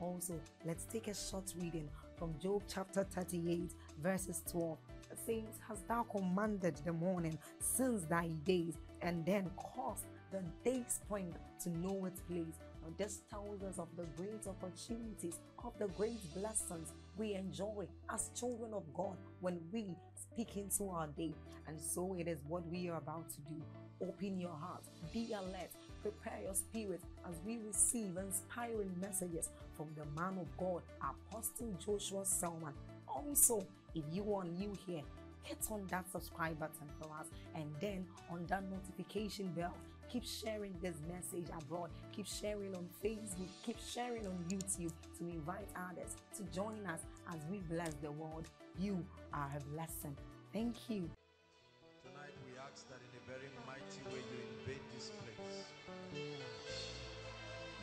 Also, let's take a short reading from Job chapter 38, verses 12 says, Hast thou commanded the morning since thy days, and then caused the day spring to know its place? Now, this tells us of the great opportunities, of the great blessings we enjoy as children of God when we speak into our day. And so it is what we are about to do. Open your heart, be alert, prepare your spirit as we receive inspiring messages from the man of God, Apostle Joshua Selman. Also, if you are new here, hit on that subscribe button for us and then on that notification bell. Keep sharing this message abroad. Keep sharing on Facebook. Keep sharing on YouTube to invite others to join us as we bless the world. You are a blessing. Thank you.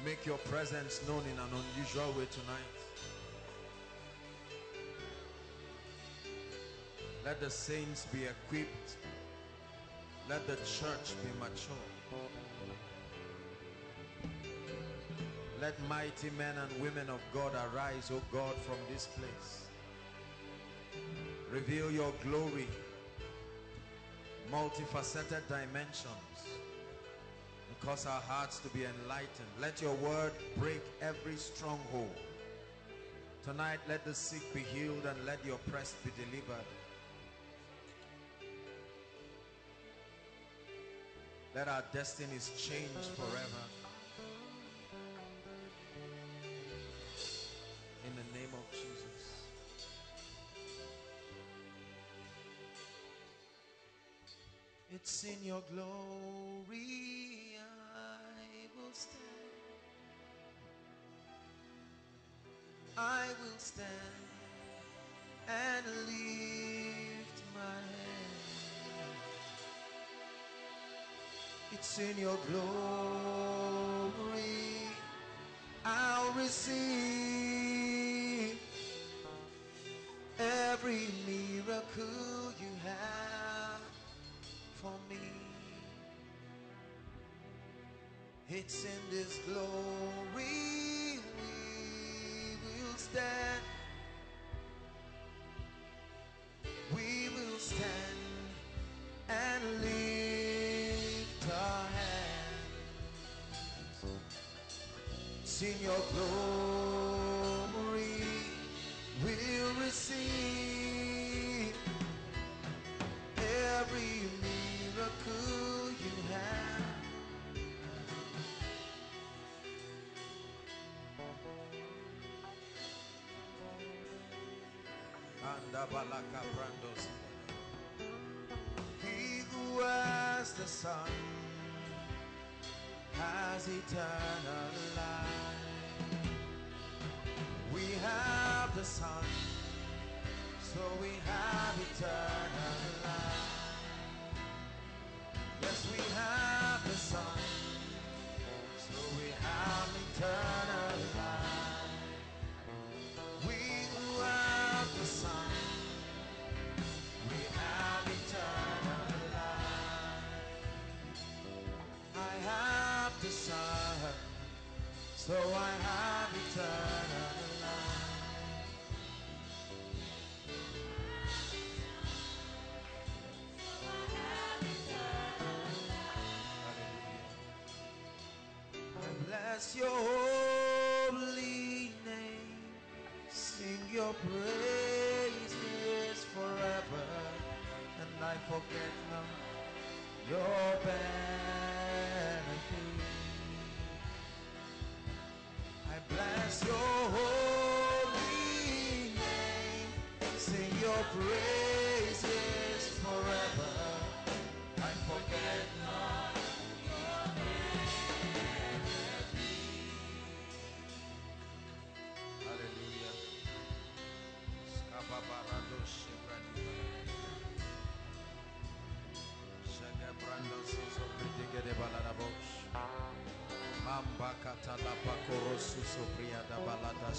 Make your presence known in an unusual way tonight. Let the saints be equipped. Let the church be mature. Let mighty men and women of God arise, O God, from this place. Reveal your glory, multifaceted dimensions, cause our hearts to be enlightened. Let your word break every stronghold. Tonight, let the sick be healed and let the oppressed be delivered. Let our destinies change forever. In the name of Jesus. It's in your glory stand. I will stand and lift my hand. It's in your glory I'll receive every miracle you have It's in this glory we will stand. We will stand and lift our hands. It's in your glory we'll receive He who has the Son has eternal life. We have the Son, so we have eternal life. Yes, we have the Son, so we have eternal life. So I have eternal life. I bless your holy name, sing your praises forever, and I forget not your benefit. Your holy name, sing your praises Balada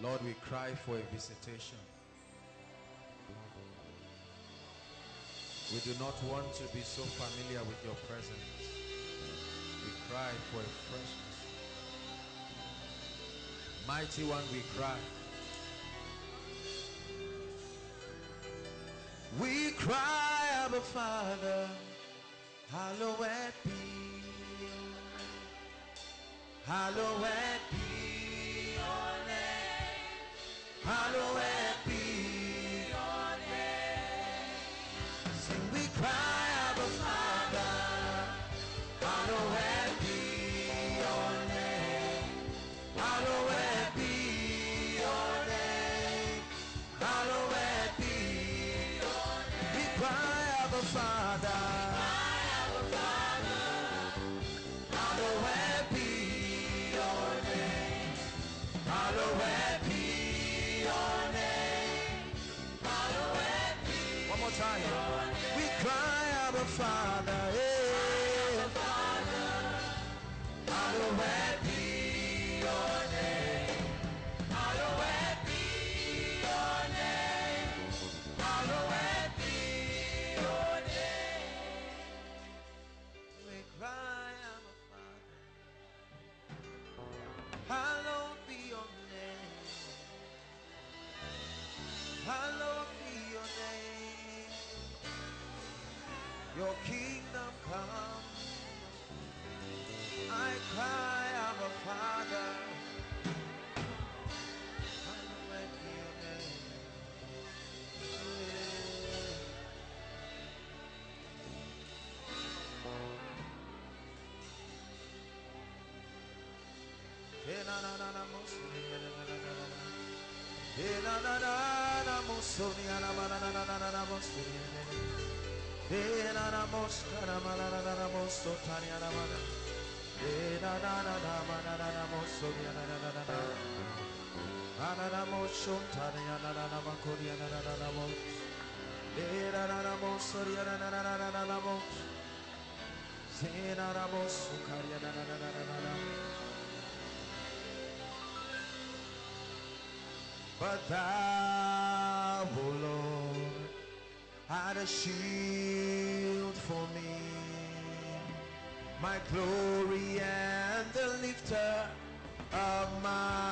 Lord, we cry for a visitation. We do not want to be so familiar with your presence. We cry for a freshness. Mighty one, we cry. We cry, Abba Father, hallowed be, hallowed be your name, hallowed be your name. Sing, we cry. Zena ramos, sukaria na na na na na na. But thou, O Lord, art a shield for me, my glory and the lifter of my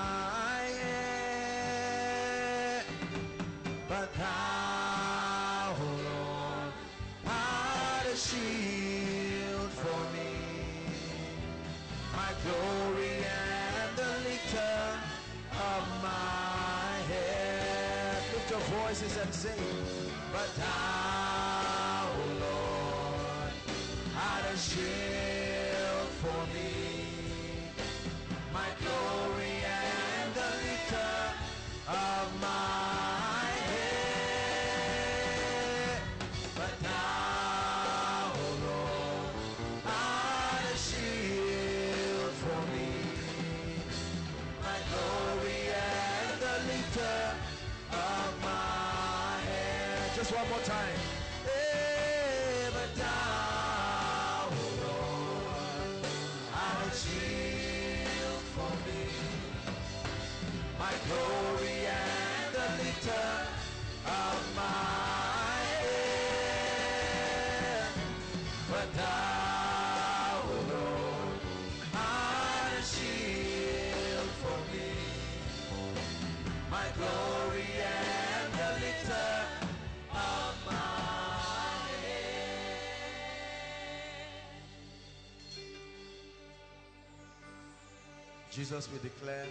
Jesus, we declare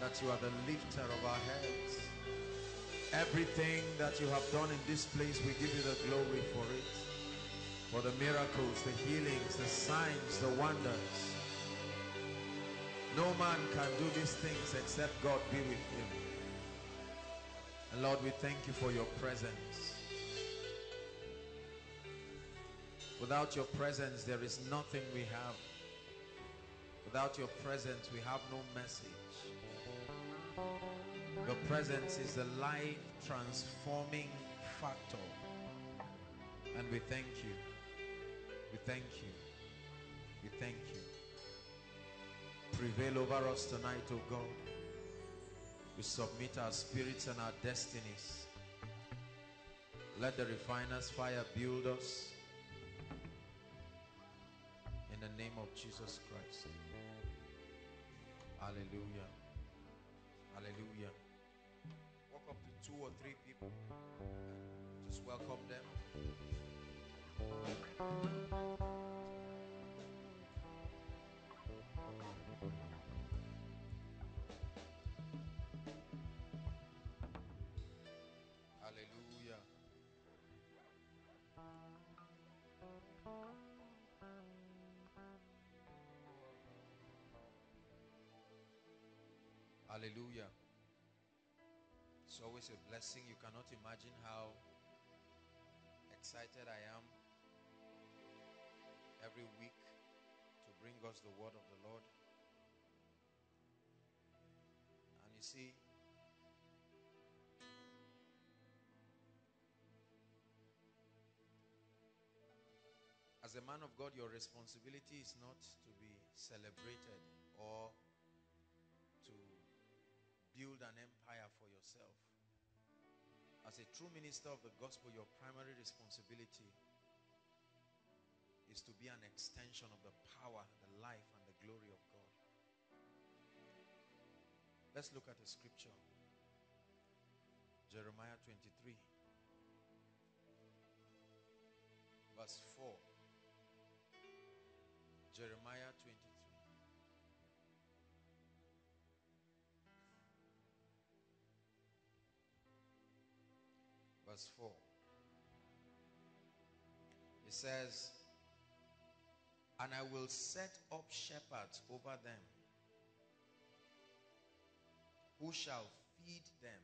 that you are the lifter of our heads. Everything that you have done in this place, we give you the glory for it. For the miracles, the healings, the signs, the wonders. No man can do these things except God be with him. And Lord, we thank you for your presence. Without your presence, there is nothing we have. Without your presence, we have no message. Your presence is a life transforming factor. And we thank you. We thank you. We thank you. Prevail over us tonight, O oh God. We submit our spirits and our destinies. Let the refiner's fire build us. In the name of Jesus Christ. Hallelujah. Hallelujah. Walk up to two or three people. Just welcome them. Hallelujah. It's always a blessing. You cannot imagine how excited I am every week to bring us the word of the Lord. And you see, as a man of God, your responsibility is not to be celebrated or build an empire for yourself. As a true minister of the gospel, your primary responsibility is to be an extension of the power, the life, and the glory of God. Let's look at the scripture. Jeremiah 23, verse 4. Jeremiah 23. Verse 4. It says, And I will set up shepherds over them who shall feed them,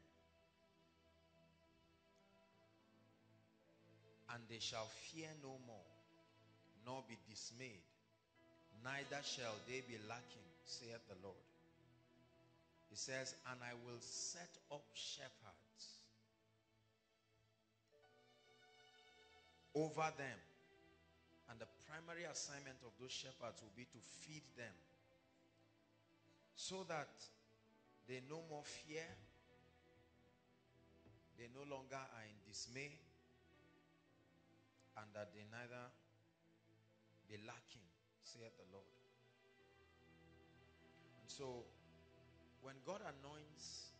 and they shall fear no more, nor be dismayed, neither shall they be lacking, saith the Lord. He says, And I will set up shepherds over them. And the primary assignment of those shepherds will be to feed them so that they no more fear, they no longer are in dismay, and that they neither be lacking, saith the Lord. And so, when God anoints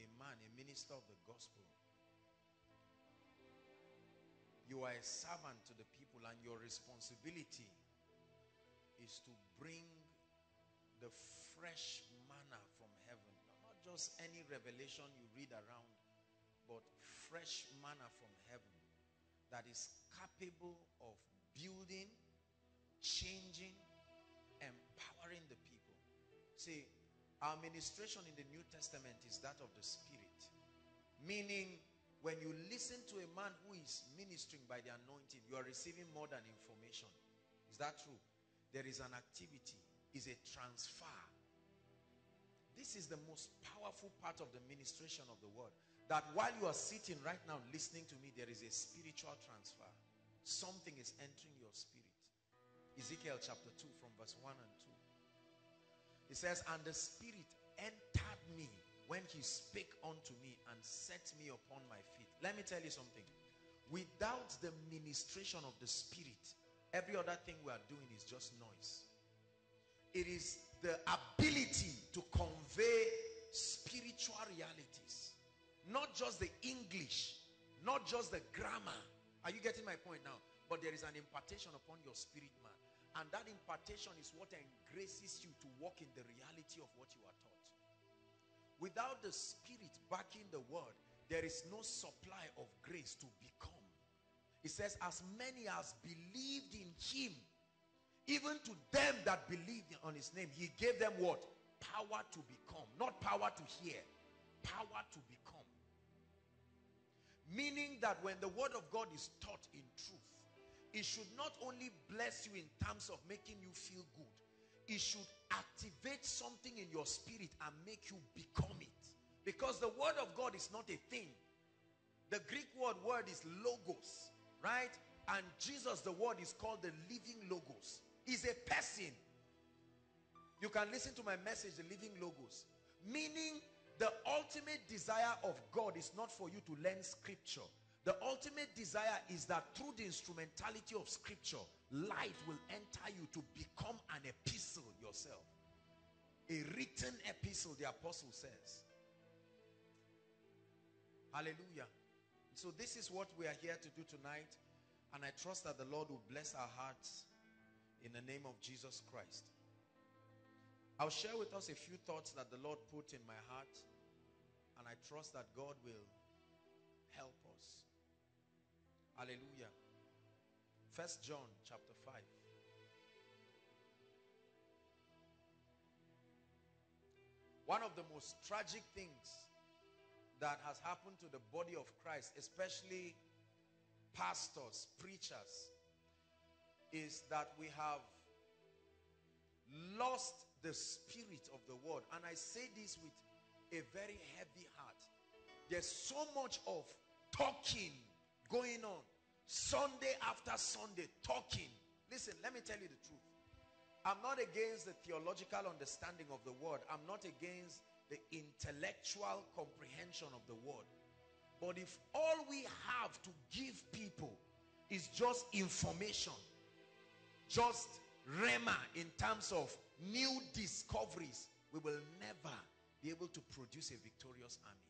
a man, a minister of the gospel, you are a servant to the people and your responsibility is to bring the fresh manna from heaven. Not just any revelation you read around, but fresh manna from heaven that is capable of building, changing, empowering the people. See, our administration in the New Testament is that of the Spirit. Meaning, when you listen to a man who is ministering by the anointing, you are receiving more than information. Is that true? There is an activity, is a transfer. This is the most powerful part of the ministration of the word. That while you are sitting right now listening to me, there is a spiritual transfer. Something is entering your spirit. Ezekiel chapter 2 from verse 1 and 2. It says, And the spirit entered me when he spake unto me and set me upon my feet. Let me tell you something. Without the ministration of the Spirit, every other thing we are doing is just noise. It is the ability to convey spiritual realities. Not just the English, not just the grammar. Are you getting my point now? But there is an impartation upon your spirit man. And that impartation is what engraces you to walk in the reality of what you are taught. Without the Spirit backing the word, there is no supply of grace to become. It says, as many as believed in him, even to them that believed on his name, he gave them what? Power to become. Not power to hear, power to become. Meaning that when the word of God is taught in truth, it should not only bless you in terms of making you feel good, it should activate something in your spirit and make you become it. Because the word of God is not a thing. The Greek word word is logos, right? And Jesus, the word is called the living logos. Is a person. You can listen to my message, the living logos. Meaning the ultimate desire of God is not for you to learn scripture. The ultimate desire is that through the instrumentality of scripture, light will enter you to become an epistle yourself. A written epistle, the apostle says. Hallelujah. So this is what we are here to do tonight. And I trust that the Lord will bless our hearts in the name of Jesus Christ. I'll share with us a few thoughts that the Lord put in my heart. And I trust that God will help us. Hallelujah. First John chapter 5. One of the most tragic things that has happened to the body of Christ, especially pastors, preachers, is that we have lost the spirit of the word. And I say this with a very heavy heart. There's so much of talking going on. Sunday after Sunday, talking. Listen, let me tell you the truth. I'm not against the theological understanding of the word. I'm not against the intellectual comprehension of the word. But if all we have to give people is just information, just rhema in terms of new discoveries, we will never be able to produce a victorious army.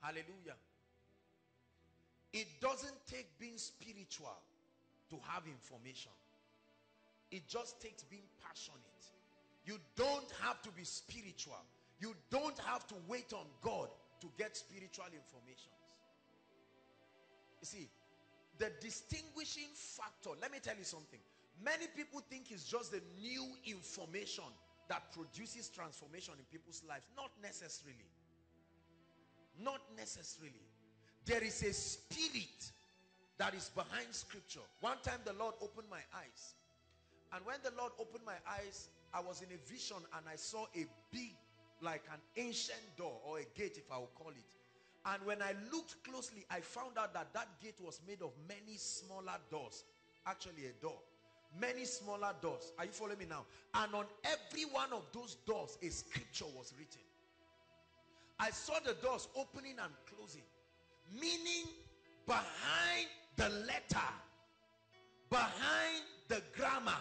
Hallelujah. It doesn't take being spiritual to have information. It just takes being passionate. You don't have to be spiritual. You don't have to wait on God to get spiritual information. You see, the distinguishing factor, let me tell you something. Many people think it's just the new information that produces transformation in people's lives. Not necessarily. Not necessarily. There is a spirit that is behind scripture. One time the Lord opened my eyes. And when the Lord opened my eyes, I was in a vision and I saw a big like an ancient door or a gate if I will call it. And when I looked closely, I found out that that gate was made of many smaller doors. Actually a door. Many smaller doors. Are you following me now? And on every one of those doors, a scripture was written. I saw the doors opening and closing. Meaning behind the letter, behind the grammar,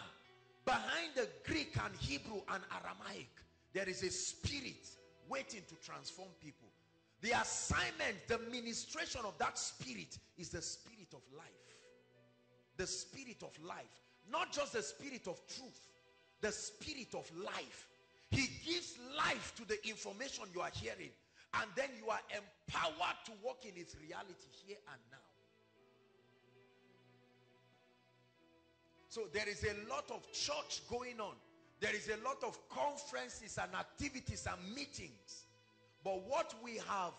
behind the Greek and Hebrew and Aramaic, there is a spirit waiting to transform people. The assignment, the ministration of that spirit is the spirit of life. The spirit of life. Not just the spirit of truth. The spirit of life. He gives life to the information you are hearing. And then you are empowered to walk in its reality here and now. So there is a lot of church going on there is a lot of conferences and activities and meetings. But what we have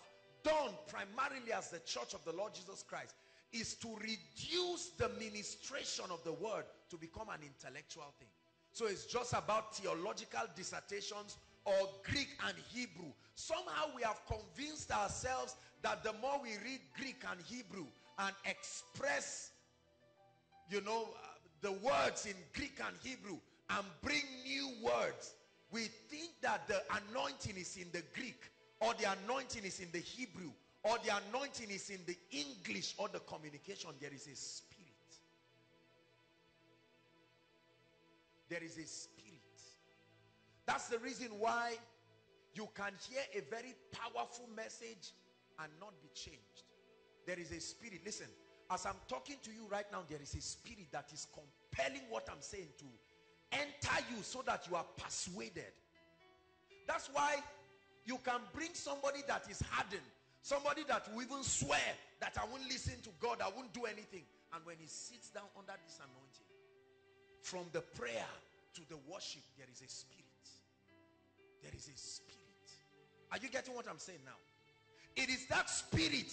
done primarily as the church of the Lord Jesus Christ is to reduce the ministration of the word to become an intellectual thing. So it's just about theological dissertations or Greek and Hebrew. Somehow we have convinced ourselves that the more we read Greek and Hebrew and express, you know, uh, the words in Greek and Hebrew, and bring new words. We think that the anointing is in the Greek or the anointing is in the Hebrew or the anointing is in the English or the communication. There is a spirit. There is a spirit. That's the reason why you can hear a very powerful message and not be changed. There is a spirit. Listen, as I'm talking to you right now, there is a spirit that is compelling what I'm saying to enter you so that you are persuaded. That's why you can bring somebody that is hardened, somebody that will even swear that I won't listen to God, I won't do anything. And when he sits down under this anointing, from the prayer to the worship, there is a spirit. There is a spirit. Are you getting what I'm saying now? It is that spirit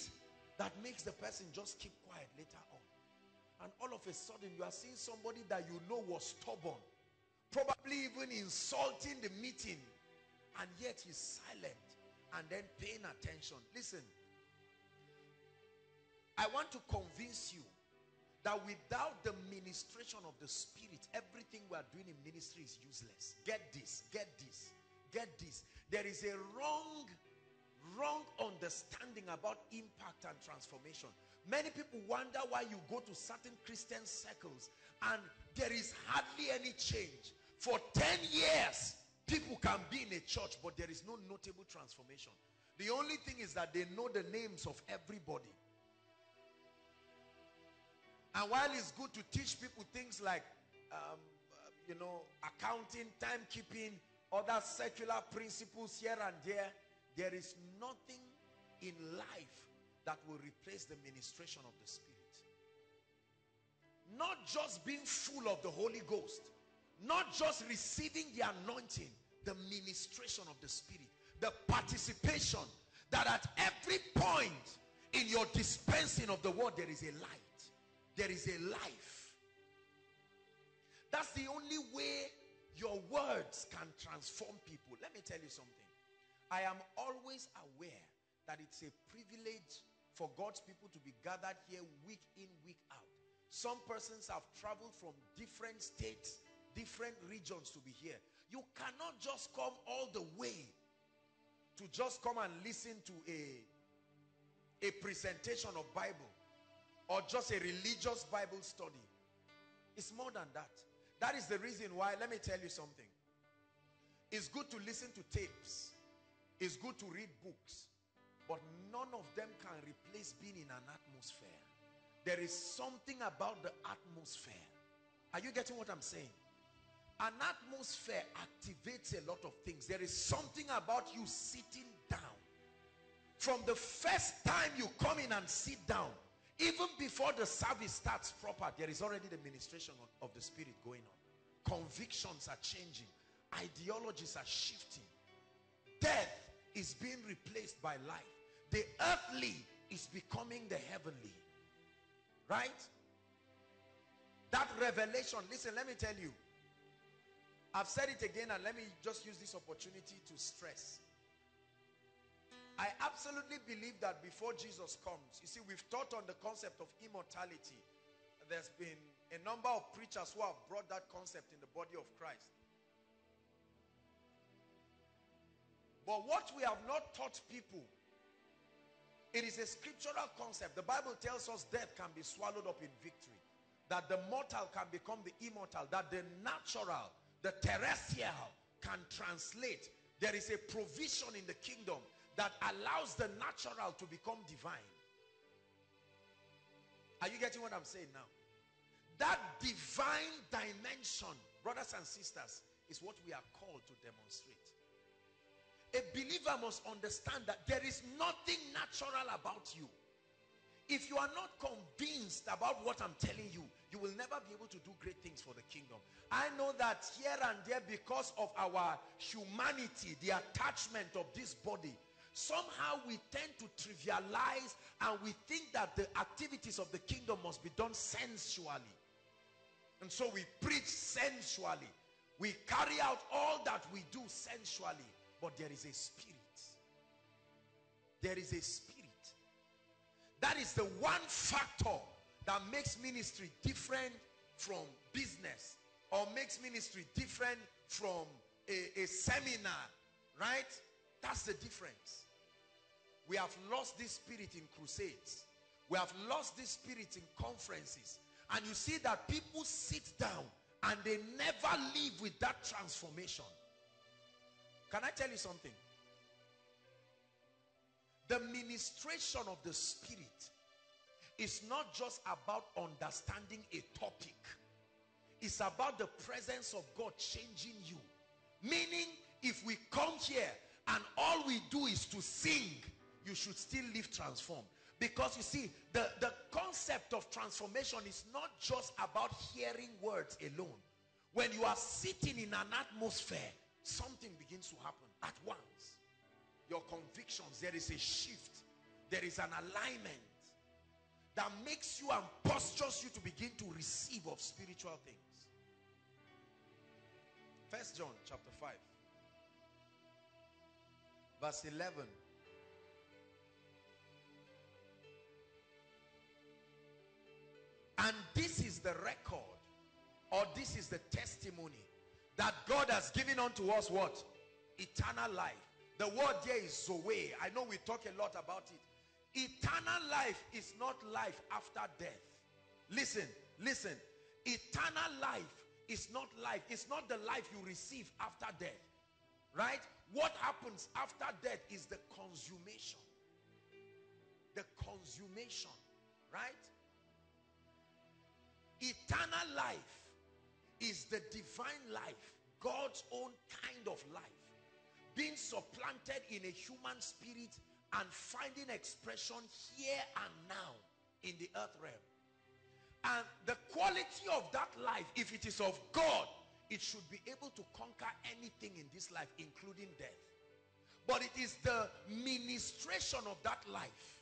that makes the person just keep quiet later on. And all of a sudden, you are seeing somebody that you know was stubborn probably even insulting the meeting and yet he's silent and then paying attention. Listen, I want to convince you that without the ministration of the spirit, everything we are doing in ministry is useless. Get this, get this, get this. There is a wrong, wrong understanding about impact and transformation. Many people wonder why you go to certain Christian circles and there is hardly any change. For 10 years, people can be in a church, but there is no notable transformation. The only thing is that they know the names of everybody. And while it's good to teach people things like, um, uh, you know, accounting, timekeeping, other secular principles here and there, there is nothing in life that will replace the ministration of the Spirit. Not just being full of the Holy Ghost, not just receiving the anointing, the ministration of the Spirit, the participation that at every point in your dispensing of the word, there is a light, there is a life. That's the only way your words can transform people. Let me tell you something. I am always aware that it's a privilege for God's people to be gathered here week in, week out. Some persons have traveled from different states, different regions to be here. You cannot just come all the way to just come and listen to a, a presentation of Bible or just a religious Bible study. It's more than that. That is the reason why, let me tell you something. It's good to listen to tapes. It's good to read books. But none of them can replace being in an atmosphere. There is something about the atmosphere. Are you getting what I'm saying? An atmosphere activates a lot of things. There is something about you sitting down. From the first time you come in and sit down, even before the service starts proper, there is already the ministration of the Spirit going on. Convictions are changing. Ideologies are shifting. Death is being replaced by life. The earthly is becoming the heavenly. Right? That revelation, listen, let me tell you. I've said it again and let me just use this opportunity to stress. I absolutely believe that before Jesus comes, you see, we've taught on the concept of immortality. There's been a number of preachers who have brought that concept in the body of Christ. But what we have not taught people it is a scriptural concept. The Bible tells us death can be swallowed up in victory. That the mortal can become the immortal. That the natural, the terrestrial can translate. There is a provision in the kingdom that allows the natural to become divine. Are you getting what I'm saying now? That divine dimension, brothers and sisters, is what we are called to demonstrate a believer must understand that there is nothing natural about you. If you are not convinced about what I'm telling you, you will never be able to do great things for the kingdom. I know that here and there, because of our humanity, the attachment of this body, somehow we tend to trivialize and we think that the activities of the kingdom must be done sensually. And so we preach sensually. We carry out all that we do sensually. But there is a spirit. There is a spirit. That is the one factor that makes ministry different from business or makes ministry different from a, a seminar, right? That's the difference. We have lost this spirit in crusades. We have lost this spirit in conferences. And you see that people sit down and they never leave with that transformation. Can I tell you something? The ministration of the Spirit is not just about understanding a topic. It's about the presence of God changing you. Meaning, if we come here and all we do is to sing, you should still live transformed. Because you see, the, the concept of transformation is not just about hearing words alone. When you are sitting in an atmosphere something begins to happen at once. Your convictions, there is a shift. There is an alignment that makes you and postures you to begin to receive of spiritual things. First John chapter 5. Verse 11. And this is the record, or this is the testimony that God has given unto us what? Eternal life. The word here is Zoe. I know we talk a lot about it. Eternal life is not life after death. Listen, listen. Eternal life is not life. It's not the life you receive after death. Right? What happens after death is the consummation. The consummation. Right? Eternal life is the divine life. God's own kind of life. Being supplanted in a human spirit and finding expression here and now in the earth realm. And the quality of that life, if it is of God, it should be able to conquer anything in this life, including death. But it is the ministration of that life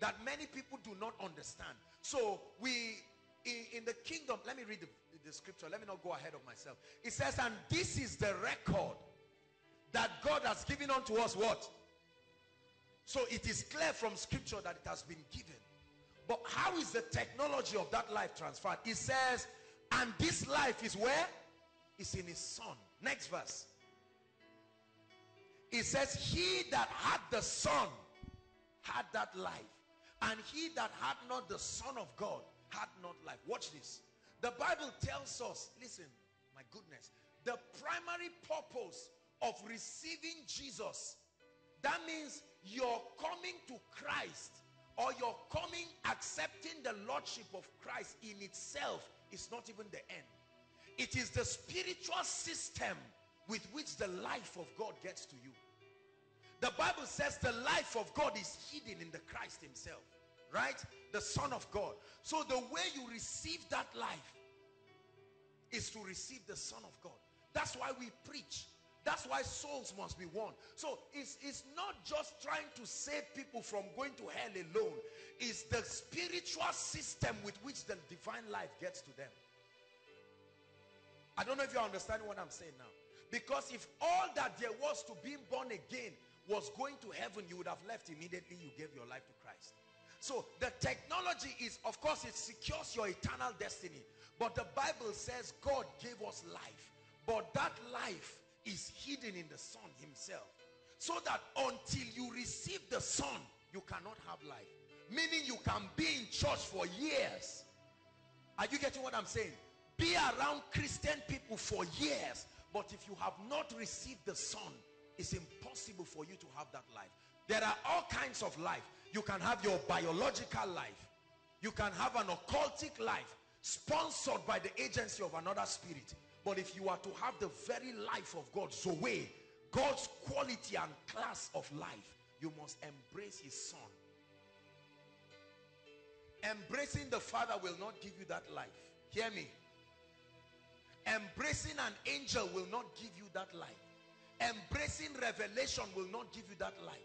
that many people do not understand. So we, in, in the kingdom, let me read the, the scripture. Let me not go ahead of myself. It says, and this is the record that God has given unto us what? So it is clear from scripture that it has been given. But how is the technology of that life transferred? It says, and this life is where? It's in his son. Next verse. It says, he that had the son had that life. And he that had not the son of God had not life. Watch this. The Bible tells us, listen, my goodness, the primary purpose of receiving Jesus, that means you're coming to Christ or you're coming accepting the lordship of Christ in itself is not even the end. It is the spiritual system with which the life of God gets to you. The Bible says the life of God is hidden in the Christ himself, right? The Son of God. So the way you receive that life is to receive the Son of God. That's why we preach. That's why souls must be won. So it's, it's not just trying to save people from going to hell alone. It's the spiritual system with which the divine life gets to them. I don't know if you're understanding what I'm saying now. Because if all that there was to being born again was going to heaven, you would have left immediately you gave your life to Christ. So the technology is, of course, it secures your eternal destiny. But the Bible says God gave us life. But that life is hidden in the Son himself. So that until you receive the Son, you cannot have life. Meaning you can be in church for years. Are you getting what I'm saying? Be around Christian people for years. But if you have not received the Son, it's impossible for you to have that life. There are all kinds of life. You can have your biological life. You can have an occultic life sponsored by the agency of another spirit. But if you are to have the very life of God, Zoe, God's quality and class of life, you must embrace his son. Embracing the Father will not give you that life. Hear me. Embracing an angel will not give you that life. Embracing revelation will not give you that life.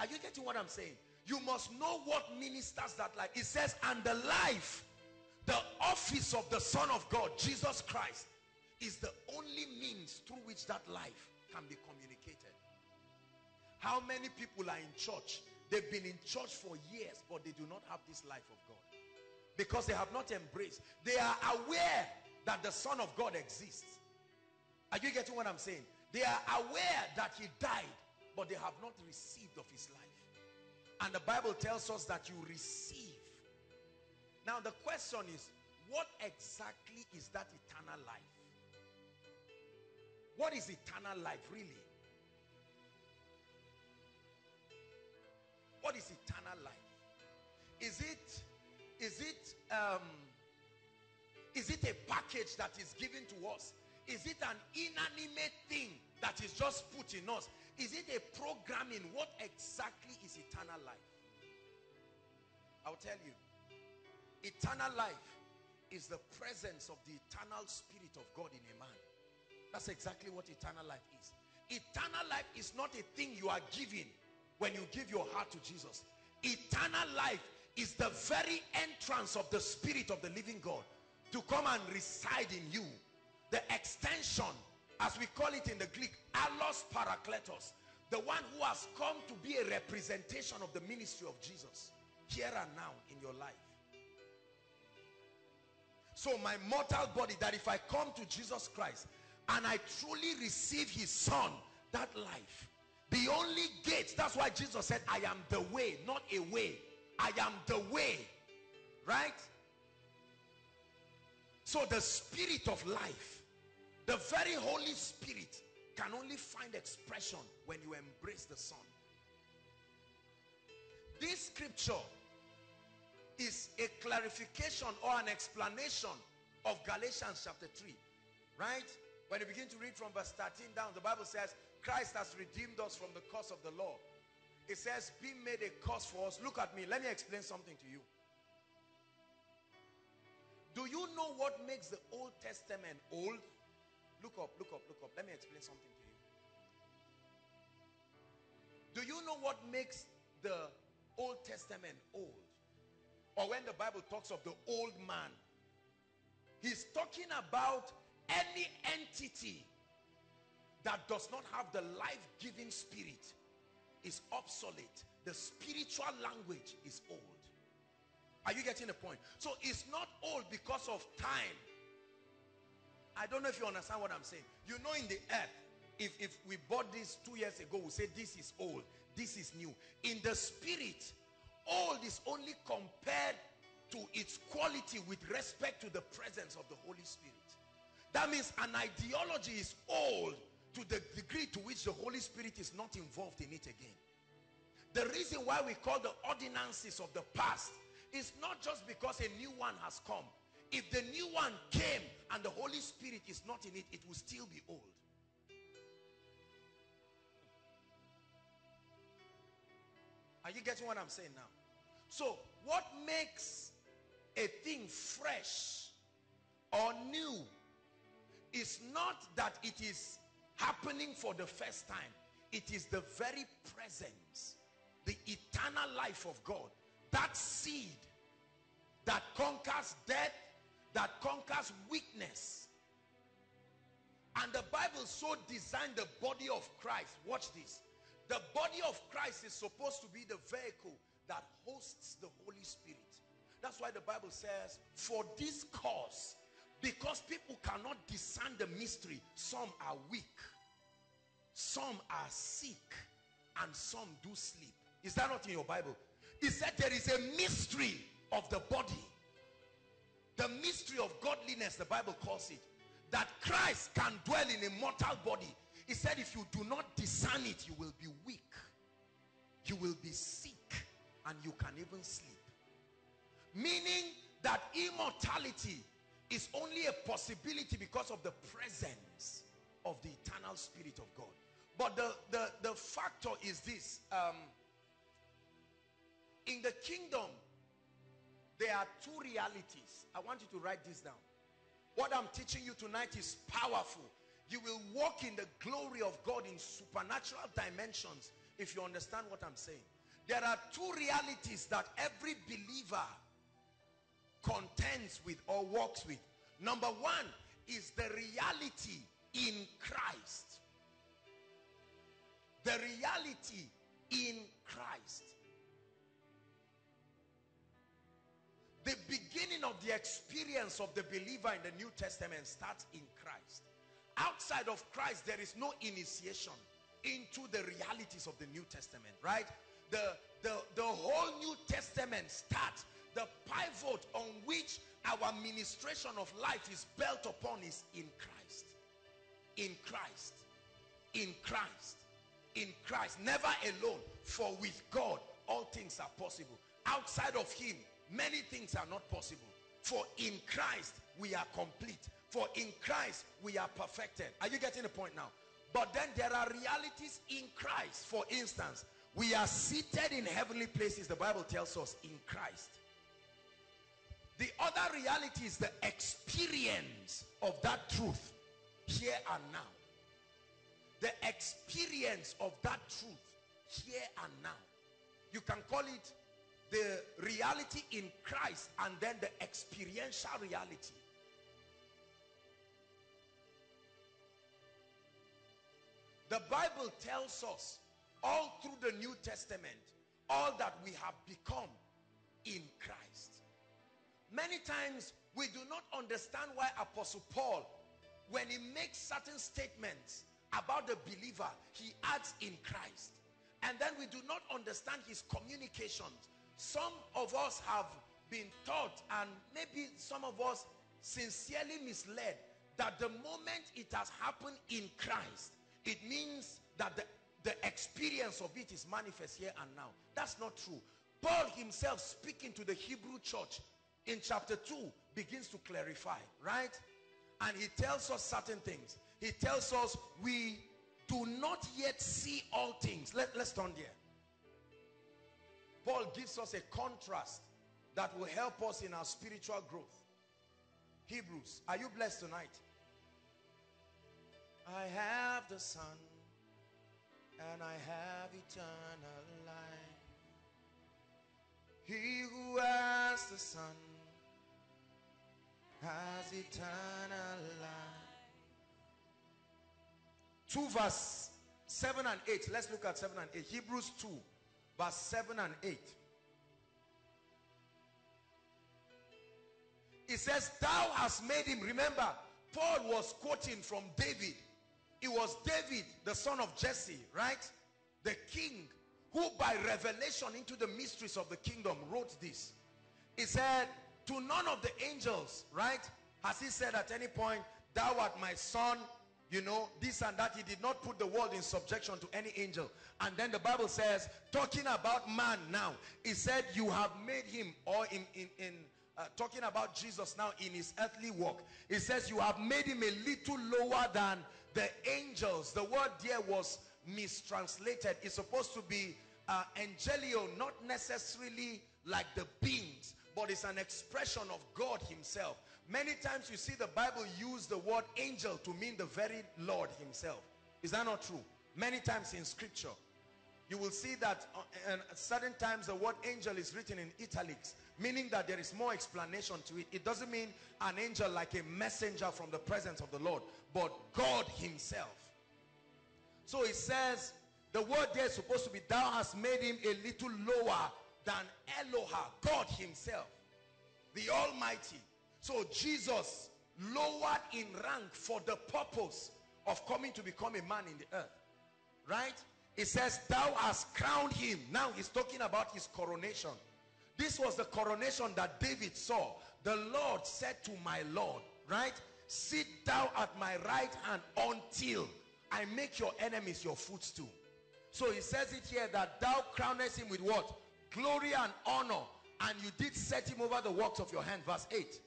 Are you getting what I'm saying? You must know what ministers that life. It says, and the life the office of the Son of God, Jesus Christ, is the only means through which that life can be communicated. How many people are in church? They've been in church for years, but they do not have this life of God. Because they have not embraced. They are aware that the Son of God exists. Are you getting what I'm saying? They are aware that he died, but they have not received of his life. And the Bible tells us that you receive now the question is, what exactly is that eternal life? What is eternal life really? What is eternal life? Is it, is it, um, is it a package that is given to us? Is it an inanimate thing that is just put in us? Is it a programming? What exactly is eternal life? I'll tell you. Eternal life is the presence of the eternal spirit of God in a man. That's exactly what eternal life is. Eternal life is not a thing you are given when you give your heart to Jesus. Eternal life is the very entrance of the spirit of the living God to come and reside in you. The extension as we call it in the Greek, allos parakletos, the one who has come to be a representation of the ministry of Jesus here and now in your life. So my mortal body, that if I come to Jesus Christ and I truly receive his son, that life, the only gate, that's why Jesus said, I am the way, not a way. I am the way, right? So the spirit of life, the very Holy Spirit can only find expression when you embrace the Son. This scripture is a clarification or an explanation of Galatians chapter 3. Right? When you begin to read from verse 13 down, the Bible says, Christ has redeemed us from the curse of the law. It says, be made a curse for us. Look at me. Let me explain something to you. Do you know what makes the Old Testament old? Look up, look up, look up. Let me explain something to you. Do you know what makes the Old Testament old? Or when the Bible talks of the old man, he's talking about any entity that does not have the life-giving spirit is obsolete. The spiritual language is old. Are you getting the point? So it's not old because of time. I don't know if you understand what I'm saying. You know in the earth, if, if we bought this two years ago, we say this is old, this is new. In the spirit, old is only compared to its quality with respect to the presence of the Holy Spirit. That means an ideology is old to the degree to which the Holy Spirit is not involved in it again. The reason why we call the ordinances of the past is not just because a new one has come. If the new one came and the Holy Spirit is not in it, it will still be old. Are you getting what I'm saying now? So what makes a thing fresh or new is not that it is happening for the first time. It is the very presence, the eternal life of God. That seed that conquers death, that conquers weakness. And the Bible so designed the body of Christ. Watch this. The body of Christ is supposed to be the vehicle that hosts the Holy Spirit. That's why the Bible says, for this cause, because people cannot discern the mystery, some are weak, some are sick, and some do sleep. Is that not in your Bible? He said there is a mystery of the body. The mystery of godliness, the Bible calls it. That Christ can dwell in a mortal body. He said if you do not discern it, you will be weak. You will be sick. And you can even sleep. Meaning that immortality is only a possibility because of the presence of the eternal spirit of God. But the, the, the factor is this. Um, in the kingdom, there are two realities. I want you to write this down. What I'm teaching you tonight is powerful. You will walk in the glory of God in supernatural dimensions if you understand what I'm saying. There are two realities that every believer contends with or walks with. Number one is the reality in Christ. The reality in Christ. The beginning of the experience of the believer in the New Testament starts in Christ. Outside of Christ, there is no initiation into the realities of the New Testament, right? The, the, the whole New Testament starts the pivot on which our administration of life is built upon is in Christ. In Christ. In Christ. In Christ. Never alone. For with God, all things are possible. Outside of him, many things are not possible. For in Christ, we are complete. For in Christ, we are perfected. Are you getting the point now? But then there are realities in Christ. For instance, we are seated in heavenly places, the Bible tells us, in Christ. The other reality is the experience of that truth here and now. The experience of that truth here and now. You can call it the reality in Christ and then the experiential reality. The Bible tells us all through the New Testament, all that we have become in Christ. Many times we do not understand why Apostle Paul, when he makes certain statements about the believer, he adds in Christ. And then we do not understand his communications. Some of us have been taught and maybe some of us sincerely misled that the moment it has happened in Christ, it means that the, the experience of it is manifest here and now. That's not true. Paul himself speaking to the Hebrew church in chapter 2 begins to clarify, right? And he tells us certain things. He tells us we do not yet see all things. Let, let's turn there. Paul gives us a contrast that will help us in our spiritual growth. Hebrews, are you blessed tonight? I have the Son and I have eternal life. He who has the Son has eternal life. 2 verse 7 and 8. Let's look at 7 and 8. Hebrews 2 verse 7 and 8. It says, thou hast made him. Remember, Paul was quoting from David. It was David, the son of Jesse, right? The king who by revelation into the mysteries of the kingdom wrote this. He said, to none of the angels, right? Has he said at any point, thou art my son, you know, this and that. He did not put the world in subjection to any angel. And then the Bible says, talking about man now, he said, you have made him, or in, in, in uh, talking about Jesus now in his earthly walk. he says you have made him a little lower than the angels. The word there was mistranslated. It's supposed to be uh, angelio, not necessarily like the beings, but it's an expression of God himself. Many times you see the Bible use the word angel to mean the very Lord himself. Is that not true? Many times in scripture. You will see that uh, at certain times the word angel is written in italics meaning that there is more explanation to it. It doesn't mean an angel like a messenger from the presence of the Lord, but God himself. So it says, the word there is supposed to be, thou hast made him a little lower than Eloha, God himself, the Almighty. So Jesus lowered in rank for the purpose of coming to become a man in the earth. Right? It says, thou hast crowned him. Now he's talking about his coronation. This was the coronation that David saw. The Lord said to my Lord, right? Sit thou at my right hand until I make your enemies your footstool. So he says it here that thou crownest him with what? Glory and honor. And you did set him over the works of your hand. Verse 8.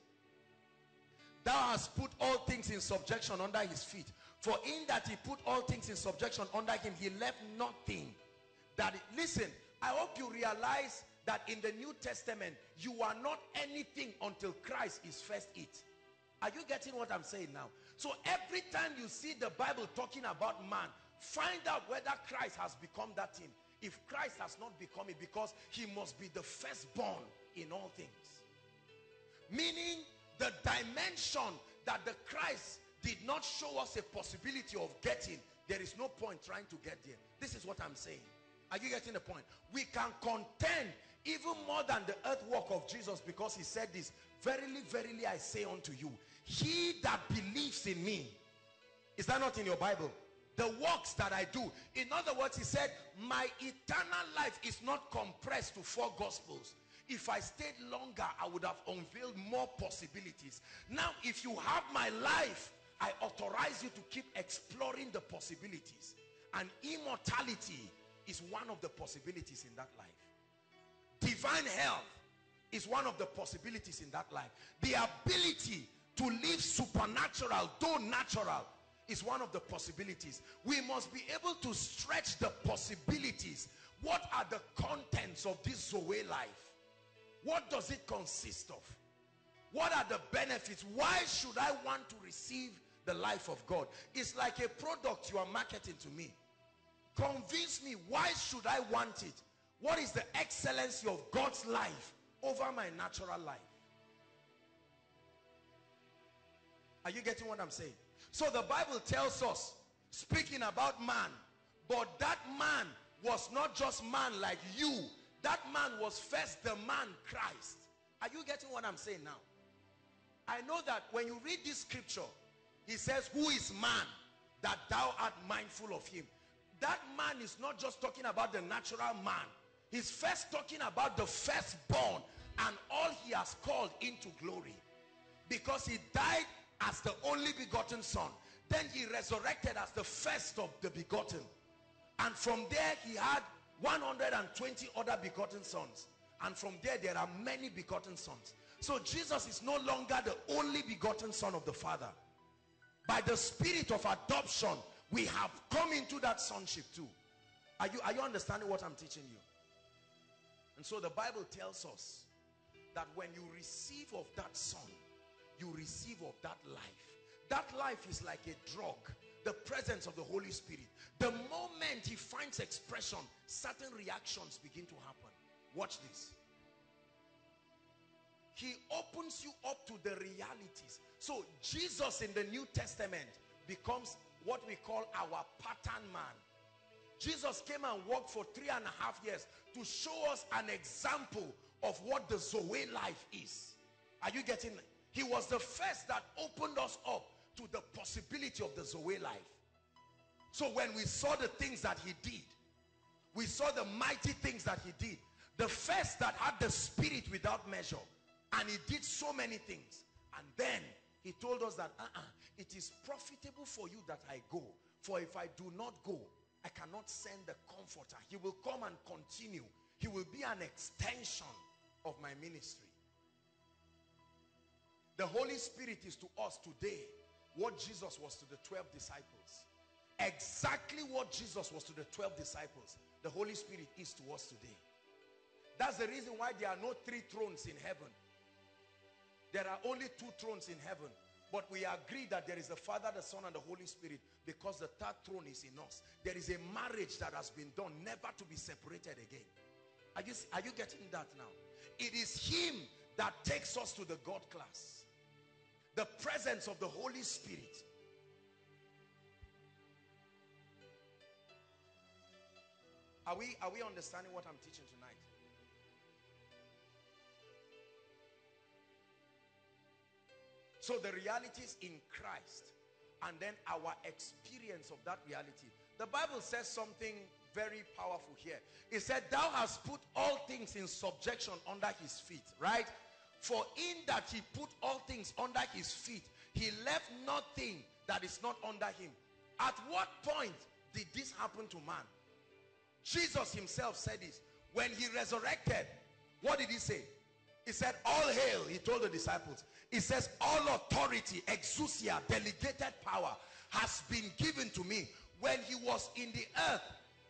Thou hast put all things in subjection under his feet. For in that he put all things in subjection under him, he left nothing. That, listen, I hope you realize that in the New Testament, you are not anything until Christ is first it. Are you getting what I'm saying now? So every time you see the Bible talking about man, find out whether Christ has become that thing. If Christ has not become it, because he must be the firstborn in all things. Meaning the dimension that the Christ did not show us a possibility of getting, there is no point trying to get there. This is what I'm saying. Are you getting the point? We can contend even more than the earth work of Jesus because he said this verily verily I say unto you he that believes in me is that not in your Bible? The works that I do. In other words he said my eternal life is not compressed to four gospels. If I stayed longer I would have unveiled more possibilities. Now if you have my life I authorize you to keep exploring the possibilities. And immortality is one of the possibilities in that life divine health is one of the possibilities in that life. The ability to live supernatural, though natural, is one of the possibilities. We must be able to stretch the possibilities. What are the contents of this Zoe life? What does it consist of? What are the benefits? Why should I want to receive the life of God? It's like a product you are marketing to me. Convince me, why should I want it? What is the excellency of God's life over my natural life? Are you getting what I'm saying? So the Bible tells us speaking about man. But that man was not just man like you. That man was first the man Christ. Are you getting what I'm saying now? I know that when you read this scripture, he says, who is man that thou art mindful of him? That man is not just talking about the natural man. He's first talking about the firstborn and all he has called into glory. Because he died as the only begotten son. Then he resurrected as the first of the begotten. And from there he had 120 other begotten sons. And from there there are many begotten sons. So Jesus is no longer the only begotten son of the Father. By the spirit of adoption, we have come into that sonship too. Are you, are you understanding what I'm teaching you? And so the Bible tells us that when you receive of that son, you receive of that life. That life is like a drug. The presence of the Holy Spirit. The moment he finds expression, certain reactions begin to happen. Watch this. He opens you up to the realities. So Jesus in the New Testament becomes what we call our pattern man. Jesus came and walked for three and a half years to show us an example of what the Zoe life is. Are you getting it? He was the first that opened us up to the possibility of the Zoe life. So when we saw the things that he did, we saw the mighty things that he did. The first that had the spirit without measure. And he did so many things. And then he told us that uh -uh, it is profitable for you that I go. For if I do not go, I cannot send the comforter. He will come and continue. He will be an extension of my ministry. The Holy Spirit is to us today what Jesus was to the 12 disciples. Exactly what Jesus was to the 12 disciples. The Holy Spirit is to us today. That's the reason why there are no three thrones in heaven. There are only two thrones in heaven. But we agree that there is the Father, the Son, and the Holy Spirit because the third throne is in us. There is a marriage that has been done, never to be separated again. Are you, are you getting that now? It is Him that takes us to the God class. The presence of the Holy Spirit. Are we, are we understanding what I'm teaching tonight? So the realities in Christ and then our experience of that reality. The Bible says something very powerful here. It said, thou hast put all things in subjection under his feet, right? For in that he put all things under his feet, he left nothing that is not under him. At what point did this happen to man? Jesus himself said this. When he resurrected, what did he say? He said, all hail, he told the disciples. He says, all authority, exousia, delegated power has been given to me. When he was in the earth,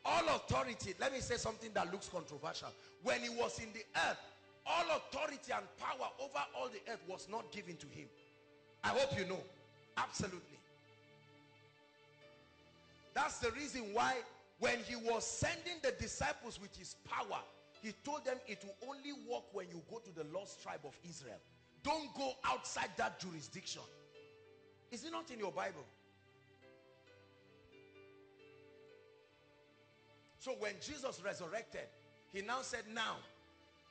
all authority, let me say something that looks controversial. When he was in the earth, all authority and power over all the earth was not given to him. I hope you know. Absolutely. That's the reason why when he was sending the disciples with his power, he told them it will only work when you go to the lost tribe of Israel. Don't go outside that jurisdiction. Is it not in your Bible? So when Jesus resurrected, he now said, now,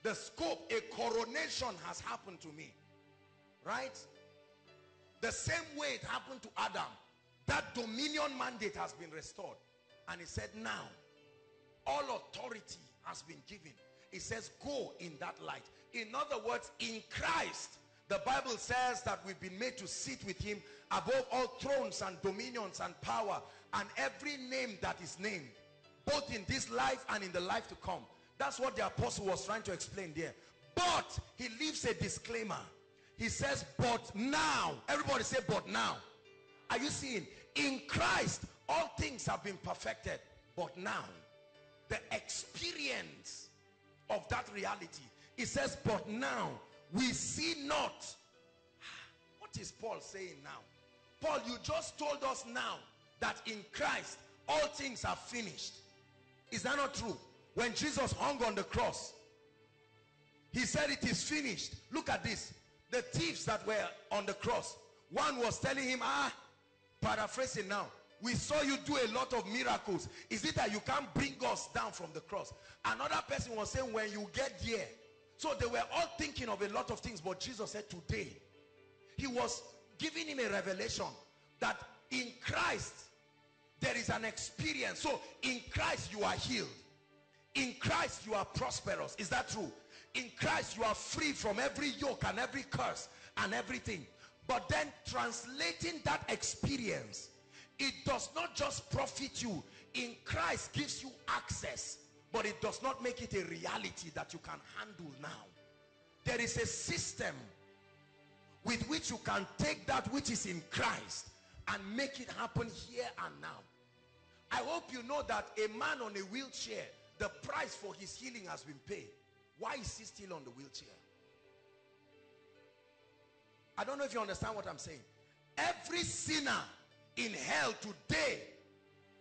the scope, a coronation has happened to me. Right? The same way it happened to Adam. That dominion mandate has been restored. And he said, now, all authority has been given. He says, go in that light. In other words, in Christ, the Bible says that we've been made to sit with him above all thrones and dominions and power and every name that is named, both in this life and in the life to come. That's what the apostle was trying to explain there. But he leaves a disclaimer. He says, but now, everybody say, but now. Are you seeing? In Christ, all things have been perfected. But now, the experience of that reality. He says, but now we see not. What is Paul saying now? Paul, you just told us now that in Christ all things are finished. Is that not true? When Jesus hung on the cross, he said it is finished. Look at this. The thieves that were on the cross, one was telling him, ah, paraphrasing now, we saw you do a lot of miracles. Is it that you can't bring us down from the cross? Another person was saying, when you get there. So they were all thinking of a lot of things, but Jesus said, today. He was giving him a revelation that in Christ, there is an experience. So in Christ, you are healed. In Christ, you are prosperous. Is that true? In Christ, you are free from every yoke and every curse and everything. But then translating that experience, it does not just profit you. In Christ gives you access, but it does not make it a reality that you can handle now. There is a system with which you can take that which is in Christ and make it happen here and now. I hope you know that a man on a wheelchair, the price for his healing has been paid. Why is he still on the wheelchair? I don't know if you understand what I'm saying. Every sinner in hell today,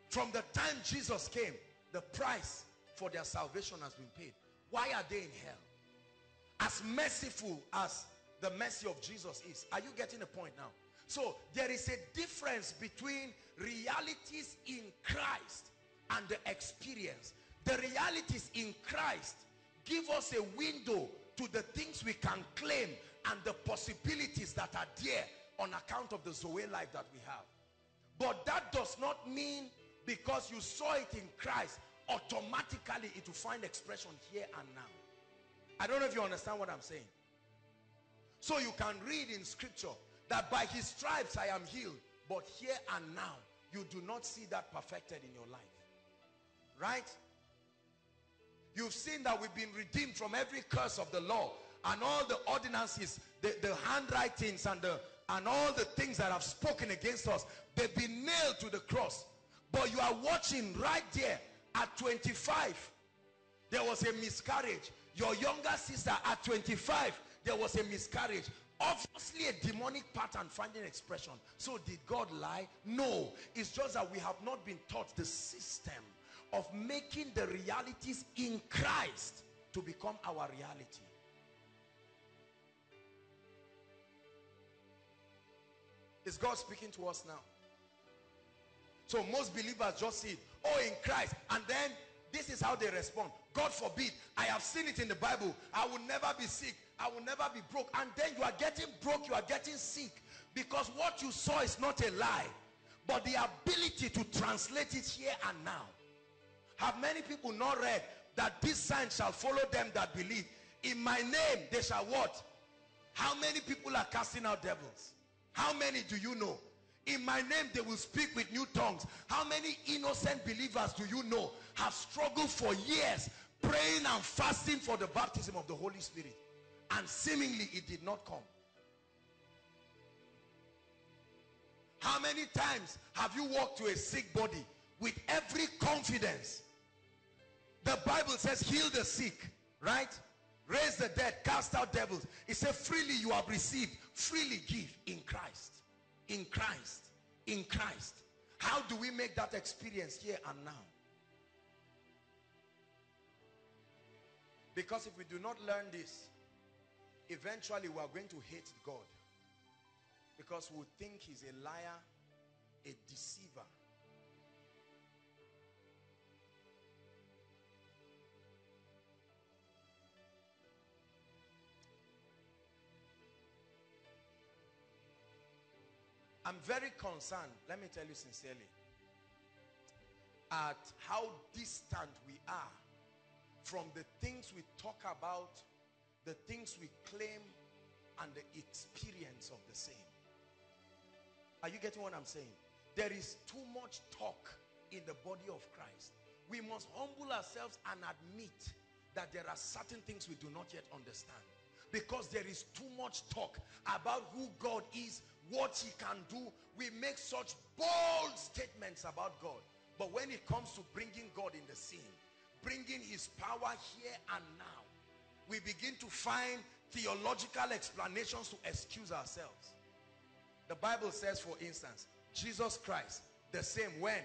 from the time Jesus came, the price for their salvation has been paid. Why are they in hell? As merciful as the mercy of Jesus is. Are you getting the point now? So there is a difference between realities in Christ and the experience. The realities in Christ give us a window to the things we can claim and the possibilities that are there on account of the Zoe life that we have. But that does not mean because you saw it in Christ, automatically it will find expression here and now. I don't know if you understand what I'm saying. So you can read in scripture that by his stripes I am healed. But here and now, you do not see that perfected in your life. Right? You've seen that we've been redeemed from every curse of the law and all the ordinances, the, the handwritings and the and all the things that have spoken against us, they've been nailed to the cross. But you are watching right there at 25, there was a miscarriage. Your younger sister at 25, there was a miscarriage. Obviously a demonic pattern finding expression. So did God lie? No. It's just that we have not been taught the system of making the realities in Christ to become our reality. Is God speaking to us now? So most believers just see, oh, in Christ. And then this is how they respond. God forbid, I have seen it in the Bible. I will never be sick. I will never be broke. And then you are getting broke, you are getting sick. Because what you saw is not a lie. But the ability to translate it here and now. Have many people not read that this sign shall follow them that believe? In my name they shall what? How many people are casting out devils? How many do you know? In my name they will speak with new tongues. How many innocent believers do you know have struggled for years praying and fasting for the baptism of the Holy Spirit? And seemingly it did not come. How many times have you walked to a sick body with every confidence? The Bible says heal the sick, right? Raise the dead, cast out devils. It said freely you have received, freely give in Christ. In Christ. In Christ. How do we make that experience here and now? Because if we do not learn this, eventually we are going to hate God. Because we think he's a liar, a deceiver. I'm very concerned, let me tell you sincerely, at how distant we are from the things we talk about, the things we claim, and the experience of the same. Are you getting what I'm saying? There is too much talk in the body of Christ. We must humble ourselves and admit that there are certain things we do not yet understand. Because there is too much talk about who God is, what he can do. We make such bold statements about God. But when it comes to bringing God in the scene, bringing his power here and now, we begin to find theological explanations to excuse ourselves. The Bible says, for instance, Jesus Christ, the same when?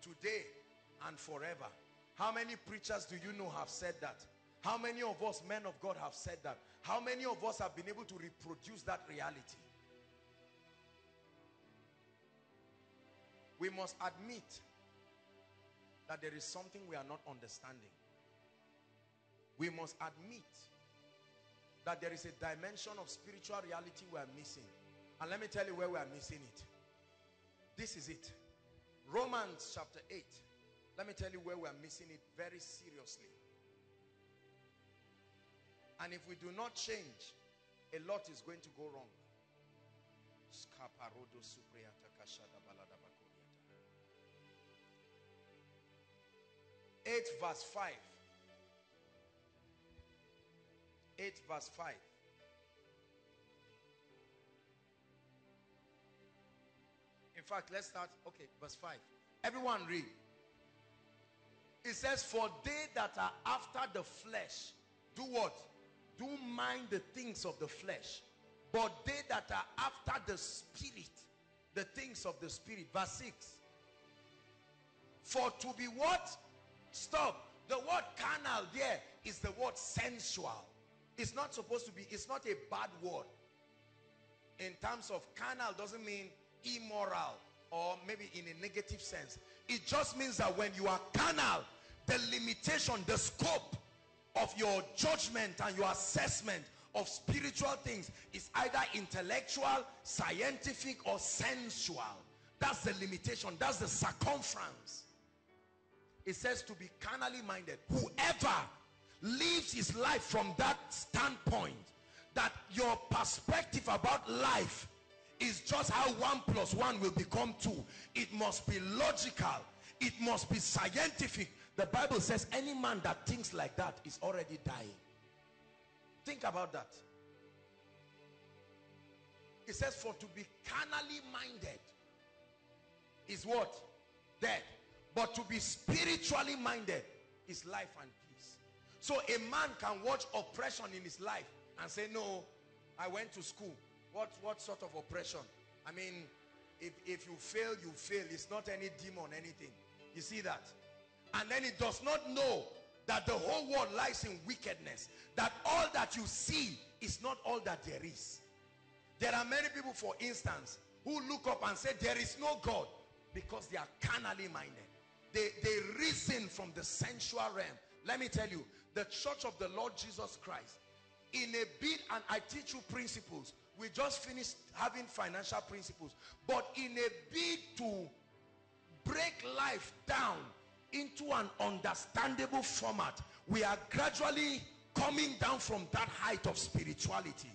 Today and forever. How many preachers do you know have said that? How many of us, men of God, have said that? How many of us have been able to reproduce that reality? We must admit that there is something we are not understanding. We must admit that there is a dimension of spiritual reality we are missing. And let me tell you where we are missing it. This is it. Romans chapter 8. Let me tell you where we are missing it very seriously. And if we do not change, a lot is going to go wrong. 8 verse 5. 8 verse 5. In fact, let's start. Okay, verse 5. Everyone read. It says, For they that are after the flesh, do what? Do mind the things of the flesh. But they that are after the spirit, the things of the spirit. Verse 6. For to be what? Stop. The word carnal there is the word sensual. It's not supposed to be, it's not a bad word. In terms of carnal doesn't mean immoral or maybe in a negative sense. It just means that when you are carnal, the limitation, the scope of your judgment and your assessment of spiritual things is either intellectual, scientific, or sensual. That's the limitation. That's the circumference it says to be carnally minded. Whoever lives his life from that standpoint, that your perspective about life is just how one plus one will become two. It must be logical. It must be scientific. The Bible says any man that thinks like that is already dying. Think about that. It says for to be carnally minded is what? Dead. But to be spiritually minded is life and peace. So a man can watch oppression in his life and say, no, I went to school. What, what sort of oppression? I mean, if, if you fail, you fail. It's not any demon, anything. You see that? And then it does not know that the whole world lies in wickedness. That all that you see is not all that there is. There are many people, for instance, who look up and say, there is no God because they are carnally minded. They, they from the sensual realm. Let me tell you, the church of the Lord Jesus Christ, in a bid, and I teach you principles. We just finished having financial principles. But in a bid to break life down into an understandable format, we are gradually coming down from that height of spirituality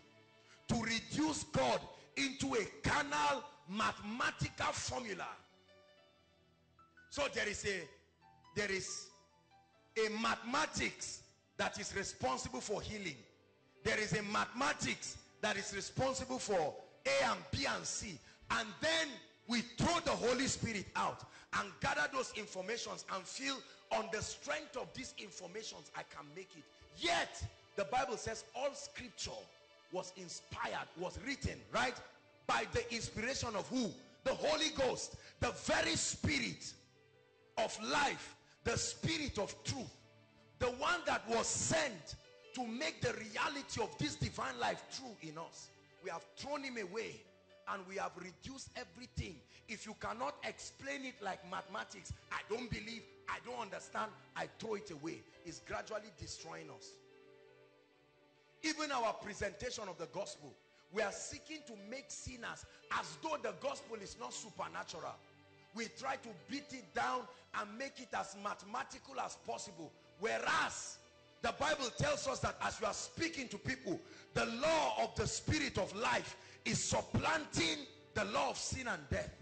to reduce God into a carnal mathematical formula so there is a there is a mathematics that is responsible for healing. There is a mathematics that is responsible for A and B and C. And then we throw the Holy Spirit out and gather those informations and feel on the strength of these informations I can make it. Yet the Bible says all scripture was inspired, was written, right? By the inspiration of who? The Holy Ghost, the very spirit of life, the spirit of truth, the one that was sent to make the reality of this divine life true in us. We have thrown him away and we have reduced everything. If you cannot explain it like mathematics, I don't believe, I don't understand, I throw it away. It's gradually destroying us. Even our presentation of the gospel, we are seeking to make sinners as though the gospel is not supernatural we try to beat it down and make it as mathematical as possible. Whereas the Bible tells us that as you are speaking to people, the law of the spirit of life is supplanting the law of sin and death.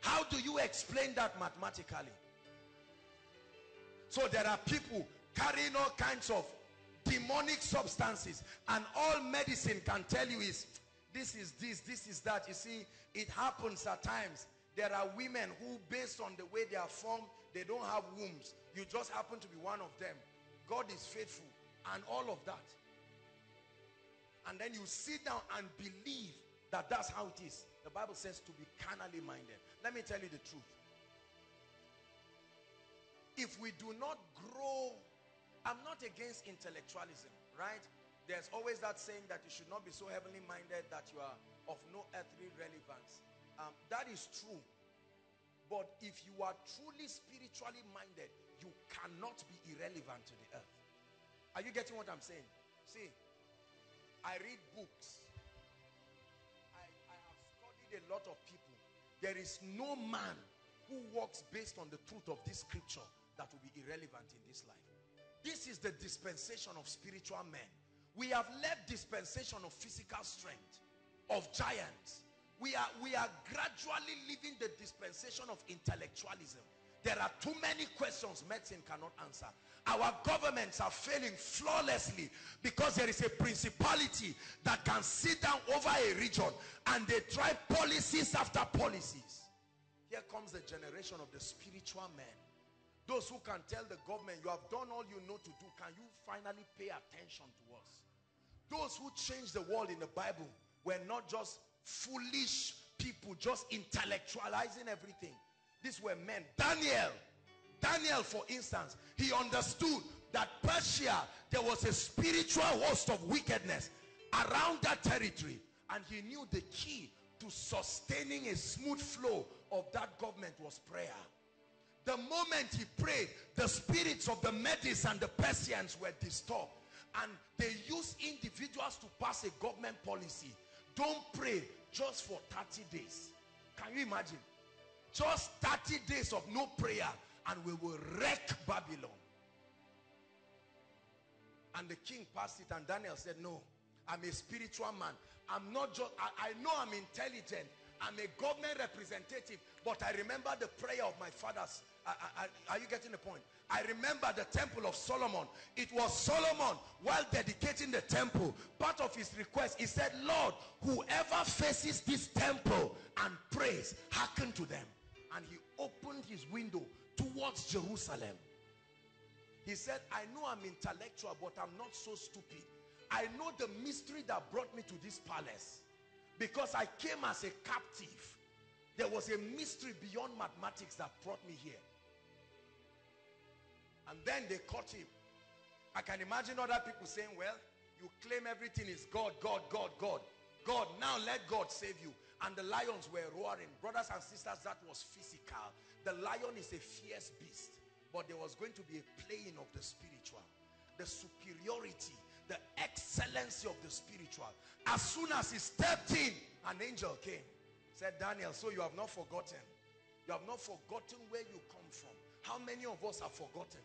How do you explain that mathematically? So there are people carrying all kinds of demonic substances and all medicine can tell you is this is this, this is that. You see, it happens at times there are women who, based on the way they are formed, they don't have wombs. You just happen to be one of them. God is faithful and all of that. And then you sit down and believe that that's how it is. The Bible says to be carnally minded. Let me tell you the truth. If we do not grow, I'm not against intellectualism, right? There's always that saying that you should not be so heavenly minded that you are of no earthly relevance. Um, that is true. But if you are truly spiritually minded, you cannot be irrelevant to the earth. Are you getting what I'm saying? See, I read books. I, I have studied a lot of people. There is no man who walks based on the truth of this scripture that will be irrelevant in this life. This is the dispensation of spiritual men. We have left dispensation of physical strength, of giants. We are, we are gradually leaving the dispensation of intellectualism. There are too many questions medicine cannot answer. Our governments are failing flawlessly because there is a principality that can sit down over a region and they try policies after policies. Here comes the generation of the spiritual men. Those who can tell the government, you have done all you know to do. Can you finally pay attention to us? Those who changed the world in the Bible were not just foolish people, just intellectualizing everything. These were men. Daniel, Daniel for instance, he understood that Persia, there was a spiritual host of wickedness around that territory. And he knew the key to sustaining a smooth flow of that government was prayer. The moment he prayed, the spirits of the Medes and the Persians were disturbed. And they used individuals to pass a government policy. Don't pray just for 30 days. Can you imagine? Just 30 days of no prayer and we will wreck Babylon. And the king passed it and Daniel said, no, I'm a spiritual man. I'm not just, I, I know I'm intelligent. I'm a government representative, but I remember the prayer of my fathers. I, I, are you getting the point? I remember the temple of Solomon. It was Solomon, while dedicating the temple, part of his request, he said, Lord, whoever faces this temple and prays, hearken to them. And he opened his window towards Jerusalem. He said, I know I'm intellectual, but I'm not so stupid. I know the mystery that brought me to this palace. Because I came as a captive. There was a mystery beyond mathematics that brought me here. And then they caught him. I can imagine other people saying, well, you claim everything is God, God, God, God. God, now let God save you. And the lions were roaring. Brothers and sisters, that was physical. The lion is a fierce beast. But there was going to be a playing of the spiritual. The superiority, the excellency of the spiritual. As soon as he stepped in, an angel came. Said, Daniel, so you have not forgotten. You have not forgotten where you come from. How many of us have forgotten?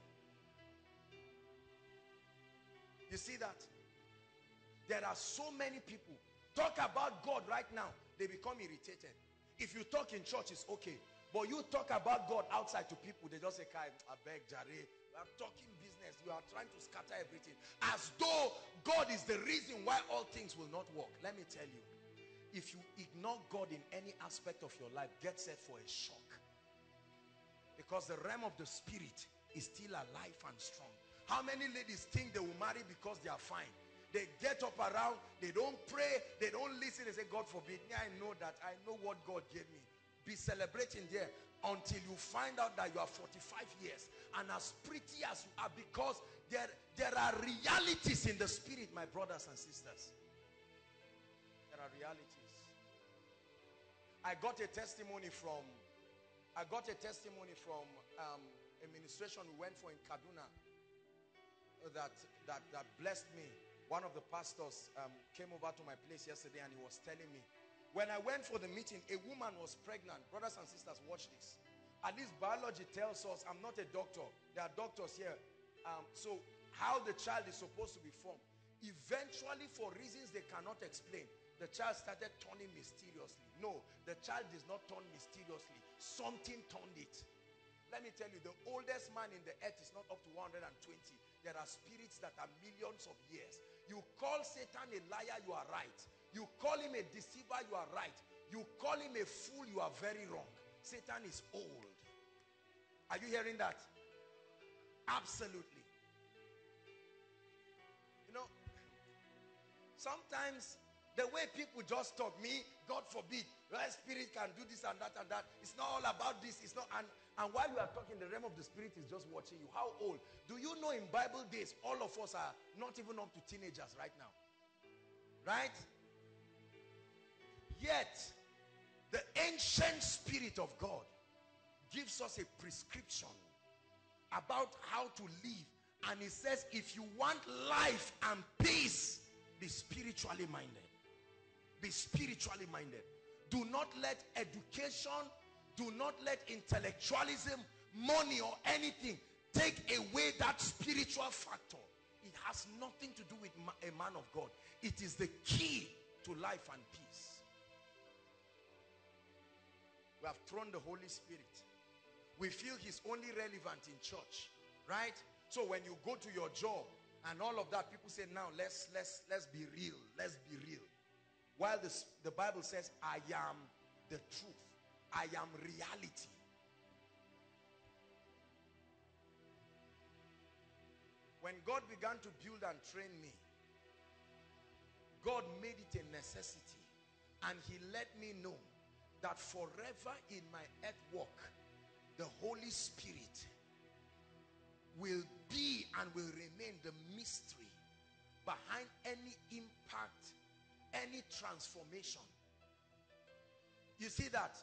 You see that? There are so many people. Talk about God right now. They become irritated. If you talk in church, it's okay. But you talk about God outside to people, they just say, Kai, I beg, Jare. We are talking business. You are trying to scatter everything. As though God is the reason why all things will not work. Let me tell you. If you ignore God in any aspect of your life, get set for a shock. Because the realm of the spirit is still alive and strong. How many ladies think they will marry because they are fine? They get up around, they don't pray, they don't listen, they say, God forbid me, I know that, I know what God gave me. Be celebrating there until you find out that you are 45 years and as pretty as you are because there, there are realities in the spirit, my brothers and sisters. There are realities. I got a testimony from, I got a testimony from um, administration we went for in Kaduna that, that, that blessed me. One of the pastors um, came over to my place yesterday and he was telling me, when I went for the meeting, a woman was pregnant. Brothers and sisters, watch this. At least biology tells us, I'm not a doctor. There are doctors here. Um, so how the child is supposed to be formed. Eventually, for reasons they cannot explain, the child started turning mysteriously. No, the child is not turn mysteriously. Something turned it. Let me tell you, the oldest man in the earth is not up to 120. There are spirits that are millions of years. You call Satan a liar, you are right. You call him a deceiver, you are right. You call him a fool, you are very wrong. Satan is old. Are you hearing that? Absolutely. You know, sometimes the way people just talk, me, God forbid, right spirit can do this and that and that. It's not all about this. It's not, and, and while you are talking, the realm of the spirit is just watching you. How old? Do you know in Bible days, all of us are not even up to teenagers right now? Right? Yet, the ancient spirit of God gives us a prescription about how to live. And he says, if you want life and peace, be spiritually minded. Be spiritually minded. Do not let education, do not let intellectualism, money or anything take away that spiritual factor. It has nothing to do with a man of God. It is the key to life and peace. We have thrown the Holy Spirit. We feel he's only relevant in church, right? So when you go to your job and all of that, people say, now let's let's let's be real. Let's be real. While this, the Bible says, I am the truth. I am reality. When God began to build and train me, God made it a necessity. And he let me know that forever in my earth walk, the Holy Spirit will be and will remain the mystery behind any impact any transformation. You see that?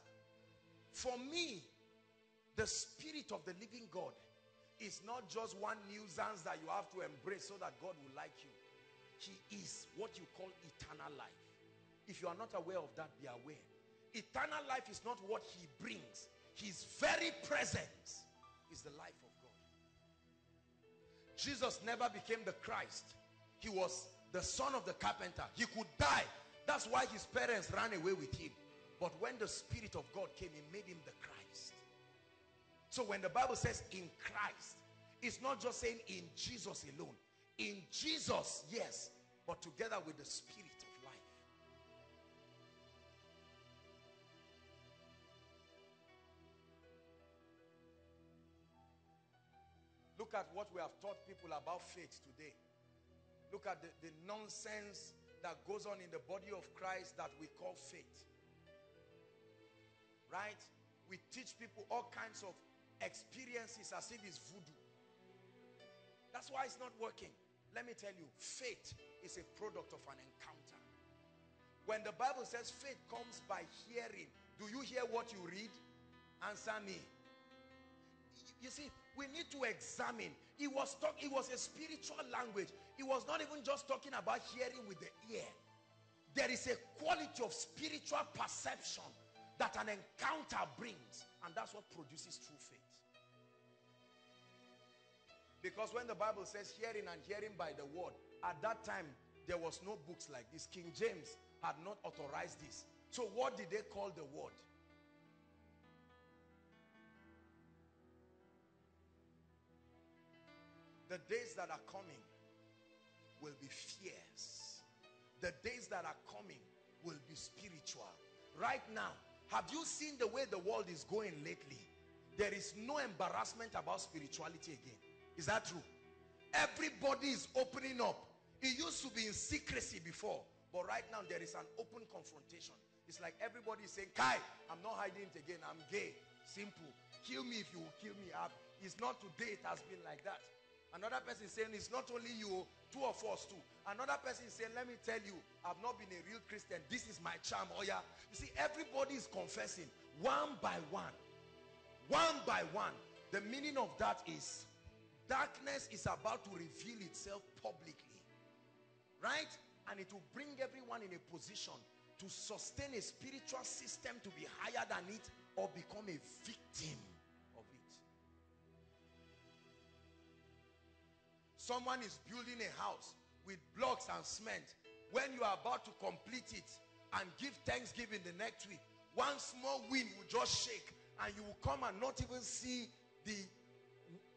For me, the spirit of the living God is not just one nuisance that you have to embrace so that God will like you. He is what you call eternal life. If you are not aware of that, be aware. Eternal life is not what he brings. His very presence is the life of God. Jesus never became the Christ. He was the son of the carpenter. He could die. That's why his parents ran away with him. But when the Spirit of God came, he made him the Christ. So when the Bible says in Christ, it's not just saying in Jesus alone. In Jesus, yes, but together with the Spirit of life. Look at what we have taught people about faith today. Look at the, the nonsense that goes on in the body of Christ that we call faith. Right? We teach people all kinds of experiences as if it's voodoo. That's why it's not working. Let me tell you, faith is a product of an encounter. When the Bible says faith comes by hearing, do you hear what you read? Answer me. You see, we need to examine. It was talk, it was a spiritual language. He was not even just talking about hearing with the ear. There is a quality of spiritual perception that an encounter brings. And that's what produces true faith. Because when the Bible says hearing and hearing by the word, at that time, there was no books like this. King James had not authorized this. So what did they call the word? The days that are coming will be fierce. The days that are coming will be spiritual. Right now, have you seen the way the world is going lately? There is no embarrassment about spirituality again. Is that true? Everybody is opening up. It used to be in secrecy before. But right now, there is an open confrontation. It's like everybody is saying, Kai, I'm not hiding it again. I'm gay. Simple. Kill me if you will kill me. Up." It's not today. It has been like that. Another person saying, it's not only you, two of us too. Another person saying, let me tell you, I've not been a real Christian. This is my charm. Oh yeah. You see, everybody is confessing one by one. One by one. The meaning of that is darkness is about to reveal itself publicly. Right? And it will bring everyone in a position to sustain a spiritual system to be higher than it or become a victim Someone is building a house with blocks and cement. When you are about to complete it and give thanksgiving the next week, one small wind will just shake and you will come and not even see the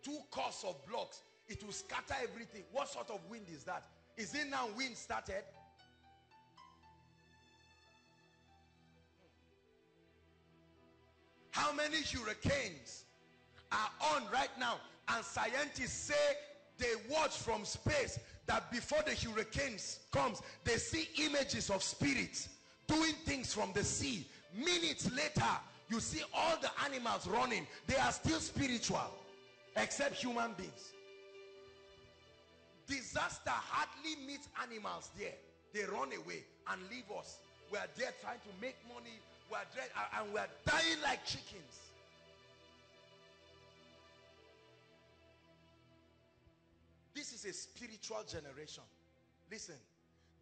two cores of blocks. It will scatter everything. What sort of wind is that? Is it now wind started? How many hurricanes are on right now? And scientists say they watch from space that before the hurricanes comes they see images of spirits doing things from the sea. Minutes later you see all the animals running. They are still spiritual except human beings. Disaster hardly meets animals there. They run away and leave us. We are there trying to make money. We are there and we are dying like chickens is a spiritual generation. Listen,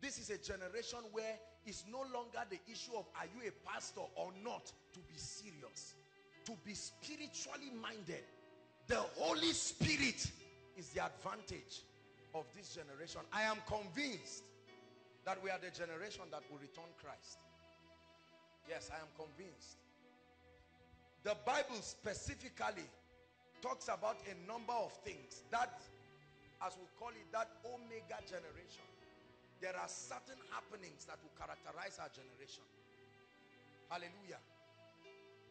this is a generation where it's no longer the issue of are you a pastor or not to be serious, to be spiritually minded. The Holy Spirit is the advantage of this generation. I am convinced that we are the generation that will return Christ. Yes, I am convinced. The Bible specifically talks about a number of things that, as we call it, that omega generation there are certain happenings that will characterize our generation. Hallelujah.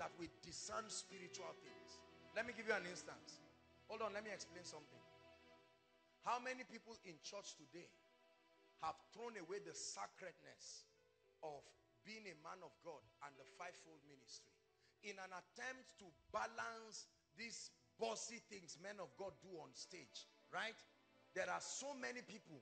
That we discern spiritual things. Let me give you an instance. Hold on, let me explain something. How many people in church today have thrown away the sacredness of being a man of God and the fivefold ministry in an attempt to balance these bossy things men of God do on stage, right? There are so many people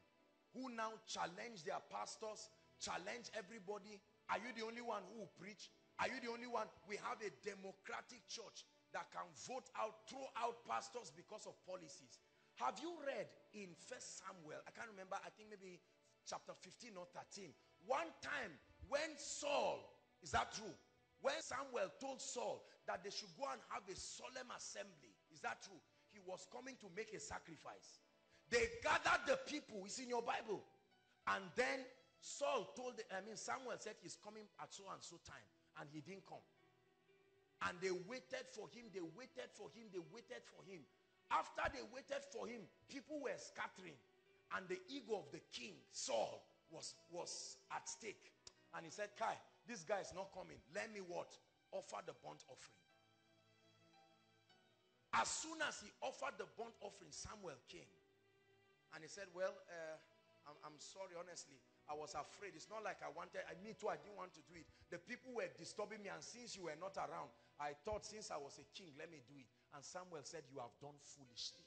who now challenge their pastors, challenge everybody. Are you the only one who preach? Are you the only one? We have a democratic church that can vote out, throw out pastors because of policies. Have you read in First Samuel? I can't remember. I think maybe chapter 15 or 13. One time when Saul, is that true? When Samuel told Saul that they should go and have a solemn assembly, is that true? He was coming to make a sacrifice. They gathered the people. It's in your Bible. And then Saul told, I mean, Samuel said he's coming at so and so time. And he didn't come. And they waited for him. They waited for him. They waited for him. After they waited for him, people were scattering. And the ego of the king, Saul, was, was at stake. And he said, Kai, this guy is not coming. Let me what? Offer the burnt offering. As soon as he offered the burnt offering, Samuel came. And he said, well, uh, I'm, I'm sorry, honestly. I was afraid. It's not like I wanted, I, me too, I didn't want to do it. The people were disturbing me and since you were not around, I thought since I was a king, let me do it. And Samuel said, you have done foolishly.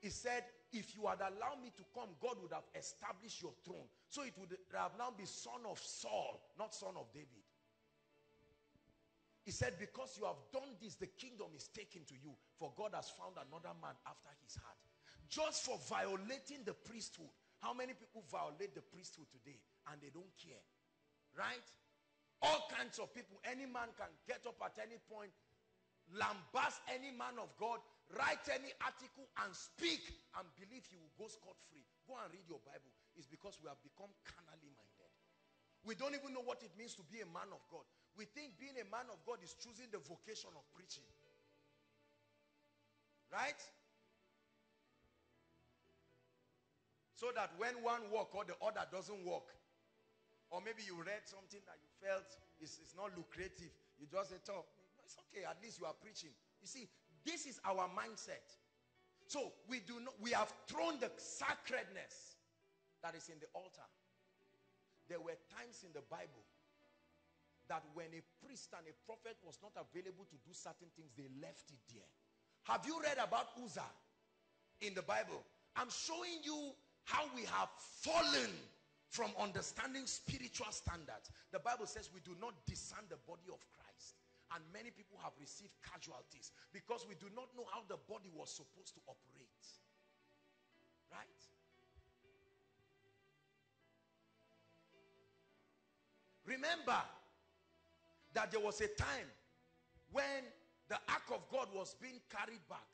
He said, if you had allowed me to come, God would have established your throne. So it would have now be son of Saul, not son of David. He said, because you have done this, the kingdom is taken to you. For God has found another man after his heart just for violating the priesthood. How many people violate the priesthood today and they don't care? Right? All kinds of people. Any man can get up at any point, lambast any man of God, write any article and speak and believe he will go scot-free. Go and read your Bible. It's because we have become carnally minded. We don't even know what it means to be a man of God. We think being a man of God is choosing the vocation of preaching. Right? So that when one work or the other doesn't work, or maybe you read something that you felt is, is not lucrative, you just say, oh, it's okay, at least you are preaching. You see, this is our mindset. So we do not, we have thrown the sacredness that is in the altar. There were times in the Bible that when a priest and a prophet was not available to do certain things, they left it there. Have you read about Uzzah in the Bible? I'm showing you how we have fallen from understanding spiritual standards. The Bible says we do not discern the body of Christ. And many people have received casualties because we do not know how the body was supposed to operate. Right? Remember that there was a time when the ark of God was being carried back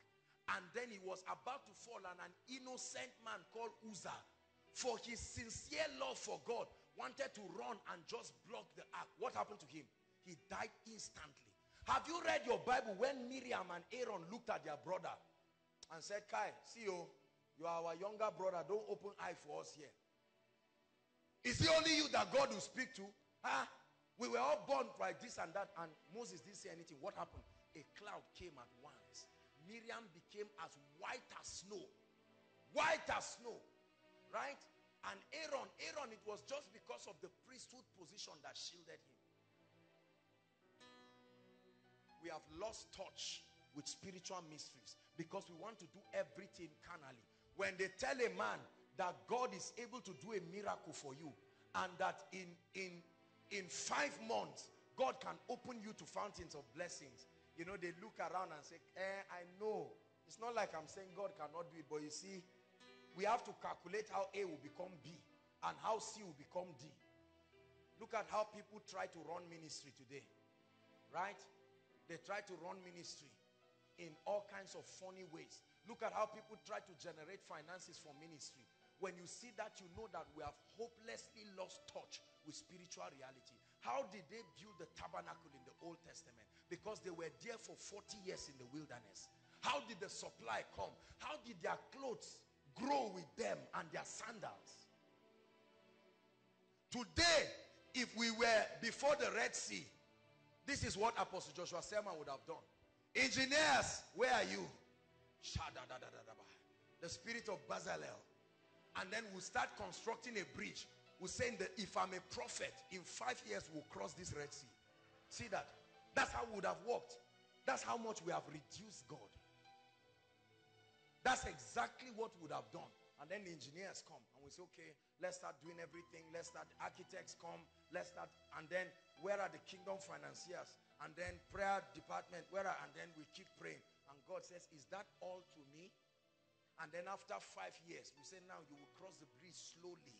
and then he was about to fall and an innocent man called Uzzah for his sincere love for God wanted to run and just block the ark. What happened to him? He died instantly. Have you read your Bible when Miriam and Aaron looked at their brother and said, Kai, see you, you are our younger brother. Don't open eye for us here. Is it only you that God will speak to? Huh? We were all born like this and that and Moses didn't say anything. What happened? A cloud came at once Miriam became as white as snow. White as snow. Right? And Aaron, Aaron, it was just because of the priesthood position that shielded him. We have lost touch with spiritual mysteries because we want to do everything carnally. When they tell a man that God is able to do a miracle for you and that in, in, in five months, God can open you to fountains of blessings you know, they look around and say, eh, I know. It's not like I'm saying God cannot do it, but you see, we have to calculate how A will become B and how C will become D. Look at how people try to run ministry today. Right? They try to run ministry in all kinds of funny ways. Look at how people try to generate finances for ministry. When you see that, you know that we have hopelessly lost touch with spiritual reality. How did they build the tabernacle in the Old Testament? Because they were there for 40 years in the wilderness. How did the supply come? How did their clothes grow with them and their sandals? Today, if we were before the Red Sea, this is what Apostle Joshua Selman would have done. Engineers, where are you? The spirit of Bezalel. And then we'll start constructing a bridge. We're saying that if I'm a prophet, in five years we'll cross this Red Sea. See that? That's how we would have worked. That's how much we have reduced God. That's exactly what we would have done. And then the engineers come and we say, okay, let's start doing everything. Let's start, architects come. Let's start, and then where are the kingdom financiers? And then prayer department, where are, and then we keep praying. And God says, is that all to me? And then after five years, we say, now you will cross the bridge slowly.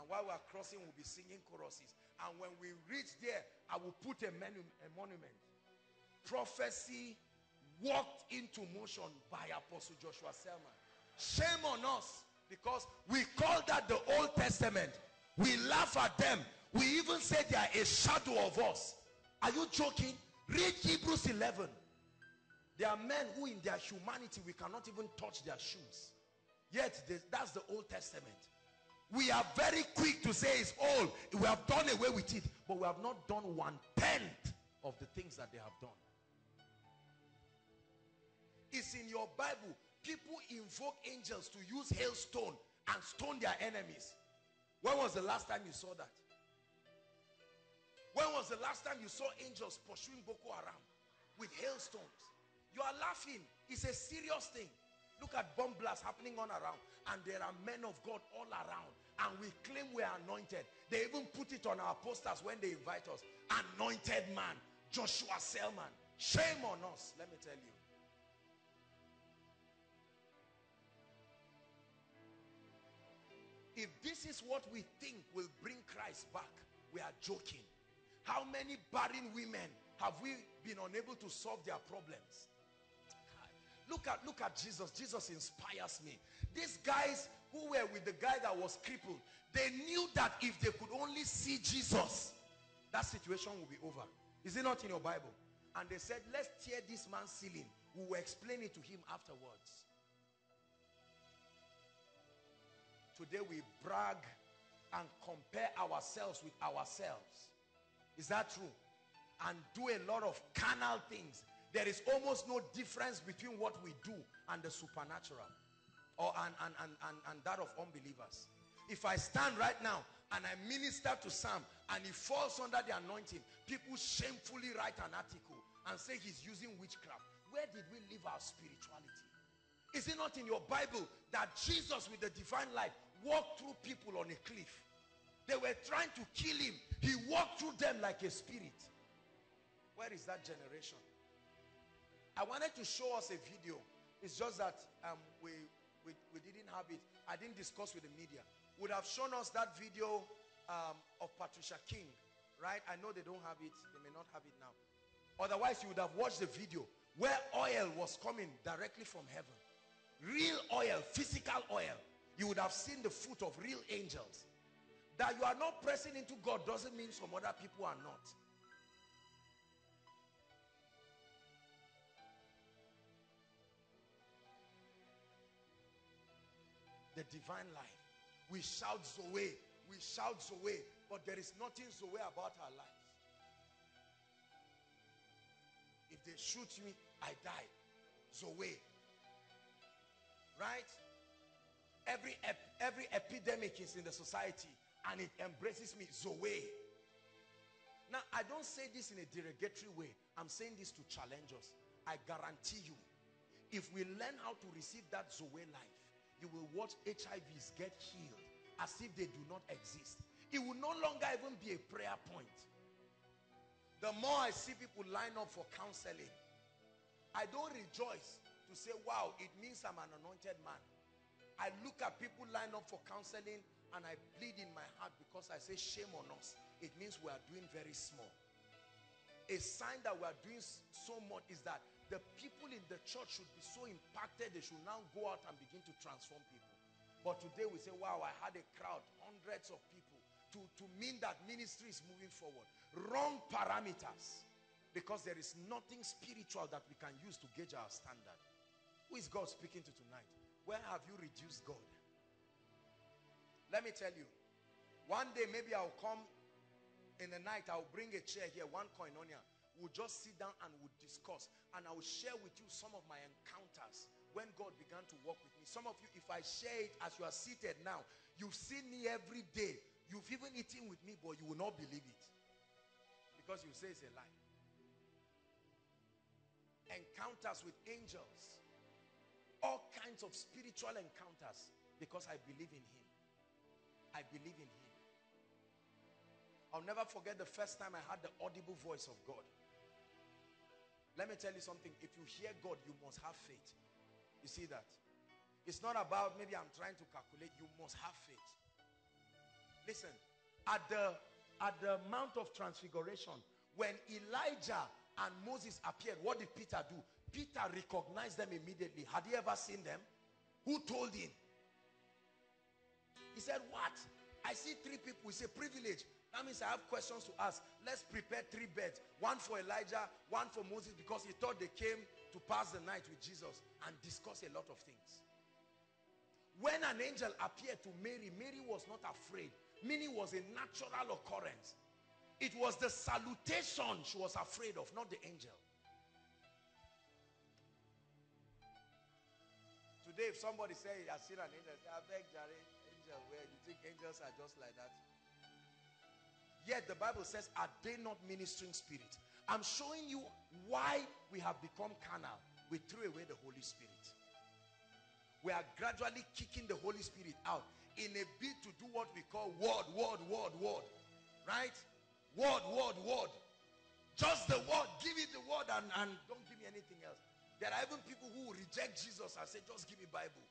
And while we're crossing, we'll be singing choruses. And when we reach there, I will put a, menu, a monument. Prophecy walked into motion by Apostle Joshua Selman. Shame on us because we call that the Old Testament. We laugh at them. We even say they are a shadow of us. Are you joking? Read Hebrews 11. There are men who in their humanity, we cannot even touch their shoes. Yet, that's the Old Testament. We are very quick to say it's old. We have done away with it. But we have not done one-tenth of the things that they have done. It's in your Bible people invoke angels to use hailstone and stone their enemies. When was the last time you saw that? When was the last time you saw angels pursuing Boko Haram with hailstones? You are laughing. It's a serious thing. Look at bomb blasts happening all around. And there are men of God all around. And we claim we are anointed. They even put it on our posters when they invite us. Anointed man. Joshua Selman. Shame on us, let me tell you. If this is what we think will bring Christ back, we are joking. How many barren women have we been unable to solve their problems? Look at look at Jesus. Jesus inspires me. These guys who were with the guy that was crippled, they knew that if they could only see Jesus, that situation will be over. Is it not in your Bible? And they said, let's tear this man's ceiling. We will explain it to him afterwards. Today we brag and compare ourselves with ourselves. Is that true? And do a lot of carnal things. There is almost no difference between what we do and the supernatural or and, and, and, and, and that of unbelievers. If I stand right now and I minister to Sam and he falls under the anointing, people shamefully write an article and say he's using witchcraft. Where did we leave our spirituality? Is it not in your Bible that Jesus with the divine life walked through people on a cliff. They were trying to kill him. He walked through them like a spirit. Where is that generation? I wanted to show us a video. It's just that um, we, we, we didn't have it. I didn't discuss with the media. Would have shown us that video um, of Patricia King, right? I know they don't have it. They may not have it now. Otherwise, you would have watched the video where oil was coming directly from heaven. Real oil, physical oil you would have seen the foot of real angels. That you are not pressing into God doesn't mean some other people are not. The divine life. We shout Zoe. We shout Zoe. But there is nothing Zoe about our lives. If they shoot me, I die. Zoe. Right? Every, ep every epidemic is in the society and it embraces me. Zoe. Now, I don't say this in a derogatory way. I'm saying this to challenge us. I guarantee you, if we learn how to receive that Zoe life, you will watch HIVs get healed as if they do not exist. It will no longer even be a prayer point. The more I see people line up for counseling, I don't rejoice to say, wow, it means I'm an anointed man. I look at people line up for counseling and I bleed in my heart because I say shame on us. It means we are doing very small. A sign that we are doing so much is that the people in the church should be so impacted they should now go out and begin to transform people. But today we say, wow, I had a crowd, hundreds of people to, to mean that ministry is moving forward. Wrong parameters. Because there is nothing spiritual that we can use to gauge our standard. Who is God speaking to tonight? Where have you reduced God? Let me tell you. One day maybe I'll come in the night. I'll bring a chair here, one koinonia. We'll just sit down and we'll discuss. And I will share with you some of my encounters when God began to work with me. Some of you, if I share it as you are seated now, you've seen me every day. You've even eaten with me, but you will not believe it. Because you say it's a lie. Encounters with angels. All kinds of spiritual encounters. Because I believe in him. I believe in him. I'll never forget the first time I heard the audible voice of God. Let me tell you something. If you hear God, you must have faith. You see that? It's not about maybe I'm trying to calculate. You must have faith. Listen, at the, at the Mount of Transfiguration, when Elijah and Moses appeared, what did Peter do? Peter recognized them immediately. Had he ever seen them? Who told him? He said, what? I see three people. It's a privilege. That means I have questions to ask. Let's prepare three beds. One for Elijah, one for Moses, because he thought they came to pass the night with Jesus and discuss a lot of things. When an angel appeared to Mary, Mary was not afraid meaning was a natural occurrence. It was the salutation she was afraid of, not the angel. Today, if somebody say, I see an angel, I beg, Jerry, angel, where you think angels are just like that? Yet the Bible says, are they not ministering spirits? I'm showing you why we have become carnal. We threw away the Holy Spirit. We are gradually kicking the Holy Spirit out in a bid to do what we call word, word, word, word. Right? Word, word, word. Just the word. Give it the word and, and don't give me anything else. There are even people who reject Jesus and say, just give me Bible.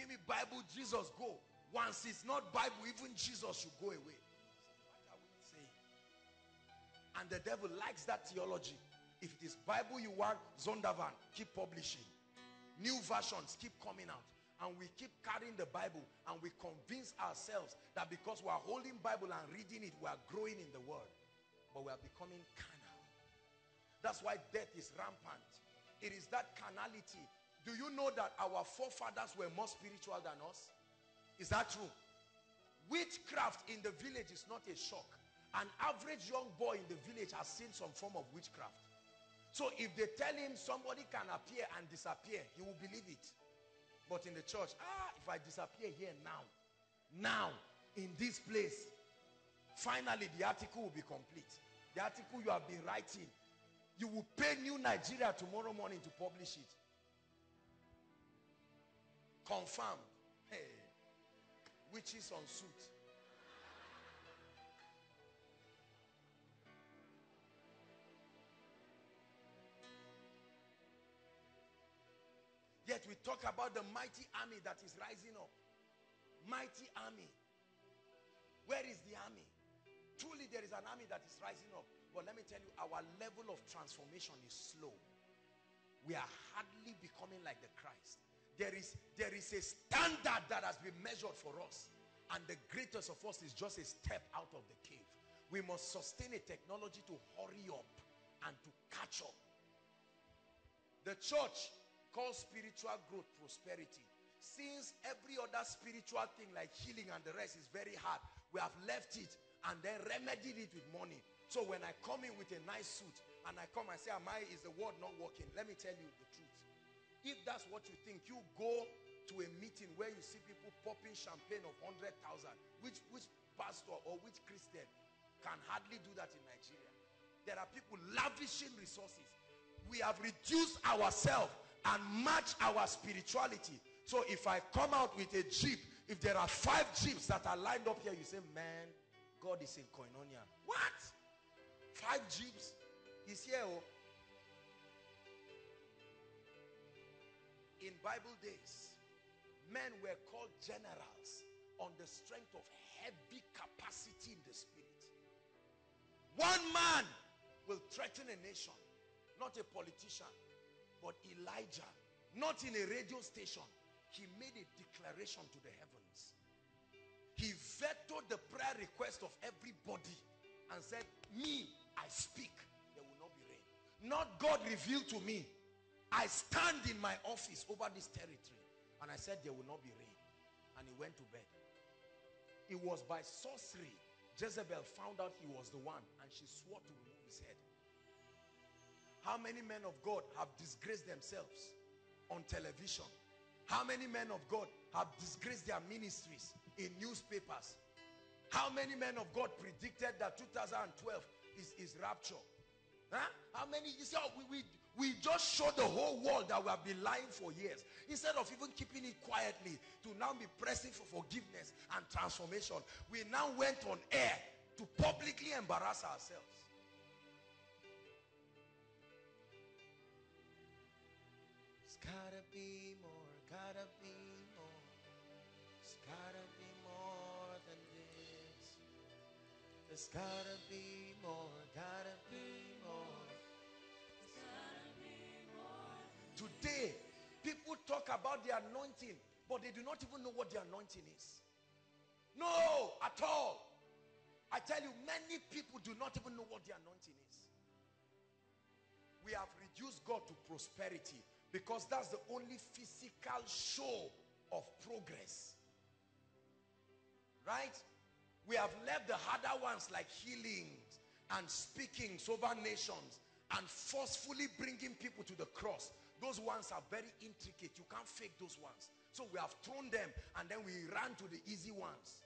Give me Bible, Jesus, go. Once it's not Bible, even Jesus should go away. And the devil likes that theology. If it is Bible you want, Zondervan, keep publishing. New versions keep coming out and we keep carrying the Bible and we convince ourselves that because we are holding Bible and reading it, we are growing in the word. But we are becoming carnal. That's why death is rampant. It is that carnality. Do you know that our forefathers were more spiritual than us? Is that true? Witchcraft in the village is not a shock. An average young boy in the village has seen some form of witchcraft. So if they tell him somebody can appear and disappear, he will believe it. But in the church, ah, if I disappear here now, now, in this place, finally the article will be complete. The article you have been writing, you will pay New Nigeria tomorrow morning to publish it. Confirmed. Hey, witches on suit. Yet we talk about the mighty army that is rising up. Mighty army. Where is the army? Truly there is an army that is rising up. But let me tell you, our level of transformation is slow. We are hardly becoming like the Christ. There is, there is a standard that has been measured for us. And the greatest of us is just a step out of the cave. We must sustain a technology to hurry up and to catch up. The church called spiritual growth prosperity. Since every other spiritual thing like healing and the rest is very hard, we have left it and then remedied it with money. So when I come in with a nice suit and I come and say, am I, is the word not working? Let me tell you the truth. If that's what you think, you go to a meeting where you see people popping champagne of 100,000. Which, which pastor or which Christian can hardly do that in Nigeria? There are people lavishing resources. We have reduced ourselves and match our spirituality. So if I come out with a jeep, if there are five jeeps that are lined up here, you say, man, God is in Koinonia. What? Five jeeps? He's here. Oh. In Bible days, men were called generals on the strength of heavy capacity in the spirit. One man will threaten a nation, not a politician, but Elijah, not in a radio station. He made a declaration to the heavens. He vetoed the prayer request of everybody and said, me, I speak, there will not be rain. Not God revealed to me. I stand in my office over this territory. And I said, there will not be rain. And he went to bed. It was by sorcery. Jezebel found out he was the one and she swore to remove his head. How many men of God have disgraced themselves on television? How many men of God have disgraced their ministries in newspapers? How many men of God predicted that 2012 is, is rapture? Huh? How many? You see, oh, we, we, we just showed the whole world that we have been lying for years. Instead of even keeping it quietly to now be pressing for forgiveness and transformation, we now went on air to publicly embarrass ourselves. There's gotta be more, gotta be more Today, people talk about the anointing, but they do not even know what the anointing is. No, at all. I tell you, many people do not even know what the anointing is. We have reduced God to prosperity because that's the only physical show of progress. Right? We have left the harder ones like healings and speakings over nations and forcefully bringing people to the cross those ones are very intricate. You can't fake those ones. So we have thrown them and then we ran to the easy ones.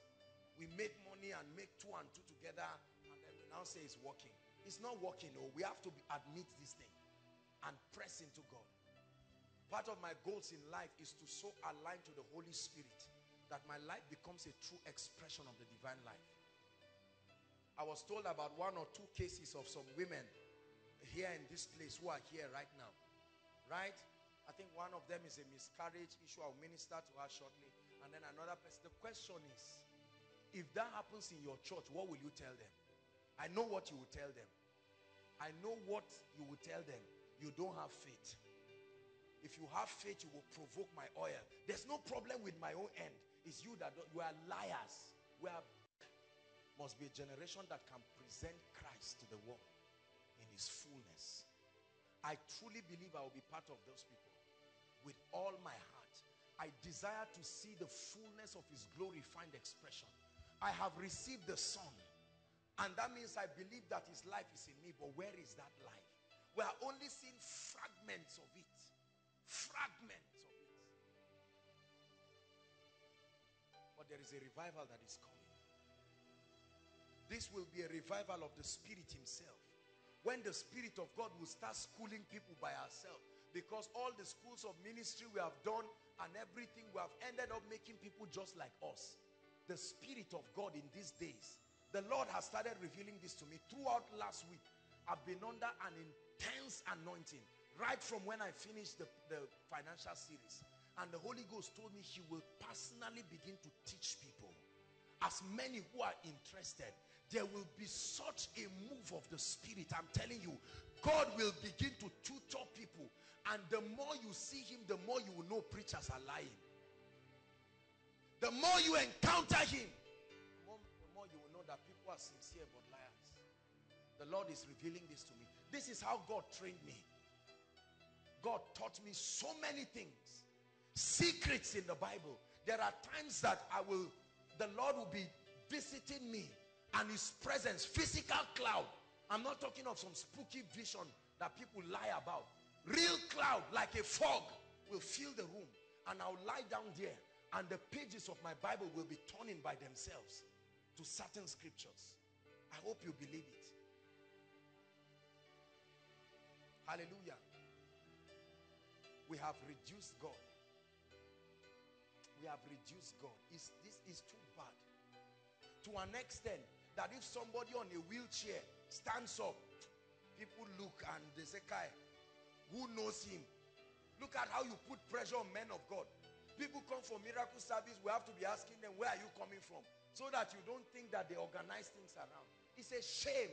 We make money and make two and two together and then we now say it's working. It's not working. No, we have to admit this thing and press into God. Part of my goals in life is to so align to the Holy Spirit that my life becomes a true expression of the divine life. I was told about one or two cases of some women here in this place who are here right now Right? I think one of them is a miscarriage issue. I'll minister to her shortly. And then another person. The question is, if that happens in your church, what will you tell them? I know what you will tell them. I know what you will tell them. You don't have faith. If you have faith, you will provoke my oil. There's no problem with my own end. It's you that you are liars. We are must be a generation that can present Christ to the world in his fullness. I truly believe I will be part of those people with all my heart. I desire to see the fullness of his glorified expression. I have received the son and that means I believe that his life is in me but where is that life? We are only seeing fragments of it. Fragments there is a revival that is coming. This will be a revival of the spirit himself when the Spirit of God will start schooling people by ourselves. Because all the schools of ministry we have done and everything we have ended up making people just like us. The Spirit of God in these days, the Lord has started revealing this to me throughout last week. I've been under an intense anointing right from when I finished the, the financial series. And the Holy Ghost told me he will personally begin to teach people. As many who are interested, there will be such a move of the spirit. I'm telling you god will begin to tutor people. And the more you see him the more you will know preachers are lying. The more you encounter him the more, the more you will know that people are sincere but liars. The lord is revealing this to me. This is how god trained me. God taught me so many things secrets in the bible there are times that i will the lord will be visiting me and his presence, physical cloud. I'm not talking of some spooky vision that people lie about. Real cloud, like a fog, will fill the room. And I'll lie down there and the pages of my Bible will be turning by themselves to certain scriptures. I hope you believe it. Hallelujah. We have reduced God. We have reduced God. Is this is too bad. To an extent, that if somebody on a wheelchair stands up, people look and they say, Kai, who knows him? Look at how you put pressure on men of God. people come for miracle service, we have to be asking them, where are you coming from? So that you don't think that they organize things around. It's a shame.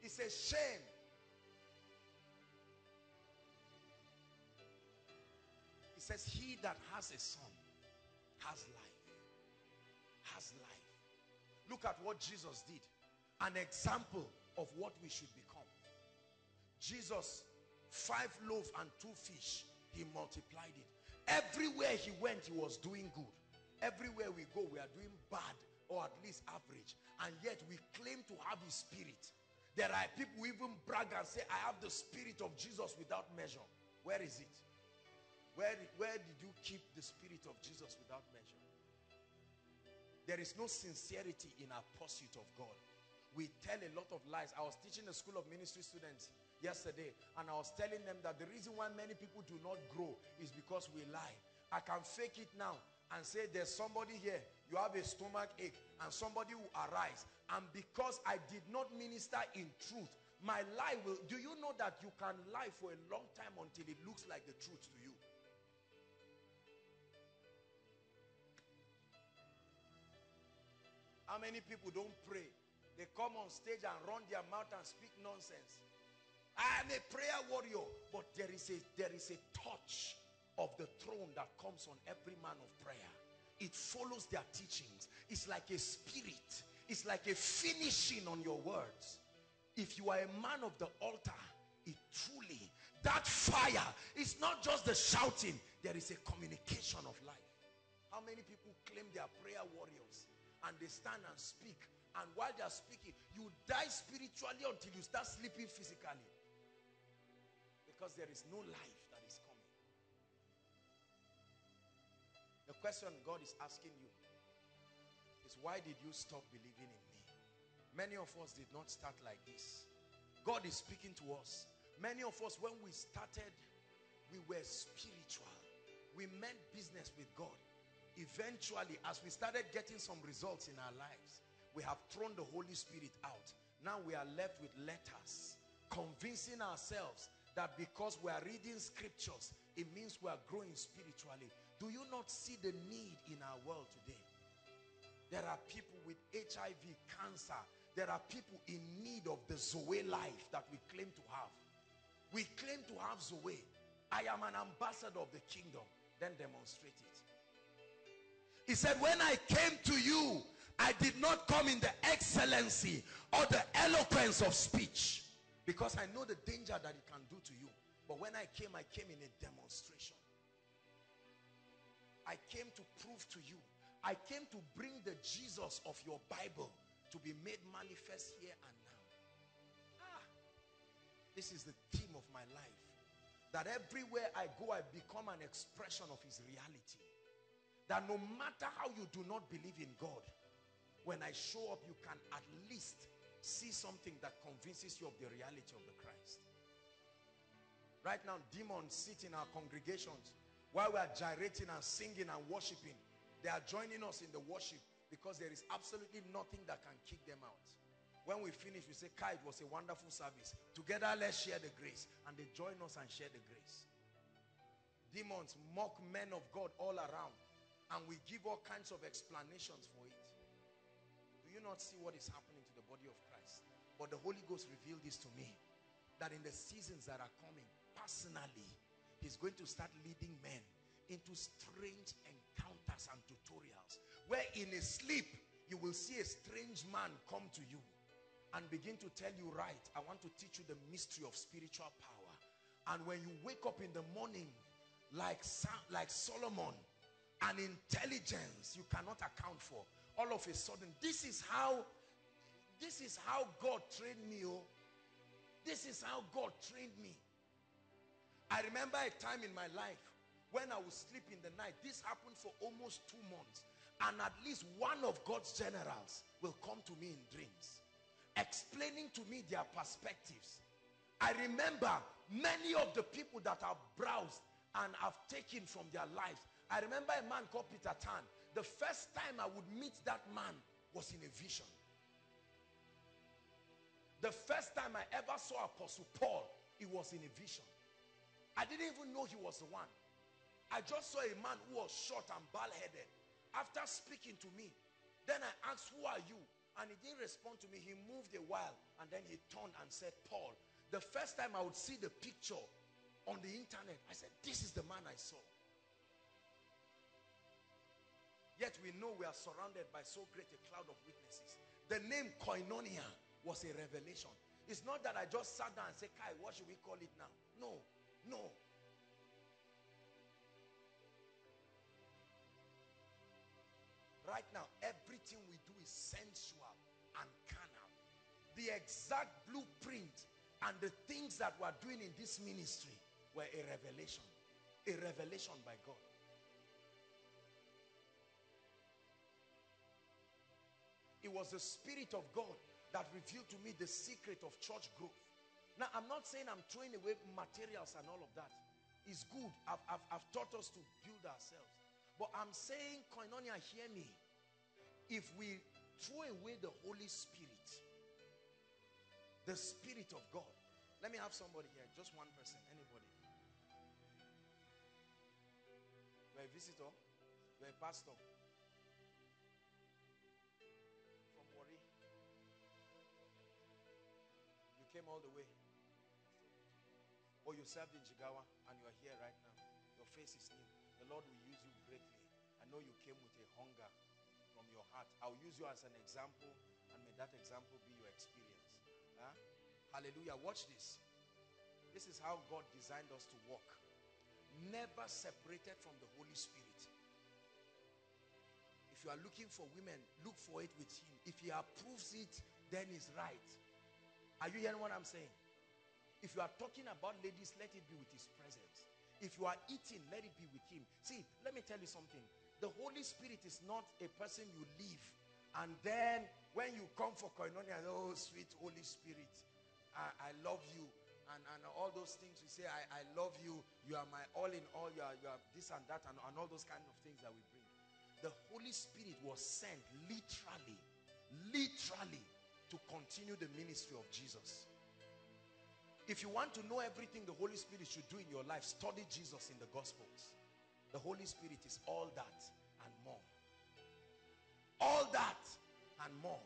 It's a shame. It says, he that has a son has life. Has life. Look at what Jesus did. An example of what we should become. Jesus, five loaves and two fish, he multiplied it. Everywhere he went, he was doing good. Everywhere we go, we are doing bad or at least average. And yet we claim to have his spirit. There are people who even brag and say, I have the spirit of Jesus without measure. Where is it? Where, where did you keep the spirit of Jesus without measure? There is no sincerity in our pursuit of God. We tell a lot of lies. I was teaching a school of ministry students yesterday and I was telling them that the reason why many people do not grow is because we lie. I can fake it now and say there's somebody here, you have a stomach ache and somebody will arise. And because I did not minister in truth, my lie will, do you know that you can lie for a long time until it looks like the truth to you? How many people don't pray? They come on stage and run their mouth and speak nonsense. I am a prayer warrior, but there is a there is a touch of the throne that comes on every man of prayer. It follows their teachings. It's like a spirit. It's like a finishing on your words. If you are a man of the altar, it truly that fire is not just the shouting. There is a communication of life. How many people claim they are prayer warriors? And they stand and speak. And while they are speaking, you die spiritually until you start sleeping physically. Because there is no life that is coming. The question God is asking you is why did you stop believing in me? Many of us did not start like this. God is speaking to us. Many of us, when we started, we were spiritual. We meant business with God eventually as we started getting some results in our lives we have thrown the Holy Spirit out. Now we are left with letters convincing ourselves that because we are reading scriptures it means we are growing spiritually. Do you not see the need in our world today? There are people with HIV cancer. There are people in need of the Zoe life that we claim to have. We claim to have Zoe. I am an ambassador of the kingdom. Then demonstrate it he said, when I came to you, I did not come in the excellency or the eloquence of speech. Because I know the danger that it can do to you. But when I came, I came in a demonstration. I came to prove to you. I came to bring the Jesus of your Bible to be made manifest here and now. Ah, this is the theme of my life. That everywhere I go, I become an expression of his reality that no matter how you do not believe in God, when I show up, you can at least see something that convinces you of the reality of the Christ. Right now, demons sit in our congregations while we are gyrating and singing and worshiping. They are joining us in the worship because there is absolutely nothing that can kick them out. When we finish, we say, Kai, it was a wonderful service. Together, let's share the grace. And they join us and share the grace. Demons mock men of God all around and we give all kinds of explanations for it. Do you not see what is happening to the body of Christ? But the Holy Ghost revealed this to me. That in the seasons that are coming, personally, he's going to start leading men into strange encounters and tutorials. Where in a sleep, you will see a strange man come to you and begin to tell you, right, I want to teach you the mystery of spiritual power. And when you wake up in the morning, like, like Solomon, an intelligence you cannot account for. All of a sudden this is how this is how god trained me oh. This is how god trained me. I remember a time in my life when i would sleep in the night. This happened for almost two months. And at least one of god's generals will come to me in dreams explaining to me their perspectives. I remember many of the people that have browsed and have taken from their lives I remember a man called Peter Tan. The first time I would meet that man was in a vision. The first time I ever saw Apostle Paul, it was in a vision. I didn't even know he was the one. I just saw a man who was short and bald-headed. After speaking to me, then I asked, who are you? And he didn't respond to me. He moved a while and then he turned and said, Paul. The first time I would see the picture on the internet, I said, this is the man I saw. Yet we know we are surrounded by so great a cloud of witnesses. The name Koinonia was a revelation. It's not that I just sat down and said, Kai, what should we call it now? No, no. Right now, everything we do is sensual and carnal. The exact blueprint and the things that we're doing in this ministry were a revelation. A revelation by God. It was the Spirit of God that revealed to me the secret of church growth. Now, I'm not saying I'm throwing away materials and all of that. It's good. I've, I've, I've taught us to build ourselves. But I'm saying, Koinonia, hear me. If we throw away the Holy Spirit, the Spirit of God. Let me have somebody here, just one person, anybody. You're a visitor, you're a pastor. Came all the way. Or you served in Jigawa and you are here right now. Your face is new. The Lord will use you greatly. I know you came with a hunger from your heart. I'll use you as an example and may that example be your experience. Huh? Hallelujah. Watch this. This is how God designed us to walk. Never separated from the Holy Spirit. If you are looking for women, look for it with him. If he approves it, then it's right. Are you hearing what I'm saying? If you are talking about ladies, let it be with his presence. If you are eating, let it be with him. See, let me tell you something. The Holy Spirit is not a person you leave. And then when you come for koinonia, oh, sweet Holy Spirit, I, I love you. And, and all those things we say, I, I love you. You are my all in all. You are, you are this and that and, and all those kind of things that we bring. The Holy Spirit was sent literally, literally to continue the ministry of Jesus. If you want to know everything the Holy Spirit should do in your life, study Jesus in the Gospels. The Holy Spirit is all that and more. All that and more.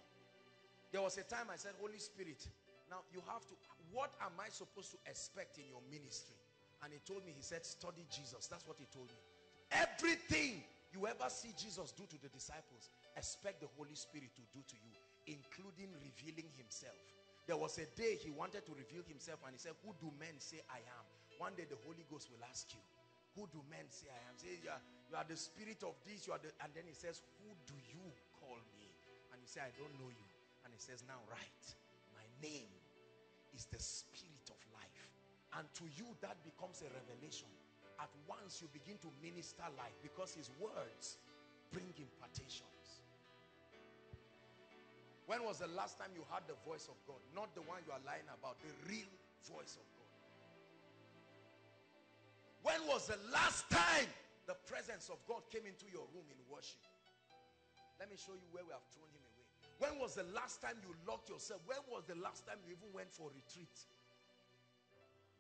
There was a time I said, Holy Spirit, now you have to, what am I supposed to expect in your ministry? And he told me, he said, study Jesus. That's what he told me. Everything you ever see Jesus do to the disciples, expect the Holy Spirit to do to you, including revealing himself. There was a day he wanted to reveal himself and he said, who do men say I am? One day the Holy Ghost will ask you, who do men say I am? Say, you are, you are the spirit of this, you are the, and then he says, who do you call me? And you say, I don't know you. And he says, now write, my name is the spirit of life. And to you that becomes a revelation. At once you begin to minister life because his words bring impartations. When was the last time you heard the voice of God? Not the one you are lying about, the real voice of God. When was the last time the presence of God came into your room in worship? Let me show you where we have thrown him away. When was the last time you locked yourself? When was the last time you even went for retreat?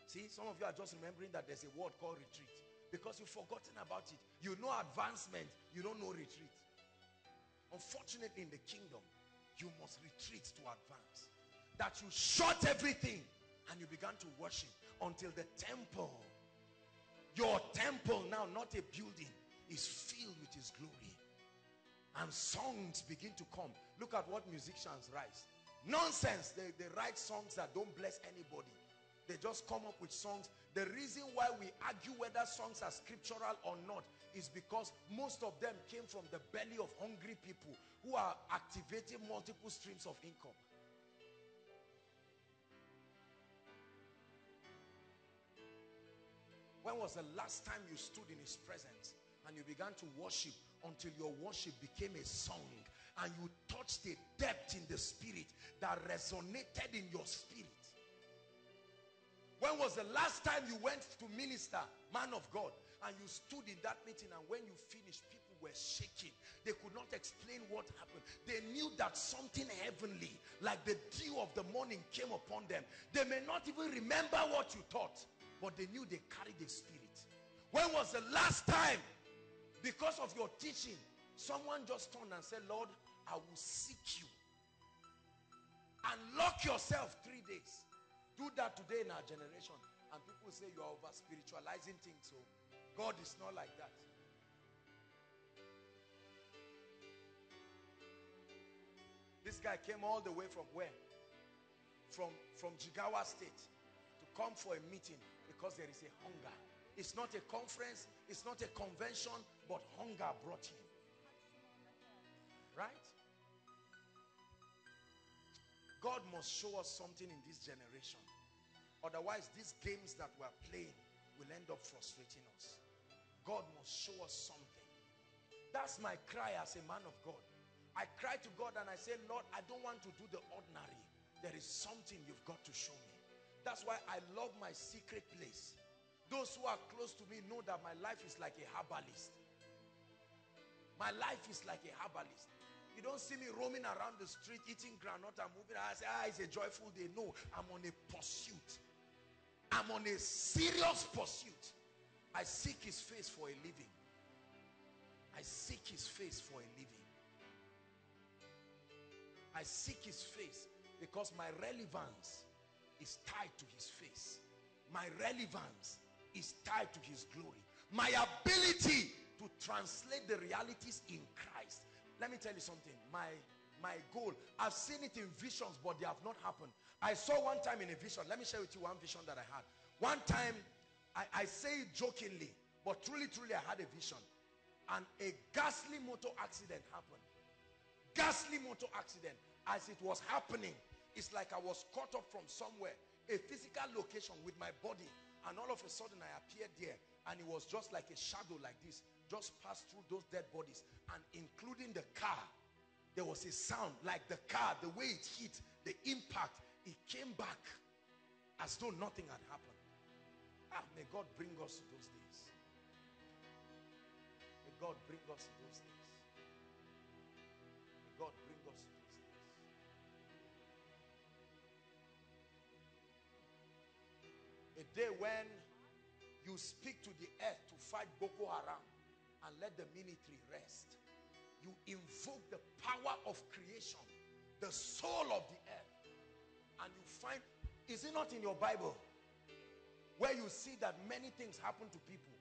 See, some of you are just remembering that there's a word called retreat because you've forgotten about it. You know advancement, you don't know retreat. Unfortunately, in the kingdom, you must retreat to advance. That you shut everything and you began to worship until the temple, your temple now, not a building, is filled with his glory. And songs begin to come. Look at what musicians write. Nonsense. They, they write songs that don't bless anybody. They just come up with songs. The reason why we argue whether songs are scriptural or not is because most of them came from the belly of hungry people who are activating multiple streams of income. When was the last time you stood in his presence and you began to worship until your worship became a song and you touched a depth in the spirit that resonated in your spirit? When was the last time you went to minister, man of God, and you stood in that meeting and when you finished, people were shaking. They could not explain what happened. They knew that something heavenly, like the dew of the morning, came upon them. They may not even remember what you taught, but they knew they carried the spirit. When was the last time, because of your teaching, someone just turned and said, Lord, I will seek you. And lock yourself three days. Do that today in our generation. And people say you are over spiritualizing things. So God is not like that. This guy came all the way from where? From, from Jigawa State to come for a meeting because there is a hunger. It's not a conference, it's not a convention, but hunger brought him. Right? God must show us something in this generation. Otherwise, these games that we're playing will end up frustrating us. God must show us something. That's my cry as a man of God. I cry to God and I say, Lord, I don't want to do the ordinary. There is something you've got to show me. That's why I love my secret place. Those who are close to me know that my life is like a herbalist. My life is like a herbalist. You don't see me roaming around the street eating granite and moving. I say, ah, it's a joyful day. No, I'm on a pursuit. I'm on a serious pursuit. I seek his face for a living. I seek his face for a living. I seek his face because my relevance is tied to his face. My relevance is tied to his glory. My ability to translate the realities in Christ. Let me tell you something. My my goal, I've seen it in visions, but they have not happened. I saw one time in a vision. Let me share with you one vision that I had. One time, I, I say it jokingly, but truly, truly, I had a vision. And a ghastly motor accident happened. Ghastly motor accident. As it was happening, it's like I was caught up from somewhere. A physical location with my body. And all of a sudden, I appeared there. And it was just like a shadow like this. Just passed through those dead bodies. And including the car. There was a sound like the car, the way it hit, the impact. It came back as though nothing had happened. Ah, may God bring us to those days. May God bring us to those days. May God bring us to those days. A day when you speak to the earth to fight Boko Haram and let the military rest. You invoke the power of creation, the soul of the earth. And you find, is it not in your Bible? Where you see that many things happen to people.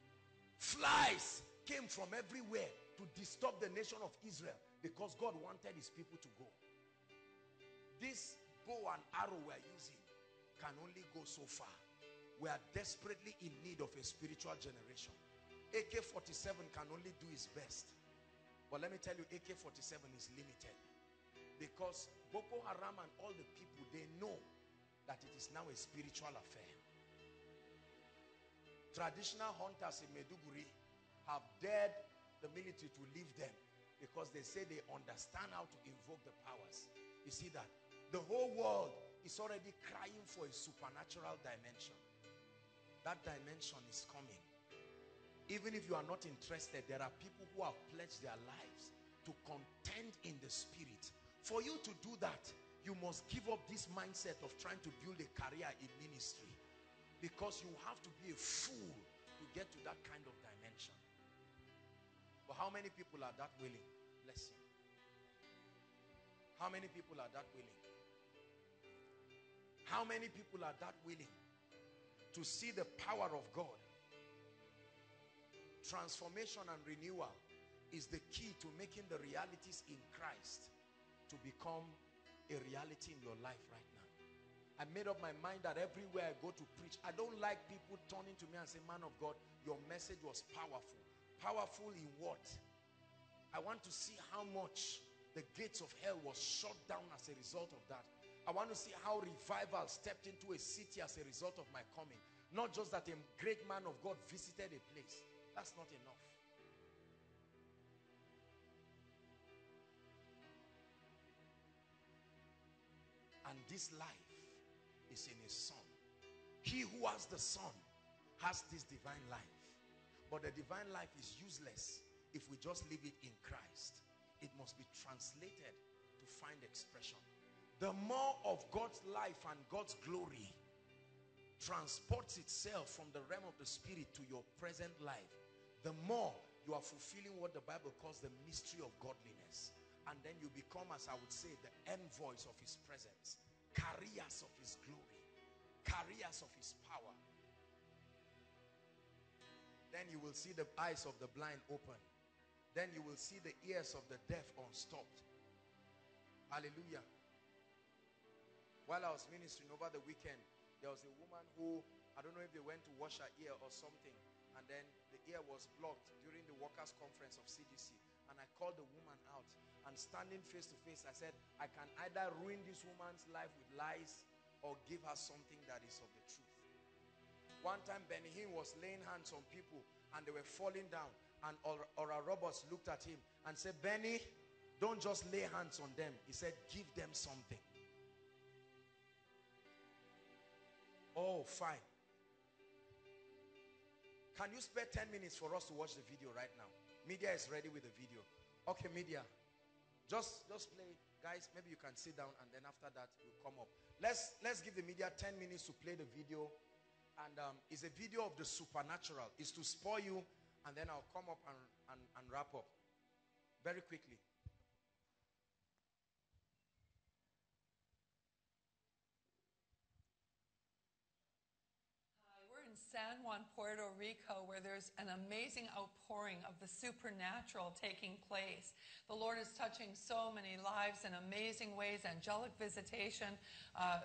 Flies came from everywhere to disturb the nation of Israel because God wanted his people to go. This bow and arrow we're using can only go so far. We are desperately in need of a spiritual generation. AK-47 can only do its best. But let me tell you, AK-47 is limited. Because Boko Haram and all the people, they know that it is now a spiritual affair. Traditional hunters in Maiduguri have dared the military to leave them because they say they understand how to invoke the powers. You see that? The whole world is already crying for a supernatural dimension. That dimension is coming. Even if you are not interested, there are people who have pledged their lives to contend in the spirit. For you to do that, you must give up this mindset of trying to build a career in ministry. Because you have to be a fool to get to that kind of dimension. But how many people are that willing? Bless him. How many people are that willing? How many people are that willing to see the power of God? Transformation and renewal is the key to making the realities in Christ to become a reality in your life right now. I made up my mind that everywhere I go to preach, I don't like people turning to me and say, man of God, your message was powerful. Powerful in what? I want to see how much the gates of hell was shut down as a result of that. I want to see how revival stepped into a city as a result of my coming. Not just that a great man of God visited a place. That's not enough. And this life is in his son. He who has the son has this divine life. But the divine life is useless if we just leave it in Christ. It must be translated to find expression. The more of God's life and God's glory transports itself from the realm of the spirit to your present life, the more you are fulfilling what the Bible calls the mystery of godliness. And then you become, as I would say, the envoys of his presence, carriers of his glory, carriers of his power. Then you will see the eyes of the blind open. Then you will see the ears of the deaf unstopped. Hallelujah. While I was ministering over the weekend, there was a woman who, I don't know if they went to wash her ear or something, and then the ear was blocked during the workers conference of CGC and I called the woman out. And standing face to face I said I can either ruin this woman's life with lies or give her something that is of the truth. One time Benny Hinn was laying hands on people and they were falling down. And Oral Roberts looked at him and said Benny don't just lay hands on them. He said give them something. Oh fine. Can you spare 10 minutes for us to watch the video right now? Media is ready with the video. Okay, media. Just, just play. Guys, maybe you can sit down and then after that you come up. Let's, let's give the media 10 minutes to play the video. And um, it's a video of the supernatural. It's to spoil you and then I'll come up and, and, and wrap up. Very quickly. San Juan, Puerto Rico, where there's an amazing outpouring of the supernatural taking place. The Lord is touching so many lives in amazing ways, angelic visitation, uh,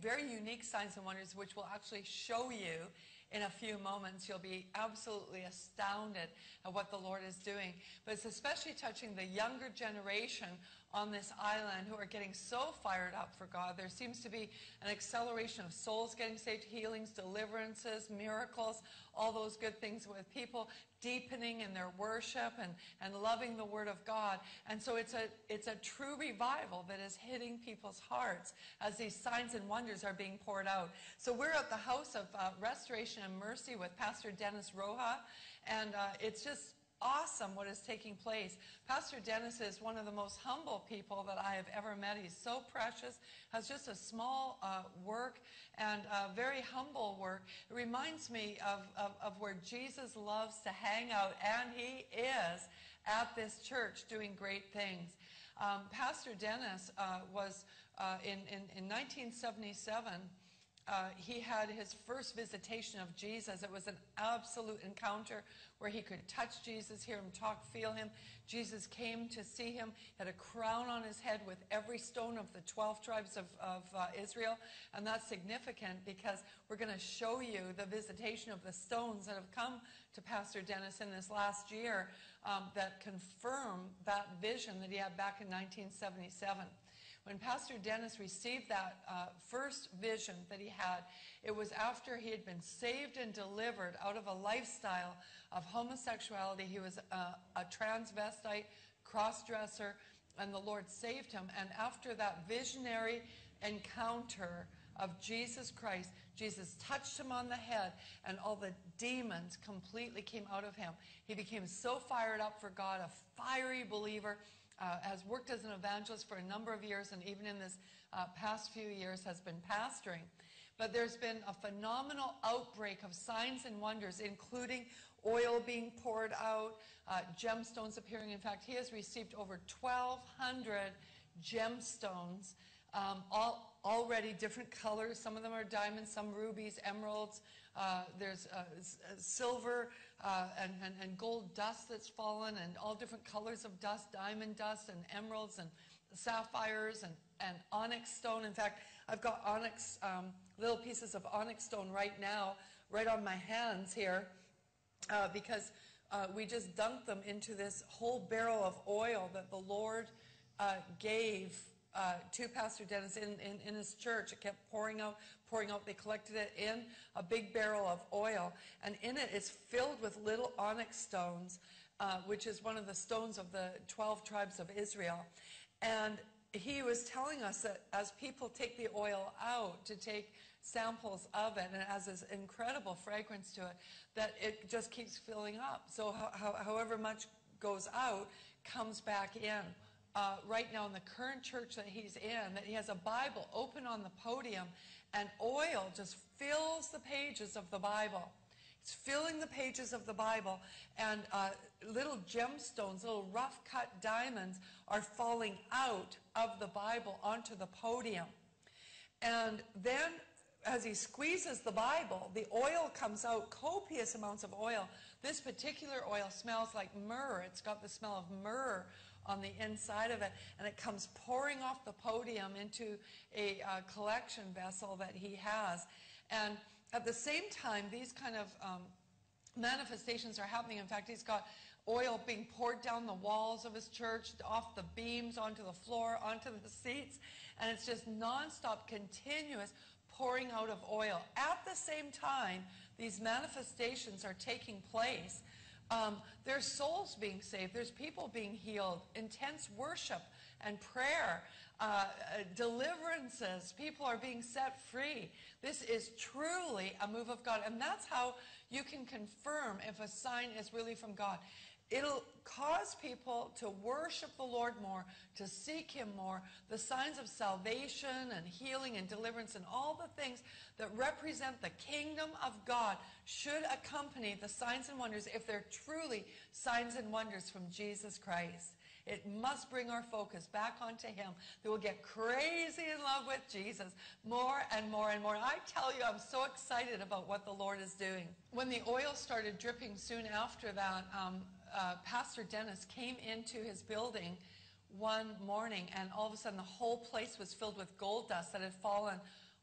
very unique signs and wonders, which will actually show you in a few moments. You'll be absolutely astounded at what the Lord is doing. But it's especially touching the younger generation on this island who are getting so fired up for God. There seems to be an acceleration of souls getting saved, healings, deliverances, miracles, all those good things with people deepening in their worship and, and loving the Word of God. And so it's a, it's a true revival that is hitting people's hearts as these signs and wonders are being poured out. So we're at the House of uh, Restoration and Mercy with Pastor Dennis Roja. And uh, it's just awesome what is taking place. Pastor Dennis is one of the most humble people that I have ever met. He's so precious, has just a small uh, work and a very humble work. It reminds me of, of, of where Jesus loves to hang out, and he is at this church doing great things. Um, Pastor Dennis uh, was uh, in, in, in 1977 uh, he had his first visitation of Jesus. It was an absolute encounter where he could touch Jesus, hear him talk, feel him. Jesus came to see him, had a crown on his head with every stone of the 12 tribes of, of uh, Israel. And that's significant because we're going to show you the visitation of the stones that have come to Pastor Dennis in this last year um, that confirm that vision that he had back in 1977. When Pastor Dennis received that uh, first vision that he had, it was after he had been saved and delivered out of a lifestyle of homosexuality. He was a, a transvestite, cross-dresser, and the Lord saved him. And after that visionary encounter of Jesus Christ, Jesus touched him on the head, and all the demons completely came out of him. He became so fired up for God, a fiery believer uh, has worked as an evangelist for a number of years and even in this uh, past few years has been pastoring. But there's been a phenomenal outbreak of signs and wonders, including oil being poured out, uh, gemstones appearing. In fact, he has received over 1,200 gemstones, um, all already different colors. Some of them are diamonds, some rubies, emeralds. Uh, there's uh, uh silver, uh, and, and, and gold dust that's fallen and all different colors of dust, diamond dust and emeralds and sapphires and, and onyx stone. In fact, I've got onyx, um, little pieces of onyx stone right now, right on my hands here, uh, because uh, we just dunked them into this whole barrel of oil that the Lord uh, gave uh, to Pastor Dennis in, in, in, his church. It kept pouring out, pouring out. They collected it in a big barrel of oil, and in it is filled with little onyx stones, uh, which is one of the stones of the 12 tribes of Israel. And he was telling us that as people take the oil out to take samples of it, and it has this incredible fragrance to it, that it just keeps filling up. So, ho- however much goes out comes back in uh, right now in the current church that he's in that he has a Bible open on the podium and oil just fills the pages of the Bible. It's filling the pages of the Bible, and uh, little gemstones, little rough cut diamonds are falling out of the Bible onto the podium. And then as he squeezes the Bible, the oil comes out, copious amounts of oil. This particular oil smells like myrrh. It's got the smell of myrrh on the inside of it, and it comes pouring off the podium into a uh, collection vessel that he has. And at the same time, these kind of um, manifestations are happening. In fact, he's got oil being poured down the walls of his church, off the beams, onto the floor, onto the seats, and it's just nonstop, continuous pouring out of oil. At the same time, these manifestations are taking place. Um, there's souls being saved. There's people being healed. Intense worship and prayer. Uh, uh, deliverances. People are being set free. This is truly a move of God. And that's how you can confirm if a sign is really from God. It'll cause people to worship the Lord more, to seek Him more. The signs of salvation and healing and deliverance and all the things that represent the kingdom of God should accompany the signs and wonders if they're truly signs and wonders from Jesus Christ. It must bring our focus back onto Him. That we'll get crazy in love with Jesus more and more and more. I tell you, I'm so excited about what the Lord is doing. When the oil started dripping soon after that, um, uh, Pastor Dennis came into his building one morning, and all of a sudden the whole place was filled with gold dust that had fallen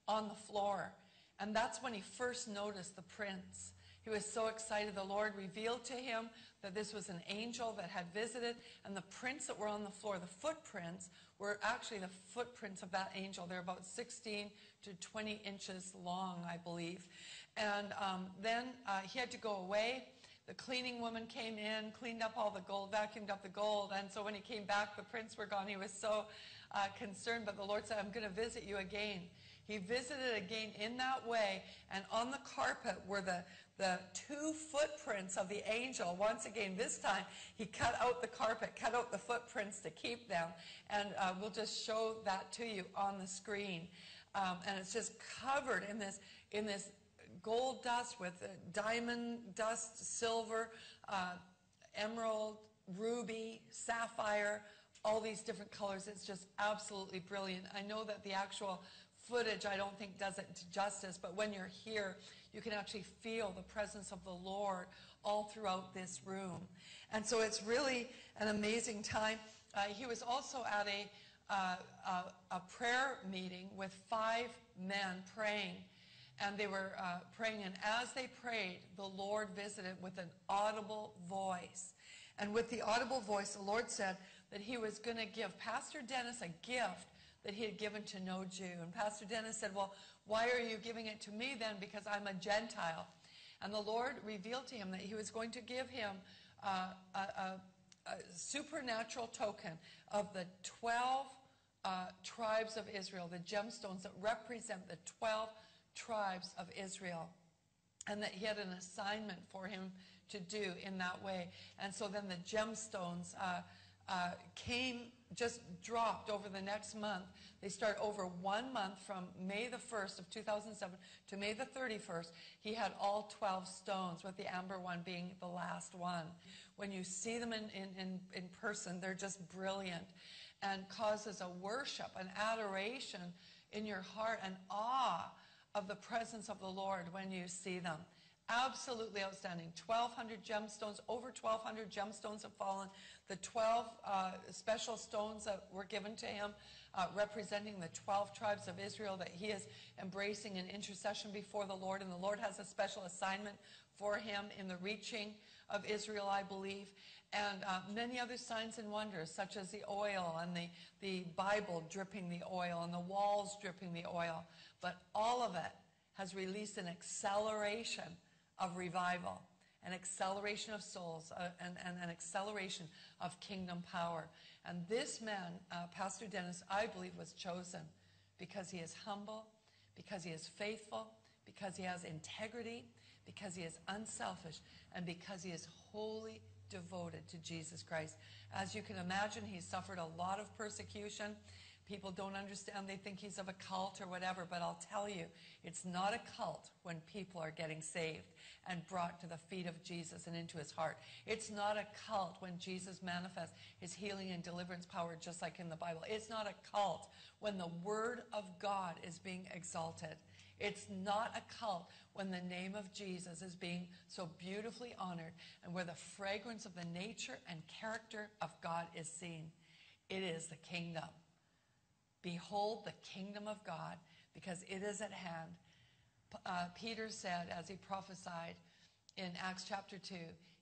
on the floor. And that's when he first noticed the prints. He was so excited. The Lord revealed to him that this was an angel that had visited, and the prints that were on the floor, the footprints, were actually the footprints of that angel. They're about 16 to 20 inches long, I believe. And um, then uh, he had to go away the cleaning woman came in, cleaned up all the gold, vacuumed up the gold. And so when he came back, the prints were gone. He was so uh, concerned. But the Lord said, I'm going to visit you again. He visited again in that way. And on the carpet were the, the two footprints of the angel. Once again, this time, he cut out the carpet, cut out the footprints to keep them. And uh, we'll just show that to you on the screen. Um, and it's just covered in this, in this gold dust with diamond dust, silver, uh, emerald, ruby, sapphire, all these different colors. It's just absolutely brilliant. I know that the actual footage I don't think does it justice, but when you're here, you can actually feel the presence of the Lord all throughout this room. And so it's really an amazing time. Uh, he was also at a, uh, a, a prayer meeting with five men praying and they were uh, praying. And as they prayed, the Lord visited with an audible voice. And with the audible voice, the Lord said that he was going to give Pastor Dennis a gift that he had given to no Jew. And Pastor Dennis said, Well, why are you giving it to me then? Because I'm a Gentile. And the Lord revealed to him that he was going to give him uh, a, a, a, supernatural token of the 12 uh, tribes of Israel, the gemstones that represent the 12 tribes of Israel. And that he had an assignment for him to do in that way. And so then the gemstones uh, uh, came, just dropped over the next month. They start over one month from May the 1st of 2007 to May the 31st. He had all 12 stones, with the amber one being the last one. When you see them in, in, in, in person, they're just brilliant and causes a worship, an adoration in your heart, an awe of the presence of the Lord when you see them. Absolutely outstanding. 1,200 gemstones, over 1,200 gemstones have fallen. The 12 uh, special stones that were given to him, uh, representing the 12 tribes of Israel that he is embracing in intercession before the Lord. And the Lord has a special assignment for him in the reaching of Israel, I believe. And uh, many other signs and wonders, such as the oil and the, the Bible dripping the oil and the walls dripping the oil. But all of it has released an acceleration of revival, an acceleration of souls, uh, and, and, an acceleration of kingdom power. And this man, uh, Pastor Dennis, I believe was chosen because he is humble, because he is faithful, because he has integrity, because he is unselfish, and because he is wholly devoted to Jesus Christ. As you can imagine, he suffered a lot of persecution. People don't understand. They think he's of a cult or whatever. But I'll tell you, it's not a cult when people are getting saved and brought to the feet of Jesus and into his heart. It's not a cult when Jesus manifests his healing and deliverance power, just like in the Bible. It's not a cult when the word of God is being exalted. It's not a cult when the name of Jesus is being so beautifully honored and where the fragrance of the nature and character of God is seen. It is the kingdom. Behold the kingdom of God, because it is at hand. Uh, Peter said, as he prophesied in Acts chapter 2,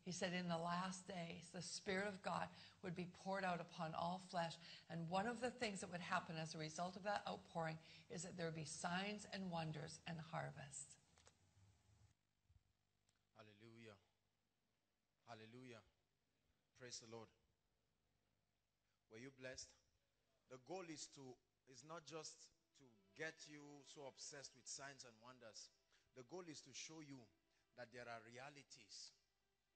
he said, In the last days, the Spirit of God would be poured out upon all flesh. And one of the things that would happen as a result of that outpouring is that there would be signs and wonders and harvest. Hallelujah. Hallelujah. Praise the Lord. Were you blessed? The goal is to is not just to get you so obsessed with signs and wonders. The goal is to show you that there are realities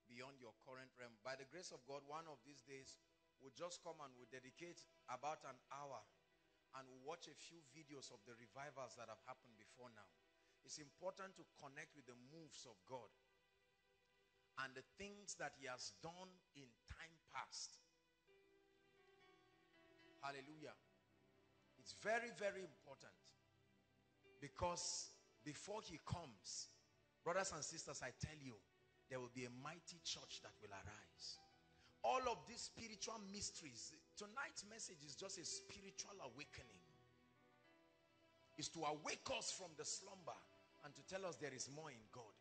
beyond your current realm. By the grace of God, one of these days, we'll just come and we'll dedicate about an hour and we'll watch a few videos of the revivals that have happened before now. It's important to connect with the moves of God and the things that he has done in time past. Hallelujah. It's very, very important. Because before he comes, brothers and sisters, I tell you, there will be a mighty church that will arise. All of these spiritual mysteries, tonight's message is just a spiritual awakening. Is to awake us from the slumber and to tell us there is more in God.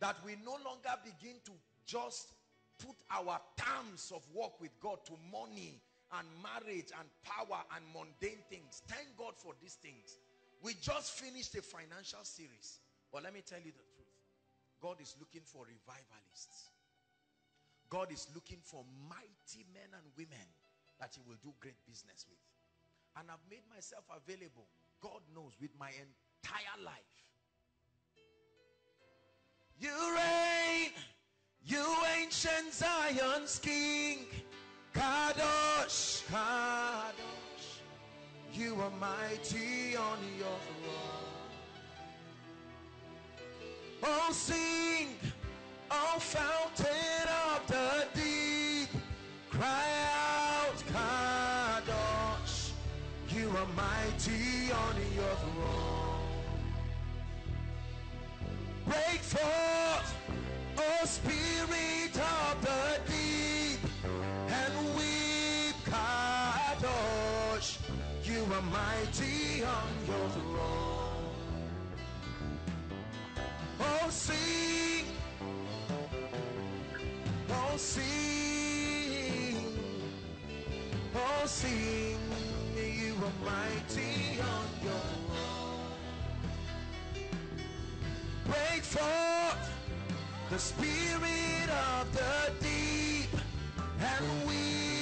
That we no longer begin to just put our terms of work with God to money and marriage and power and mundane things. Thank God for these things. We just finished a financial series. But let me tell you the truth. God is looking for revivalists. God is looking for mighty men and women that he will do great business with. And I've made myself available, God knows, with my entire life. You reign, you ancient Zion's king. Kadosh, Kadosh, you are mighty on your throne. Oh, sing, oh, fountain of the deep, cry out, Kadosh, you are mighty on your throne. Break forth, oh, spirit of the deep. Are mighty on your throne. Oh, sing. Oh, sing. Oh, sing. You are mighty on your throne. Break forth the spirit of the deep and weep,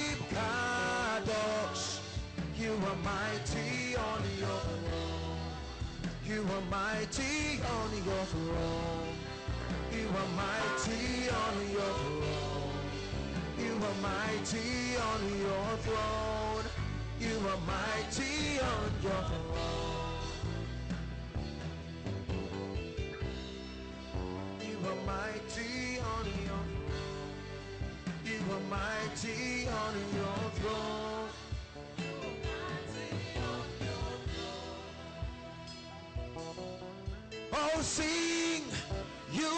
are mighty on your throne. You are mighty on your throne. You are mighty on your throne. You are mighty on your throne. You are mighty on your throne. You are mighty on your throne. You are mighty on your throne. Oh, sing, you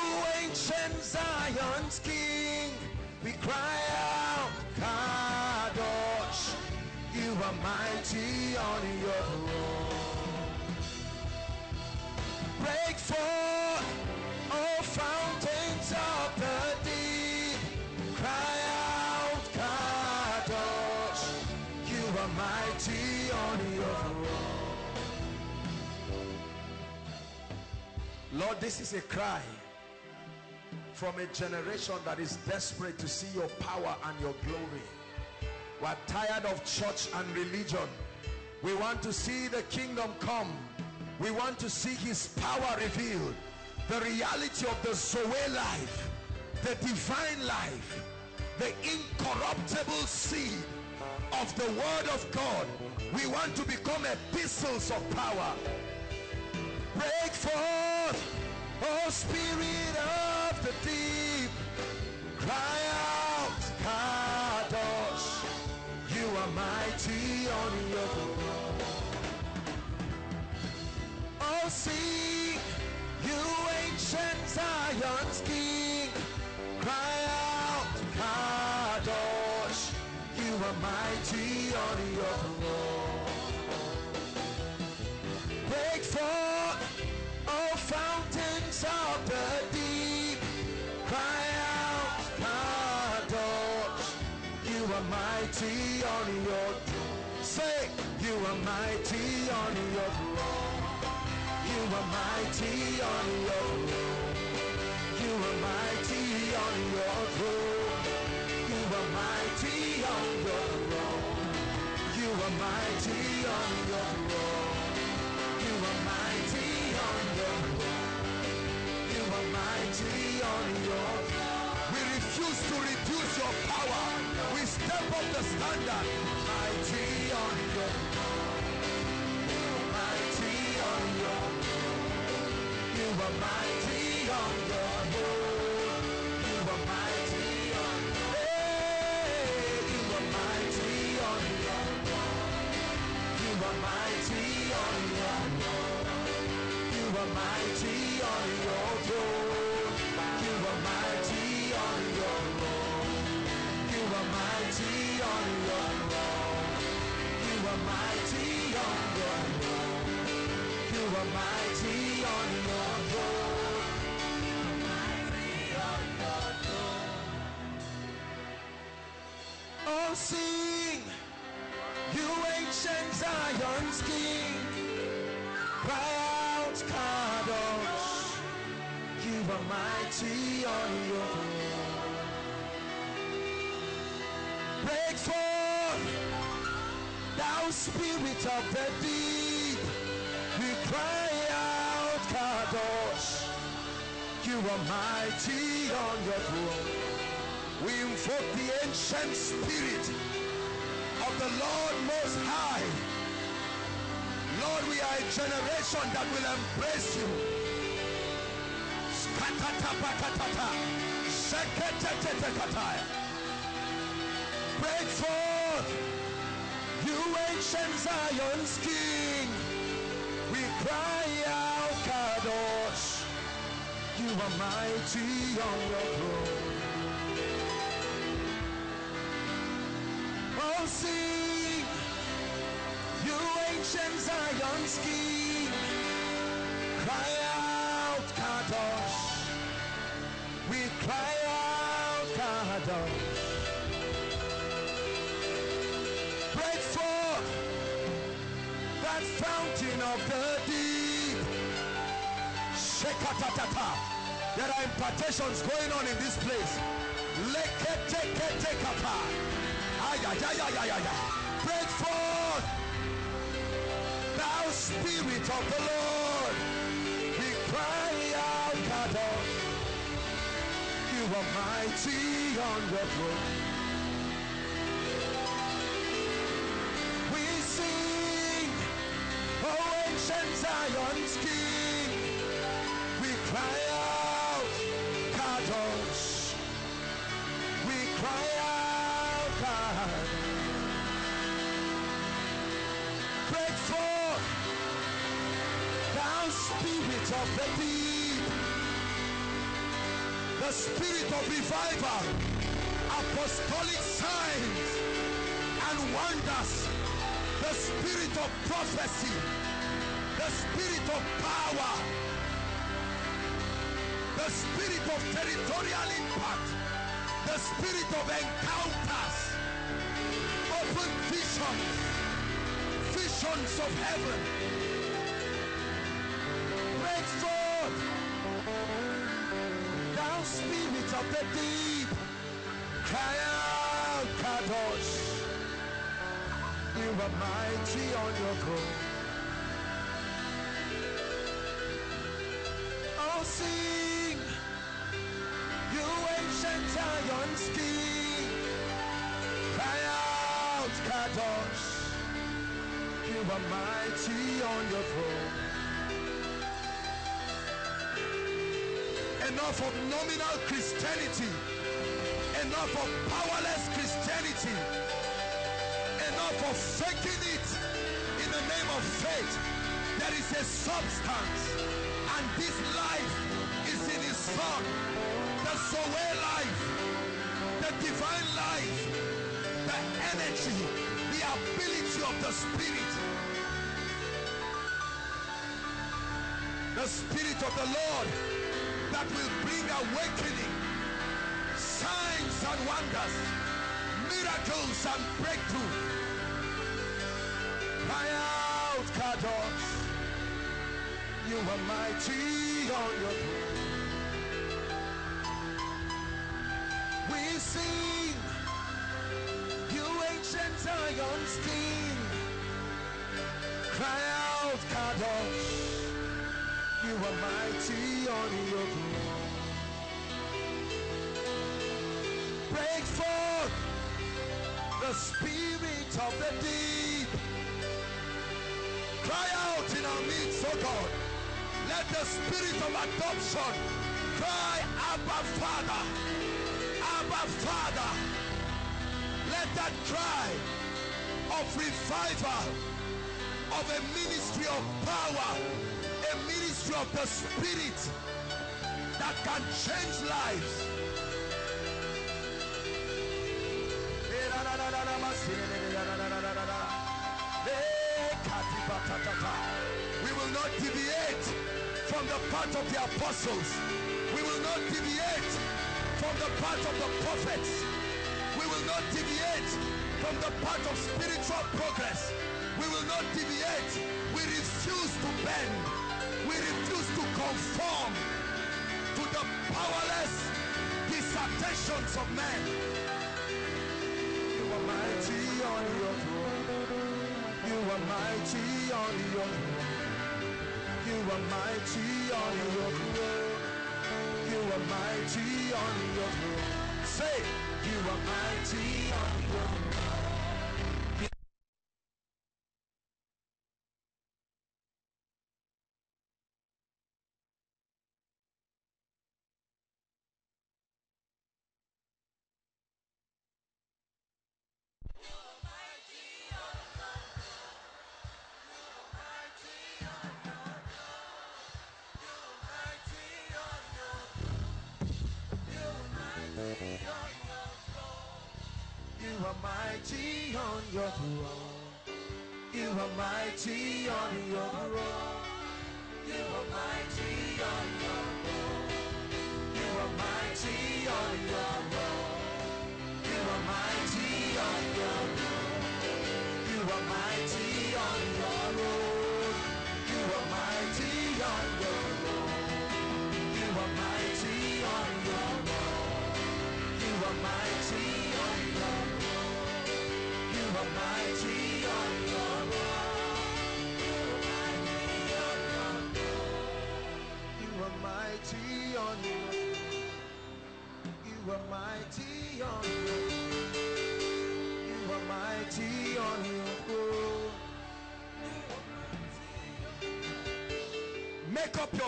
ancient Zion's King. We cry out, Kadosh, you are mighty on your throne. Break forth, oh fountains of the deep. Cry out, Kadosh, you are mighty Lord, this is a cry from a generation that is desperate to see your power and your glory. We're tired of church and religion. We want to see the kingdom come. We want to see his power revealed. The reality of the Zoe life, the divine life, the incorruptible seed of the word of God. We want to become epistles of power. Break forth, oh spirit of the deep. Cry out, Kadosh. You are mighty on your throne. Oh, sing, you ancient Zion's king. Cry out, Kadosh. You are mighty on your throne. Break forth, oh fountains of the deep. Cry out, Kadosh. You are mighty on your throne. Say, you are mighty on your throne. You are mighty on your throne. You are mighty on your mighty on your. We refuse to reduce your power. We step up the standard. Mighty on your. Mighty on your. You are mighty on your. You are mighty on your Hey, You are mighty on your. You are mighty on your. You are mighty on your throne. Sing, you ancient Zion's king. Cry out, Kadosh. You are mighty on your throne. Break forth, thou spirit of the deep. We cry out, Kadosh. You are mighty on your throne. We invoke the ancient spirit of the Lord Most High. Lord, we are a generation that will embrace you. Break forth, you ancient Zion's King. We cry out, Kadosh. You are mighty on your throne. Oh, sing, you. Cry out, Kadosh. We cry out, Kadosh. Break forth that fountain of the deep. Shekatatata. There are impartations going on in this place. Leketeketekapa. Ay, ay, ay, ay, ay, ay. Break forth, thou spirit of the Lord. We cry out, Kadosh. You are mighty on your throne. We sing, oh ancient Zion's King. We cry out, Kadosh. We cry out, of the deep. The spirit of revival, apostolic signs and wonders. The spirit of prophecy, the spirit of power, the spirit of territorial impact, the spirit of encounters, open visions, visions of heaven. Break forth, thou spirit of the deep, cry out, Kadosh. You are mighty on your throne. Oh, sing, you ancient Zion's King. Kadosh. You are mighty on your throne. Enough of nominal Christianity. Enough of powerless Christianity. Enough of faking it in the name of faith. There is a substance and this life is in his son. The Zoe life, the divine life, the energy, the ability of the spirit. The spirit of the Lord that will bring awakening, signs and wonders, miracles and breakthrough. Cry out, Kadosh. You are mighty on your throne. We sing, you ancient Zion's king. Cry out, Kadosh. You are mighty on your throne. Break forth the spirit of the deep. Cry out in our midst, oh God. Let the spirit of adoption cry, Abba Father. Abba Father. Let that cry of revival, of a ministry of power, ministry of the spirit that can change lives. We will not deviate from the path of the apostles. We will not deviate from the path of the prophets. We will not deviate from the path of spiritual progress. We will not deviate. We refuse to bend. Conform to the powerless dissertations of men. You are mighty on your throne. You are mighty on your throne. You are mighty on your throne. You are mighty on your throne. Say, you are mighty on your throne. On your throne. You are mighty on your throne.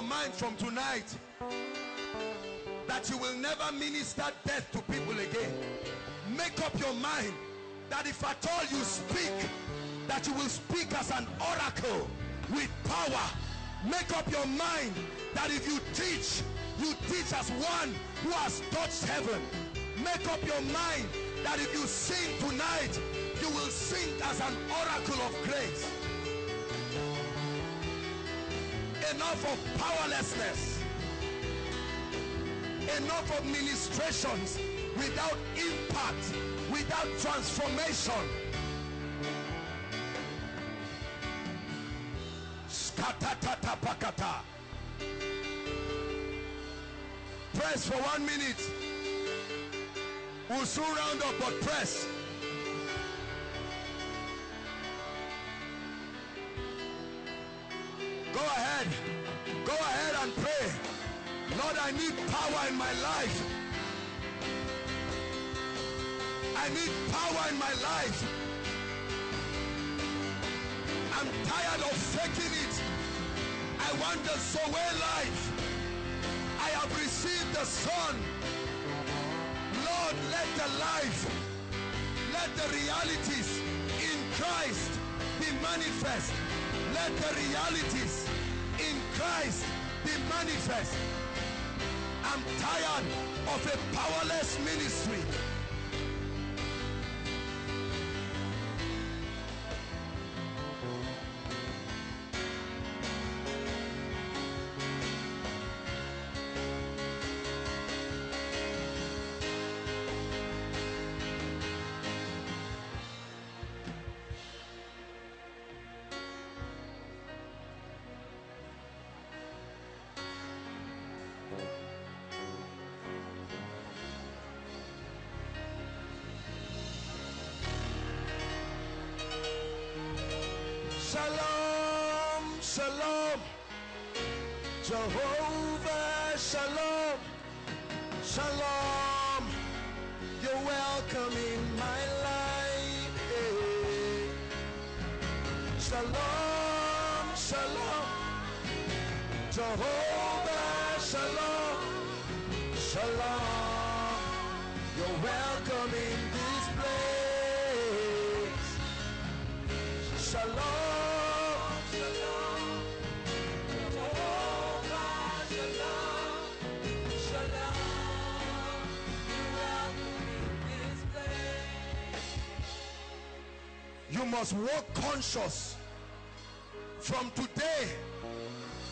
Mind from tonight that you will never minister death to people again. Make up your mind that if at all you speak, that you will speak as an oracle with power. Make up your mind that if you teach, you teach as one who has touched heaven. Make up your mind that if you sing tonight, you will sing as an oracle of grace. Enough of powerlessness enough of ministrations without impact, without transformation. Skatatatapakata. Press for one minute. We'll soon round up, but press. In my life. I need power in my life. I'm tired of faking it. I want the Zoe life. I have received the Son. Lord, let the life, let the realities in Christ be manifest. Let the realities in Christ be manifest. I'm tired of a powerless ministry. Must walk conscious from today.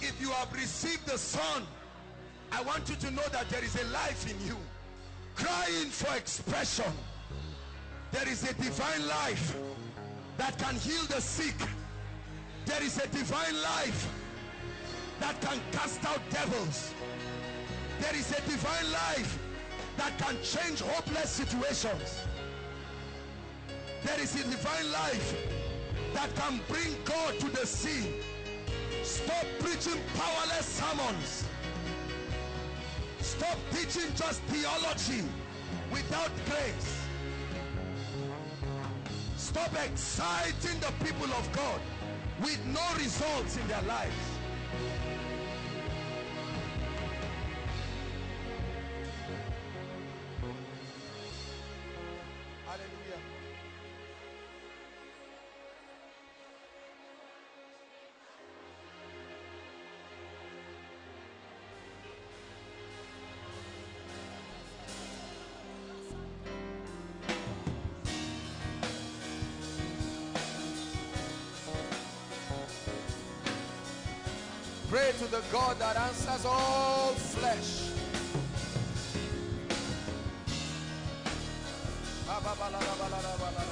If you have received the Son, I want you to know that there is a life in you. Crying for expression. There is a divine life that can heal the sick. There is a divine life that can cast out devils. There is a divine life that can change hopeless situations. There is a divine life that can bring God to the scene. Stop preaching powerless sermons. Stop teaching just theology without grace. Stop exciting the people of God with no results in their lives. To the God that answers all flesh. Our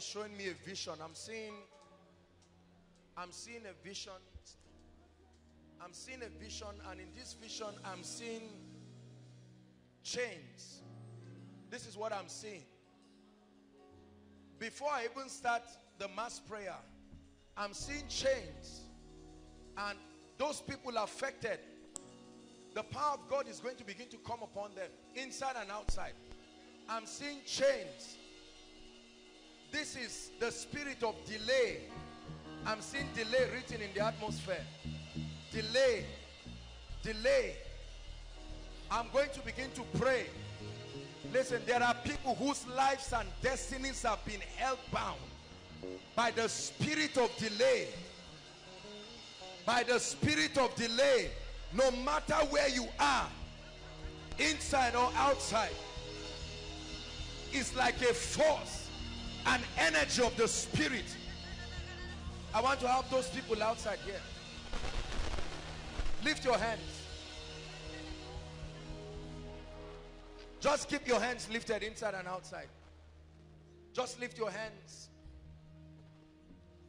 is showing me a vision. I'm seeing I'm seeing a vision. I'm seeing a vision and in this vision I'm seeing chains. This is what I'm seeing. Before I even start the mass prayer, I'm seeing chains and those people affected, the power of God is going to begin to come upon them, inside and outside. I'm seeing chains. This is the spirit of delay. I'm seeing delay written in the atmosphere. Delay. Delay. I'm going to begin to pray. Listen, there are people whose lives and destinies have been held bound by the spirit of delay. By the spirit of delay. No matter where you are, inside or outside, it's like a force, an energy of the spirit. I want to help those people outside here. Lift your hands. Just keep your hands lifted inside and outside. Just lift your hands.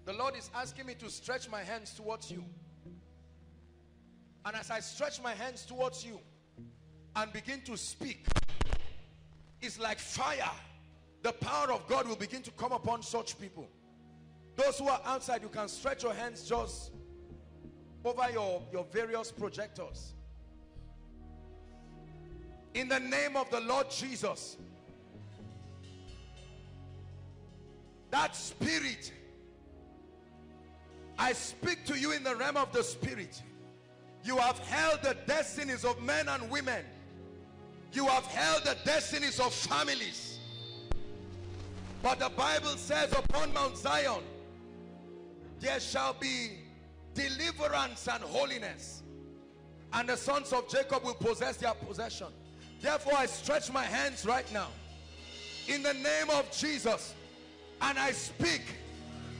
The Lord is asking me to stretch my hands towards you. And as I stretch my hands towards you and begin to speak, it's like fire. The power of God will begin to come upon such people. Those who are outside, you can stretch your hands just over your, your various projectors. In the name of the Lord Jesus, that spirit, I speak to you in the realm of the spirit. You have held the destinies of men and women. You have held the destinies of families. But the Bible says upon Mount Zion, there shall be deliverance and holiness. And the sons of Jacob will possess their possession. Therefore, I stretch my hands right now in the name of Jesus and I speak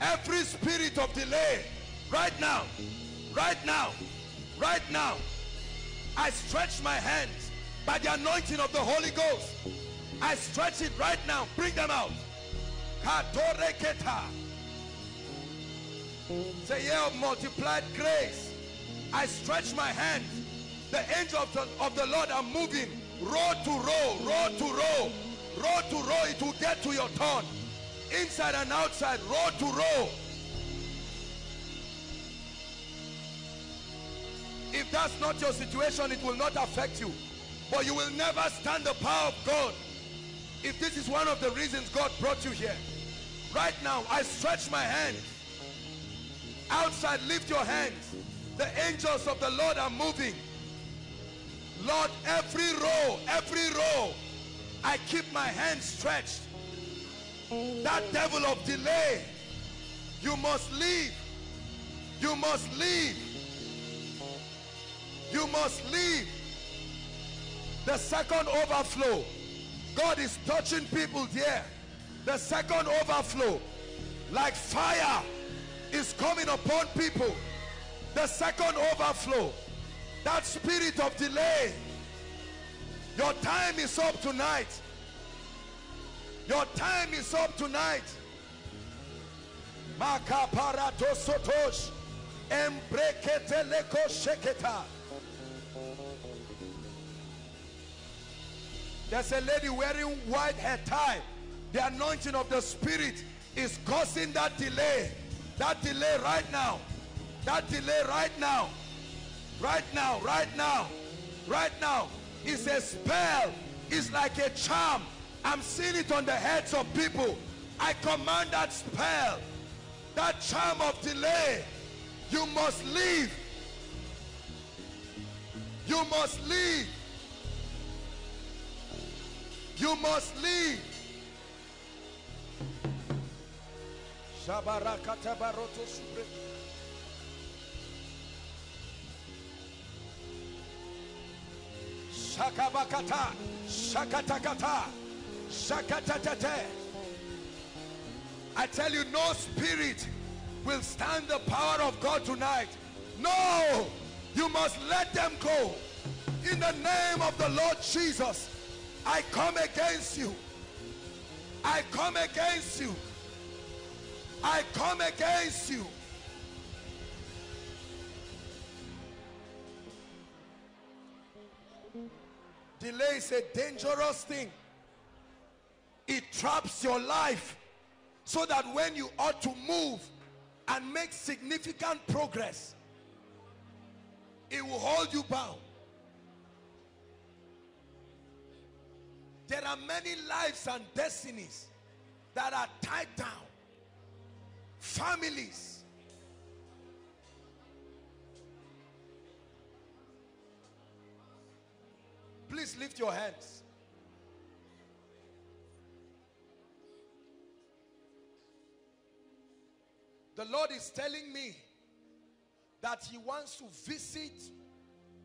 every spirit of delay right now, right now, right now. I stretch my hands by the anointing of the Holy Ghost. I stretch it right now. Bring them out. Say, yeah, multiplied grace. I stretch my hand. The angels of the, of the Lord are moving row to row, row to row, row to row. It will get to your turn. Inside and outside, row to row. If that's not your situation, it will not affect you. But you will never stand the power of God. If this is one of the reasons God brought you here. Right now, I stretch my hand. Outside, lift your hands. The angels of the Lord are moving. Lord, every row, every row, I keep my hands stretched. That devil of delay, you must leave. You must leave. You must leave. The second overflow. God is touching people there. The second overflow, like fire, is coming upon people. The second overflow, that spirit of delay. Your time is up tonight. Your time is up tonight. Makaparato. Embrekete leko sheketa. There's a lady wearing white hair tie. The anointing of the spirit is causing that delay. That delay right now. That delay right now. Right now, right now, right now. It's a spell. It's like a charm. I'm seeing it on the heads of people. I command that spell, that charm of delay. You must leave. You must leave. You must leave. Shabarakata baroto subre. Shakabakata, shakatakata, shakatatate. I tell you, no spirit will stand the power of God tonight. No, you must let them go. In the name of the Lord Jesus, I come against you. I come against you. I come against you. Delay is a dangerous thing. It traps your life so that when you ought to move and make significant progress, It will hold you bound. There are many lives and destinies that are tied down. Families. Please lift your hands. The Lord is telling me that he wants to visit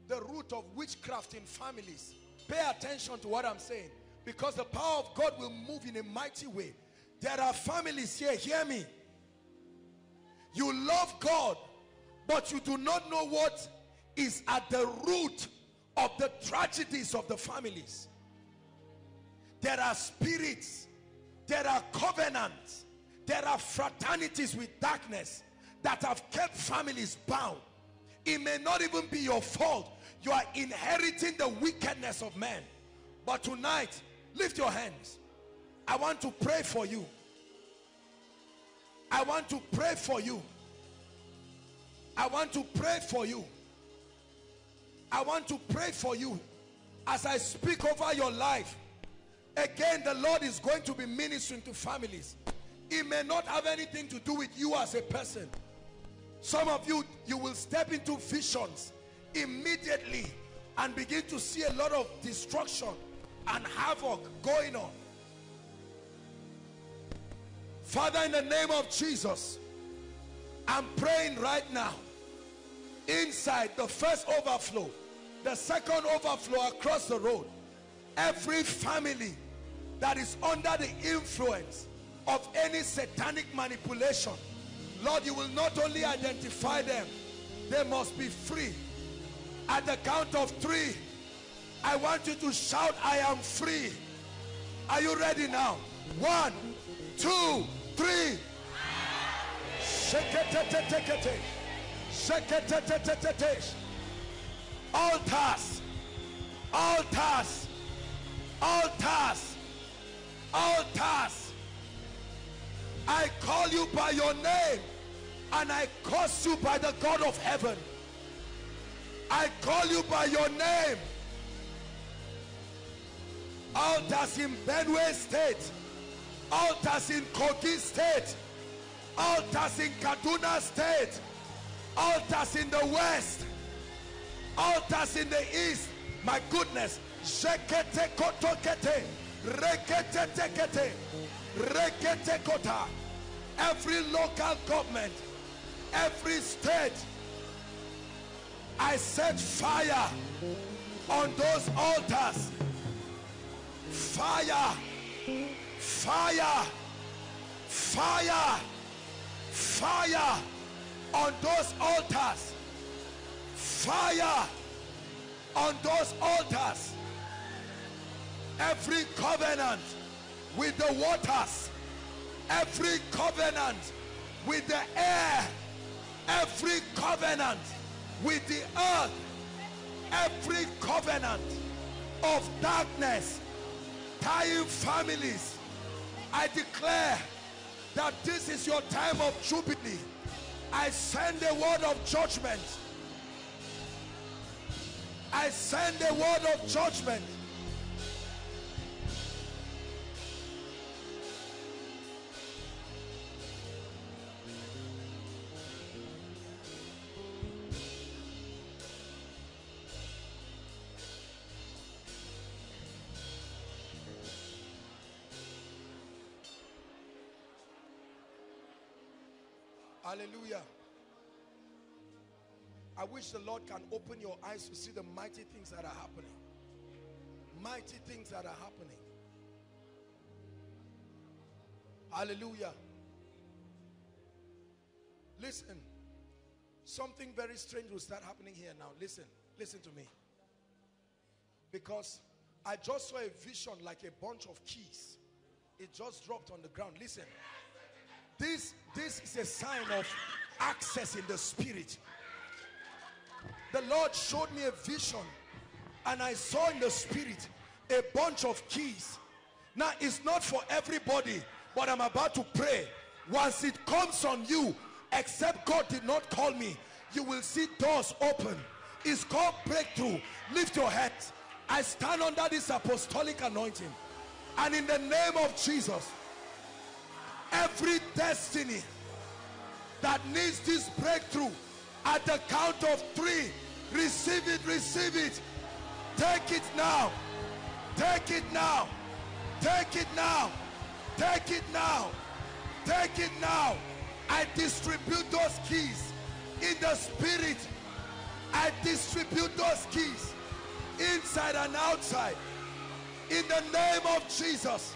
the root of witchcraft in families. Pay attention to what I'm saying because the power of God will move in a mighty way. There are families here, hear me. You love God, but you do not know what is at the root of the tragedies of the families. There are spirits, there are covenants, there are fraternities with darkness that have kept families bound. It may not even be your fault. You are inheriting the wickedness of men. But tonight, lift your hands. I want to pray for you. I want to pray for you. I want to pray for you. I want to pray for you as I speak over your life. Again, the Lord is going to be ministering to families. It may not have anything to do with you as a person. Some of you, you will step into visions immediately and begin to see a lot of destruction and havoc going on. Father, in the name of Jesus, I'm praying right now. Inside the first overflow, the second overflow across the road, every family that is under the influence of any satanic manipulation, Lord, you will not only identify them, they must be free. At the count of three, I want you to shout, I am free. Are you ready now? One, two, three. Altars, altars, altars, altars. I call you by your name and I curse you by the God of heaven. I call you by your name. Altars in Benue State, altars in Kogi State, altars in Kaduna State, altars in the West, altars in the East. My goodness. Shekete kotokete, rekete tekete, rekete kota. Every local government, every state, I set fire on those altars. Fire, fire, fire, fire on those altars. Fire on those altars. Every covenant with the waters, every covenant with the air, every covenant with the earth, every covenant of darkness tying families. I declare that this is your time of jubilee. I send a word of judgment. I send a word of judgment. Hallelujah. I wish the Lord can open your eyes to see the mighty things that are happening. Mighty things that are happening. Hallelujah. Listen. Something very strange will start happening here now. Listen. Listen to me. Because I just saw a vision like a bunch of keys. It just dropped on the ground. Listen. This, this is a sign of access in the spirit. The Lord showed me a vision and I saw in the spirit a bunch of keys. Now it's not for everybody, but I'm about to pray. Once it comes on you, except God did not call me, you will see doors open It's called breakthrough. Lift your head. I stand under this apostolic anointing. And in the name of Jesus, every destiny that needs this breakthrough at the count of three, receive it, receive it. Take it now. Take it now. Take it now. Take it now. Take it now. I distribute those keys in the spirit. I distribute those keys inside and outside in the name of Jesus.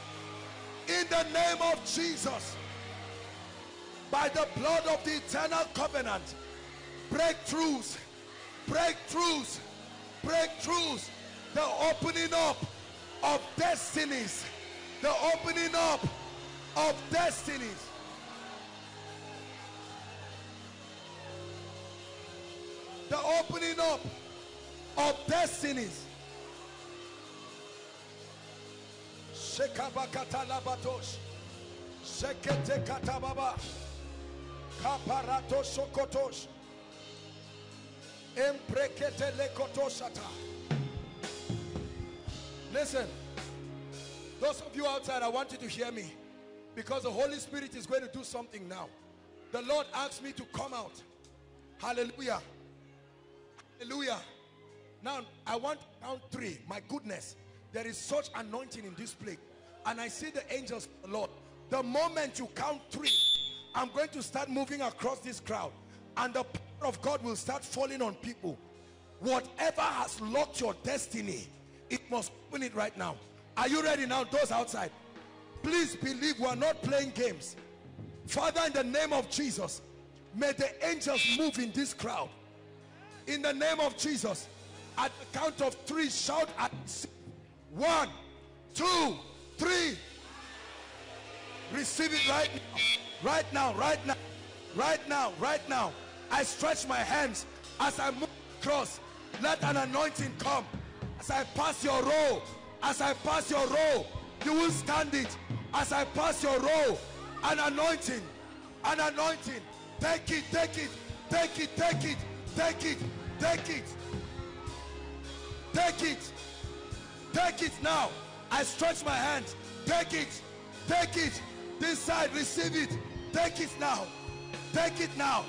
In the name of Jesus. By the blood of the eternal covenant. Breakthroughs. Breakthroughs. Breakthroughs. The opening up of destinies. The opening up of destinies. The opening up of destinies. Shekabakata labatosh. Shekete katababa. Kaparato sokotosh. Emprekete lekotoshata. Listen. Those of you outside, I want you to hear me. Because the Holy Spirit is going to do something now. The Lord asked me to come out. Hallelujah. Hallelujah. Now, I want count three. My goodness. There is such anointing in this place. And I see the angels, Lord. The moment you count three, I'm going to start moving across this crowd. And the power of God will start falling on people. Whatever has locked your destiny, it must open it right now. Are you ready now? Those outside. Please believe we are not playing games. Father, in the name of Jesus, may the angels move in this crowd. In the name of Jesus, at the count of three, shout at one, two, three. Receive it right now. Right now, right now, right now, right now. I stretch my hands as I move across. Let an anointing come. As I pass your row, as I pass your row, you will stand it. As I pass your row, an anointing, an anointing. Take it, take it, take it, take it, take it, take it. Take it. Take it now. I stretch my hands. Take it. Take it. This side, receive it. Take it now. Take it now.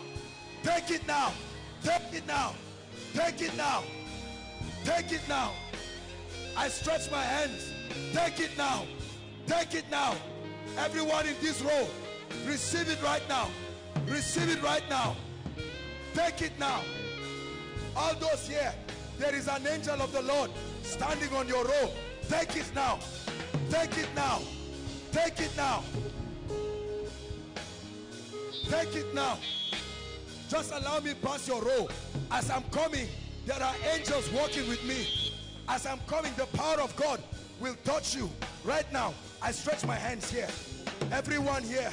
Take it now. Take it now. Take it now. Take it now. I stretch my hands. Take it now. Take it now. Everyone in this row, receive it right now. Receive it right now. Take it now. All those here, there is an angel of the Lord standing on your row. Take it now. Take it now. Take it now. Take it now. Just allow me pass your row. As I'm coming, there are angels walking with me. As I'm coming, the power of God will touch you. Right now, I stretch my hands here. Everyone here,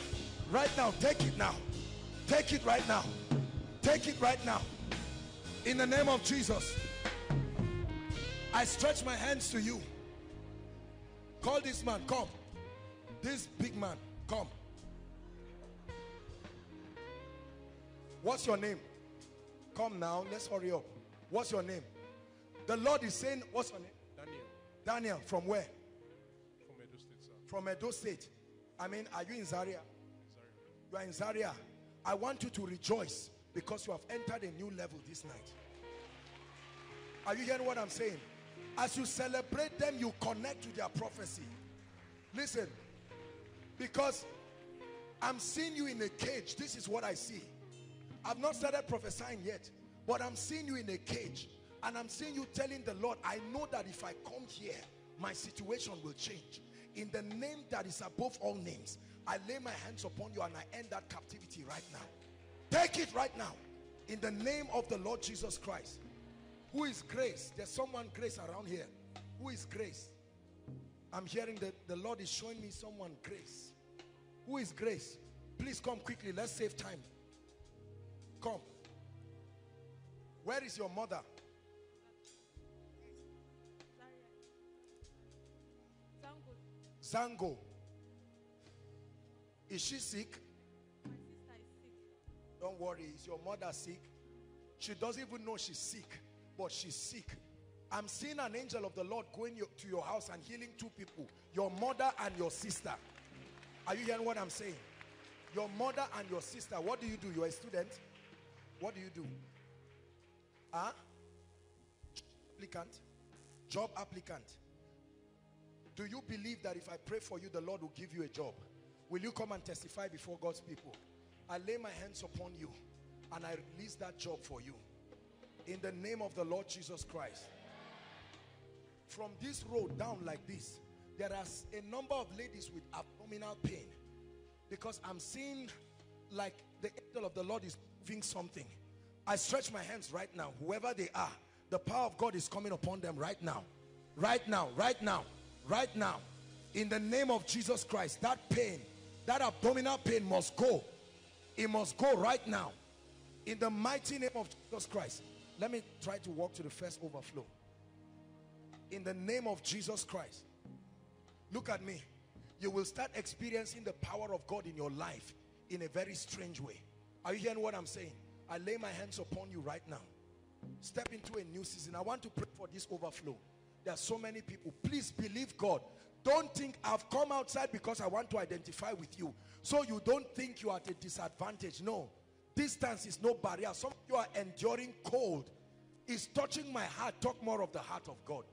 right now, take it now. Take it right now. Take it right now. In the name of Jesus, I stretch my hands to you. Call this man, come. This big man, come. What's your name? Come now, let's hurry up. What's your name? The Lord is saying, what's your name? Daniel Daniel, from where? from Edo State, sir. From Edo State. I mean, are you in Zaria? Sorry. You are in Zaria. I want you to rejoice because you have entered a new level this night. Are you hearing what I'm saying? As you celebrate them, you connect to their prophecy. Listen, because I'm seeing you in a cage. This is what I see. I've not started prophesying yet, but I'm seeing you in a cage. And I'm seeing you telling the Lord, I know that if I come here, my situation will change. In the name that is above all names, I lay my hands upon you and I end that captivity right now. Take it right now. In the name of the Lord Jesus Christ. Who is grace? There's someone grace around here. Who is grace? I'm hearing that the Lord is showing me someone grace. Who is grace? Please come quickly. Let's save time. Come. Where is your mother? Zango, Zango. Is she sick? my sister is sick. Don't worry. Is your mother sick? She doesn't even know she's sick. But she's sick. I'm seeing an angel of the Lord going to your house and healing two people, your mother and your sister. Are you hearing what I'm saying? Your mother and your sister, what do you do? You're a student. What do you do? Huh? Applicant? Job applicant. Do you believe that if I pray for you, the Lord will give you a job? Will you come and testify before God's people? I lay my hands upon you and I release that job for you. In the name of the Lord Jesus Christ. From this road down like this, there are a number of ladies with abdominal pain because I'm seeing like the angel of the Lord is moving something. I stretch my hands right now. Whoever they are, the power of God is coming upon them right now. Right now, right now, right now. In the name of Jesus Christ, that pain, that abdominal pain must go. It must go right now. In the mighty name of Jesus Christ. Let me try to walk to the first overflow. In the name of Jesus Christ. Look at me. You will start experiencing the power of God in your life in a very strange way. Are you hearing what I'm saying? I lay my hands upon you right now. Step into a new season. I want to pray for this overflow. There are so many people. Please believe God. Don't think I've come outside because I want to identify with you. So you don't think you are at a disadvantage. No. Distance is no barrier. Some of you are enduring cold. It's touching my heart. Talk more of the heart of God.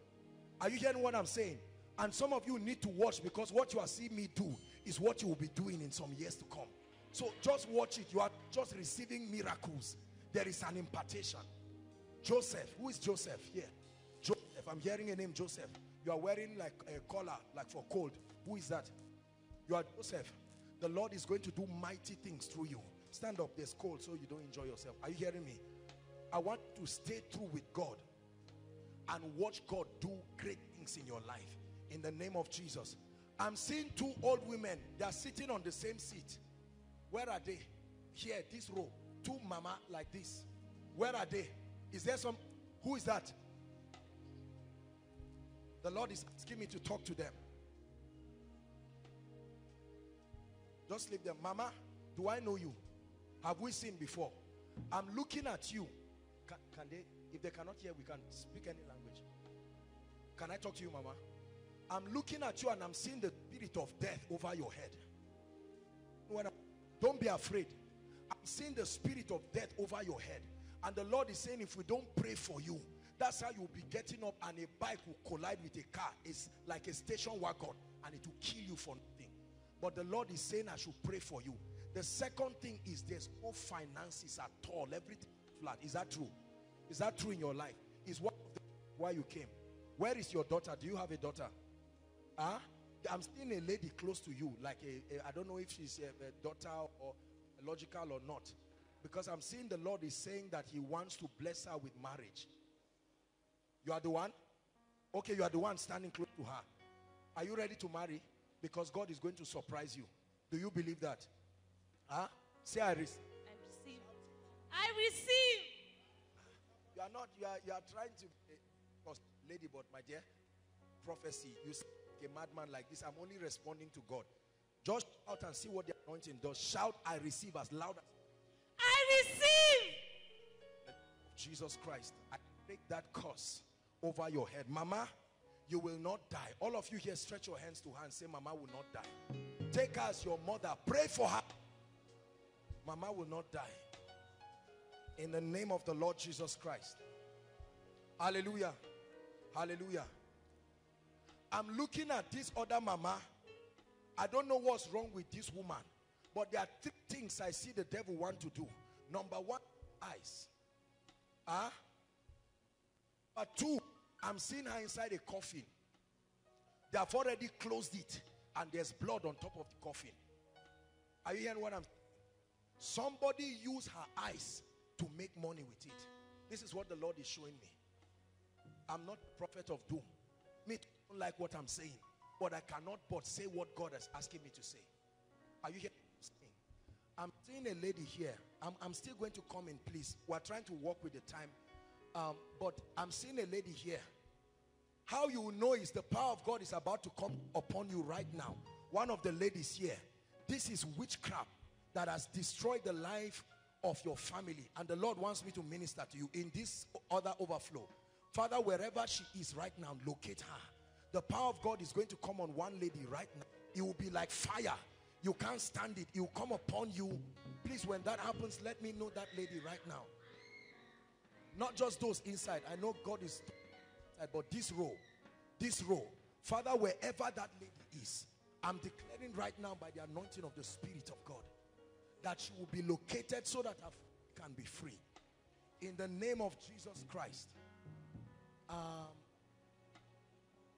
Are you hearing what I'm saying? And some of you need to watch because what you are seeing me do is what you will be doing in some years to come. So just watch it. You are just receiving miracles. There is an impartation. Joseph. Who is Joseph? Here. Joseph. I'm hearing a name Joseph. You are wearing like a collar, like for cold. Who is that? You are Joseph. The Lord is going to do mighty things through you. Stand up. There's cold so you don't enjoy yourself. Are you hearing me? I want to stay true with God and watch God do great things in your life in the name of Jesus. I'm seeing two old women. They are sitting on the same seat. Where are they? Here, this row. Two mama like this. Where are they? Is there some? Who is that? The Lord is asking me to talk to them. Just leave them. Mama, do I know you? Have we seen before? I'm looking at you. Can, can they, if they cannot hear, we can speak any language. Can I talk to you, Mama? I'm looking at you and I'm seeing the spirit of death over your head. Don't be afraid. I'm seeing the spirit of death over your head. And the Lord is saying, if we don't pray for you, that's how you'll be getting up and a bike will collide with a car. It's like a station wagon and it will kill you for nothing. But the Lord is saying, I should pray for you. The second thing is there's no finances at all. Everything flat. Is that true? Is that true in your life? Is what why you came? Where is your daughter? Do you have a daughter? Huh? I'm seeing a lady close to you, like a, a I don't know if she's a, a daughter or logical or not. Because I'm seeing the Lord is saying that He wants to bless her with marriage. You are the one? Okay, you are the one standing close to her. Are you ready to marry? Because God is going to surprise you. Do you believe that? Huh? Say I, receive. I receive. I receive. You are not, you are, you are trying to, uh, lady, but my dear, prophecy, you a madman like this. I'm only responding to God. Just out and see what the anointing does. Shout, I receive as loud as I receive. Jesus Christ. I break that curse over your head. Mama, you will not die. All of you here, stretch your hands to her and say, Mama will not die. Take her as your mother. Pray for her. Mama will not die. In the name of the Lord Jesus Christ. Hallelujah. Hallelujah. I'm looking at this other mama. I don't know what's wrong with this woman. But there are three things I see the devil want to do. Number one, eyes. Ah? Huh? But two, I'm seeing her inside a coffin. They have already closed it. And there's blood on top of the coffin. Are you hearing what I'm Somebody use her eyes to make money with it. This is what the Lord is showing me. I'm not prophet of doom. Me don't like what I'm saying. But I cannot but say what God is asking me to say. Are you hearing I'm seeing a lady here. I'm, I'm still going to come in, please. We're trying to work with the time. Um, but I'm seeing a lady here. How you know is the power of God is about to come upon you right now. One of the ladies here. This is witchcraft that has destroyed the life of your family. And the Lord wants me to minister to you in this other overflow. Father, wherever she is right now, locate her. The power of God is going to come on one lady right now. It will be like fire. You can't stand it. It will come upon you. Please, when that happens, let me know that lady right now. Not just those inside. I know God is, but this row, this row. Father, wherever that lady is, I'm declaring right now by the anointing of the Spirit of God that she will be located so that I can be free. In the name of Jesus Christ. Um,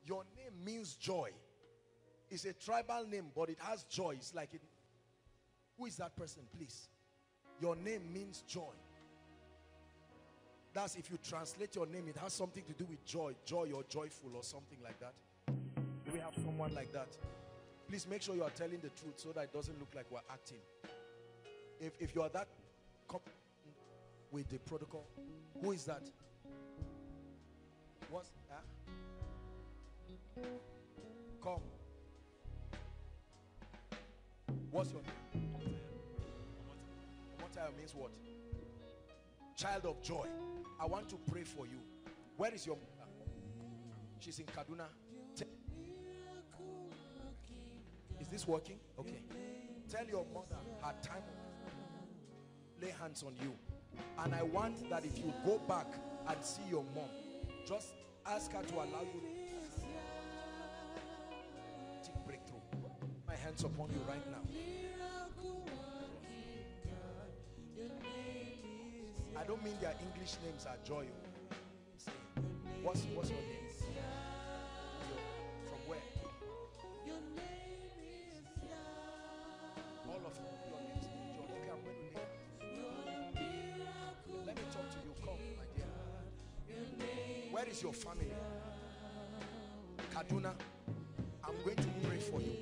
your name means joy. It's a tribal name, but it has joy. It's like it. Who is that person, please? Your name means joy. That's if you translate your name, it has something to do with joy, joy or joyful or something like that. Do we have someone like that? Please make sure you are telling the truth so that it doesn't look like we're acting. If, if you are that with the protocol, who is that? What's huh? Come. What's your name? Omotayo means what? Child of joy. I want to pray for you. Where is your mother? She's in Kaduna. Is this working? Okay. Tell your mother her time lay hands on you. And I want that if you go back and see your mom, just ask her to allow you to breakthrough. My hands upon you right now. I don't mean their English names are joy. What's, what's your name? Where is your family? Kaduna. I'm going to pray for you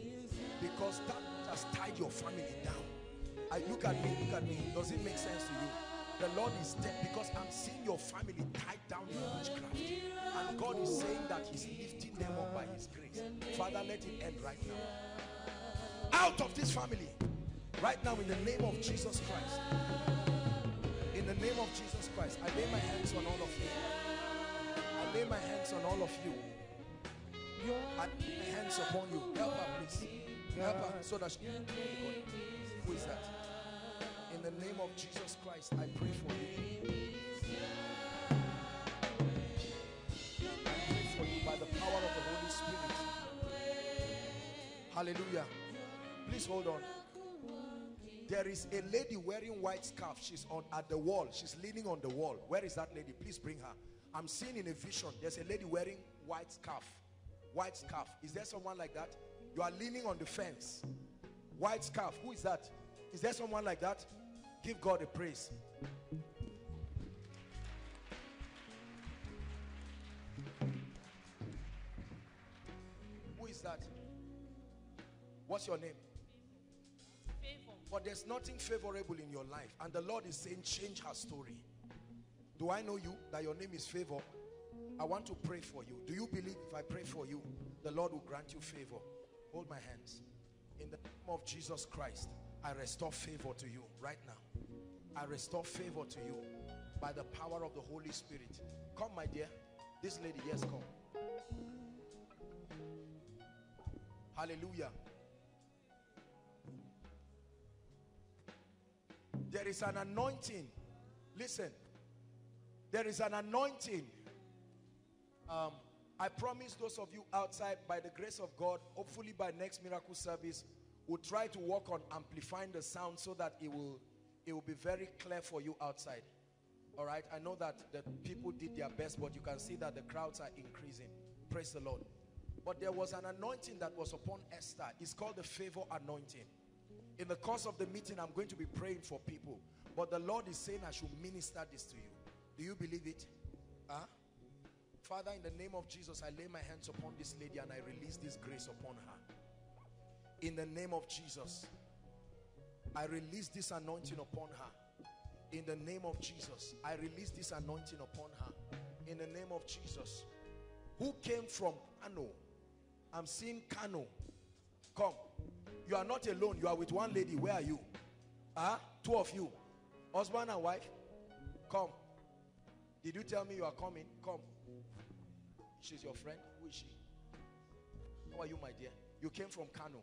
because that has tied your family down. I look at me, look at me. Does it make sense to you? The Lord is dead because I'm seeing your family tied down in witchcraft. And God is saying that He's lifting them up by His grace. Father, let it end right now. Out of this family. Right now, in the name of Jesus Christ. In the name of Jesus Christ, I lay my hands on all of you. Lay my hands on all of you. I lay my hands upon you. Help her, please. Help her so that she. can Who is that? In the name of Jesus Christ, I pray for you. I pray for you by the power of the Holy Spirit. Hallelujah. Please hold on. There is a lady wearing white scarf. She's on at the wall. She's leaning on the wall. Where is that lady? Please bring her. I'm seeing in a vision. There's a lady wearing white scarf. White scarf. Is there someone like that? You are leaning on the fence. White scarf. Who is that? Is there someone like that? Give God a praise. Who is that? What's your name? Favor. But there's nothing favorable in your life. And the Lord is saying, change her story. Do I know you that your name is favor? I want to pray for you. Do you believe if I pray for you, the Lord will grant you favor? Hold my hands. In the name of Jesus Christ, I restore favor to you right now. I restore favor to you by the power of the Holy Spirit. Come, my dear. This lady, yes, come. Hallelujah. There is an anointing. Listen, there is an anointing. Um, I promise those of you outside, by the grace of God, hopefully by next miracle service, we'll try to work on amplifying the sound so that it will it will be very clear for you outside. All right, I know that the people did their best, but you can see that the crowds are increasing. Praise the Lord. But there was an anointing that was upon Esther. It's called the favor anointing. In the course of the meeting, I'm going to be praying for people. But the Lord is saying I should minister this to you. Do you believe it? Huh? Father, in the name of Jesus, I lay my hands upon this lady and I release this grace upon her. In the name of Jesus, I release this anointing upon her. In the name of Jesus, I release this anointing upon her. In the name of Jesus. Who came from Kano? I'm seeing Kano. Come. You are not alone. You are with one lady. Where are you? Ah, huh? two of you. Husband and wife, come. Did you tell me you are coming? Come. She's your friend. Who is she? How are you, my dear? You came from Kano.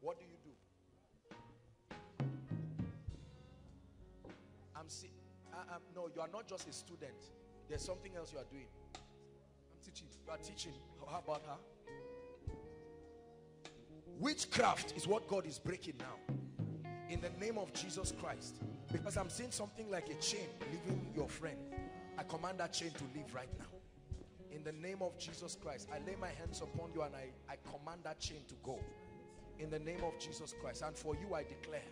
What do you do? I'm. I, am no, you are not just a student. There's something else you are doing. I'm teaching. You are teaching. How about her? Witchcraft is what God is breaking now. In the name of Jesus Christ. Because I'm seeing something like a chain leaving your friend. I command that chain to leave right now. In the name of Jesus Christ, I lay my hands upon you and I, I command that chain to go. In the name of Jesus Christ. And for you, I declare,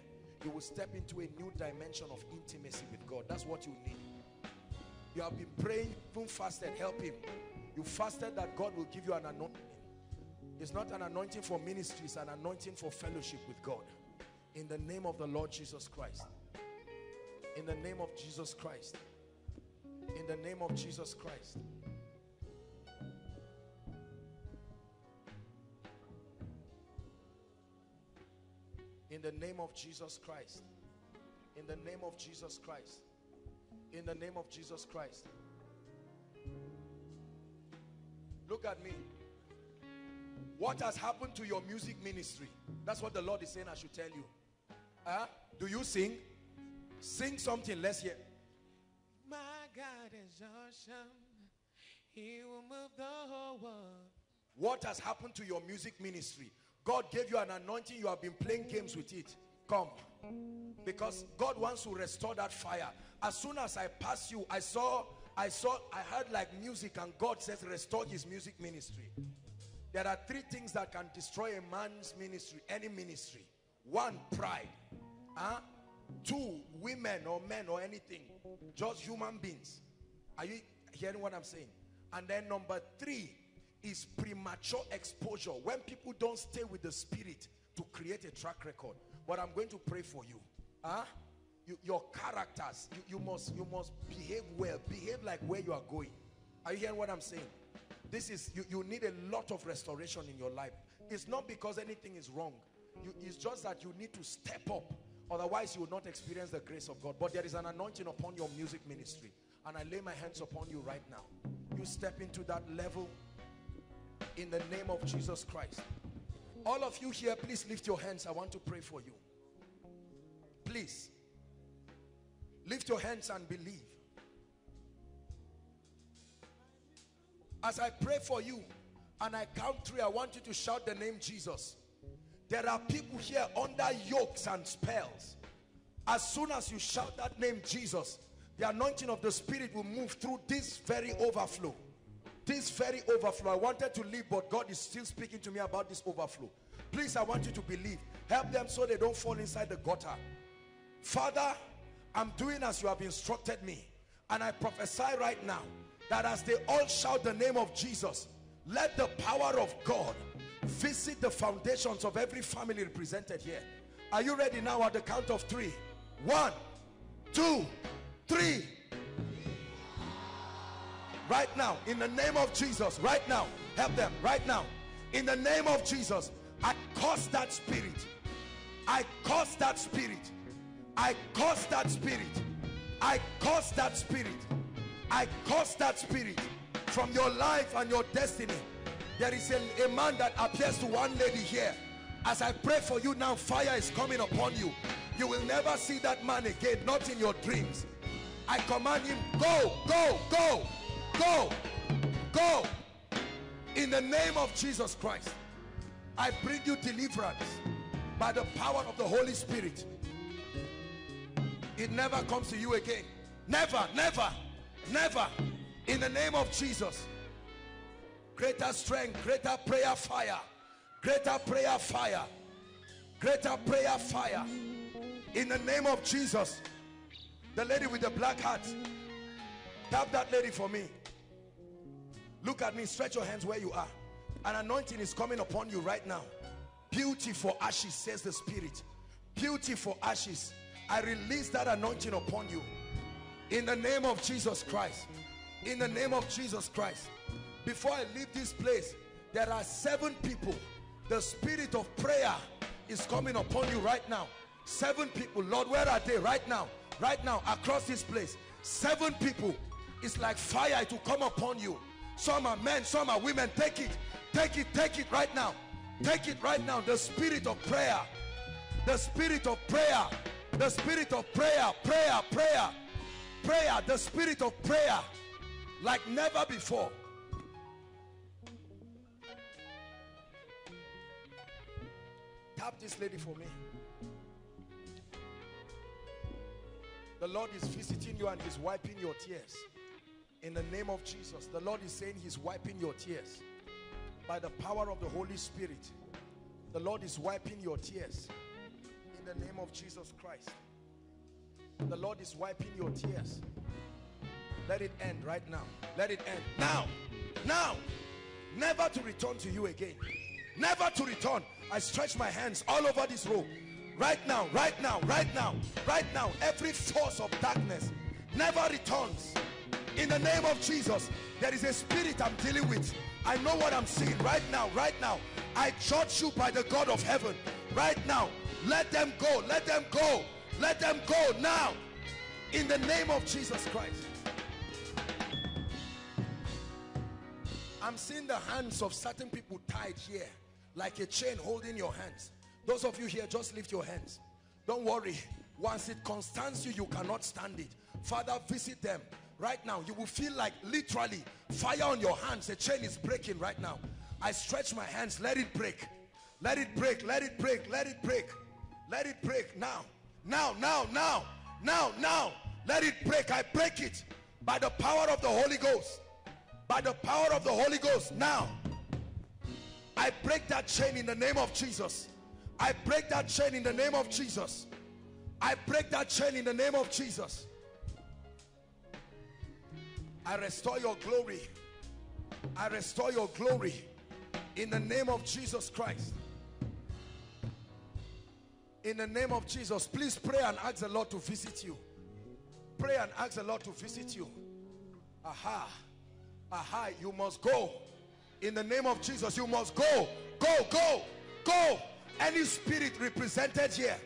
you will step into a new dimension of intimacy with God. That's what you need. You have been praying, even fasted, help him. You fasted that God will give you an anointing. It's not an anointing for ministry, it's an anointing for fellowship with God. In the name of the Lord Jesus Christ. In the name of Jesus Christ. In the name of Jesus Christ. In the name of Jesus Christ. In the name of Jesus Christ. In the name of Jesus Christ. Look at me. What has happened to your music ministry? That's what the Lord is saying I should tell you. Huh? Do you sing? Sing something. Let's hear. My God is awesome. He will move the whole world. What has happened to your music ministry? God gave you an anointing. You have been playing games with it. Come. Because God wants to restore that fire. As soon as I passed you, I saw, I saw, I heard like music and God says restore his music ministry. There are three things that can destroy a man's ministry, any ministry. One, pride. Huh? Two, women or men or anything. Just human beings. Are you hearing what I'm saying? And then number three is premature exposure. When people don't stay with the spirit to create a track record. But I'm going to pray for you. Huh? You, your characters, you, you must you must behave well. Behave like where you are going. Are you hearing what I'm saying? This is you, you need a lot of restoration in your life. It's not because anything is wrong. You, it's just that you need to step up Otherwise, you will not experience the grace of God. But there is an anointing upon your music ministry. And I lay my hands upon you right now. You step into that level in the name of Jesus Christ. All of you here, please lift your hands. I want to pray for you. Please. Lift your hands and believe. As I pray for you and I count three, I want you to shout the name Jesus. There are people here under yokes and spells. As soon as you shout that name Jesus, the anointing of the spirit will move through this very overflow. This very overflow. I wanted to leave, but God is still speaking to me about this overflow. Please, I want you to believe. Help them so they don't fall inside the gutter. Father, I'm doing as you have instructed me. And I prophesy right now that as they all shout the name of Jesus, let the power of God visit the foundations of every family represented here. Are you ready now at the count of three? One, two, three. Right now, in the name of Jesus, right now, help them, right now. In the name of Jesus, I curse that spirit. I curse that spirit. I curse that spirit. I curse that spirit. I curse that spirit from your life and your destiny there is a, a man that appears to one lady here. As I pray for you now, fire is coming upon you. You will never see that man again, not in your dreams. I command him, go, go, go, go, go. In the name of Jesus Christ, I bring you deliverance by the power of the Holy Spirit. It never comes to you again. Never, never, never. In the name of Jesus greater strength, greater prayer fire, greater prayer fire, greater prayer fire. In the name of Jesus, the lady with the black hat, tap that lady for me. Look at me, stretch your hands where you are. An anointing is coming upon you right now. Beauty for ashes, says the Spirit. Beauty for ashes. I release that anointing upon you. In the name of Jesus Christ. In the name of Jesus Christ before I leave this place, there are seven people. The spirit of prayer is coming upon you right now. Seven people. Lord, where are they? Right now. Right now. Across this place. Seven people. It's like fire to come upon you. Some are men, some are women. Take it. Take it. Take it right now. Take it right now. The spirit of prayer. The spirit of prayer. The spirit of prayer. Prayer. Prayer. Prayer. The spirit of prayer. Like never before. Tap this lady for me. The Lord is visiting you and He's wiping your tears. In the name of Jesus, the Lord is saying He's wiping your tears. By the power of the Holy Spirit, the Lord is wiping your tears. In the name of Jesus Christ, the Lord is wiping your tears. Let it end right now. Let it end now. Now. Never to return to you again. Never to return. I stretch my hands all over this room. Right now, right now, right now, right now. Every force of darkness never returns. In the name of Jesus, there is a spirit I'm dealing with. I know what I'm seeing right now, right now. I judge you by the God of heaven. Right now, let them go, let them go, let them go now. In the name of Jesus Christ. I'm seeing the hands of certain people tied here like a chain holding your hands. Those of you here, just lift your hands. Don't worry. Once it concerns you, you cannot stand it. Father, visit them right now. You will feel like literally fire on your hands. A chain is breaking right now. I stretch my hands. Let it break. Let it break. Let it break. Let it break. Let it break now. Now, now, now, now, now. Let it break. I break it by the power of the Holy Ghost. By the power of the Holy Ghost. Now. I break that chain in the name of Jesus. I break that chain in the name of Jesus. I break that chain in the name of Jesus. I restore your glory. I restore your glory in the name of Jesus Christ. In the name of Jesus, please pray and ask the Lord to visit you. Pray and ask the Lord to visit you. Aha. Aha. You must go. In the name of Jesus, you must go. Go, go, go. Any spirit represented here,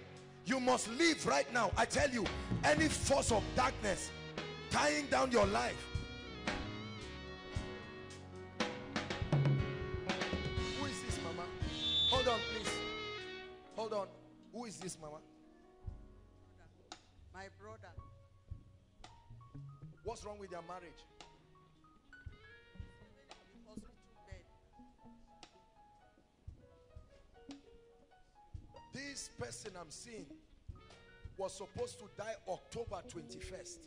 you must leave right now. I tell you, any force of darkness tying down your life. Who is this, mama? Hold on, please. Hold on. Who is this, mama? My brother. What's wrong with your marriage? This person I'm seeing was supposed to die October 21st.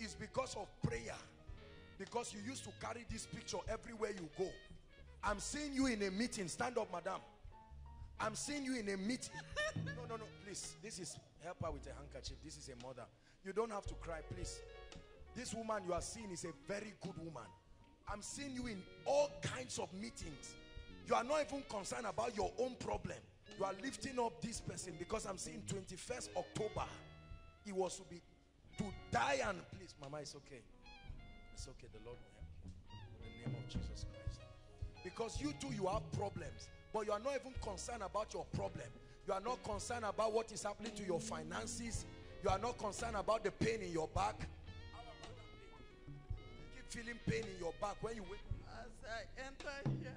It's because of prayer. Because you used to carry this picture everywhere you go. I'm seeing you in a meeting. Stand up, madam. I'm seeing you in a meeting. No, no, no, please. This is help her with a handkerchief. This is a mother. You don't have to cry, please. This woman you are seeing is a very good woman. I'm seeing you in all kinds of meetings. You are not even concerned about your own problem. You are lifting up this person because I'm seeing 21st October. He was to be to die and please, Mama, it's okay. It's okay. The Lord will help you. In the name of Jesus Christ. Because you too, you have problems, but you are not even concerned about your problem. You are not concerned about what is happening to your finances. You are not concerned about the pain in your back. You keep feeling pain in your back when you wake. As I enter here,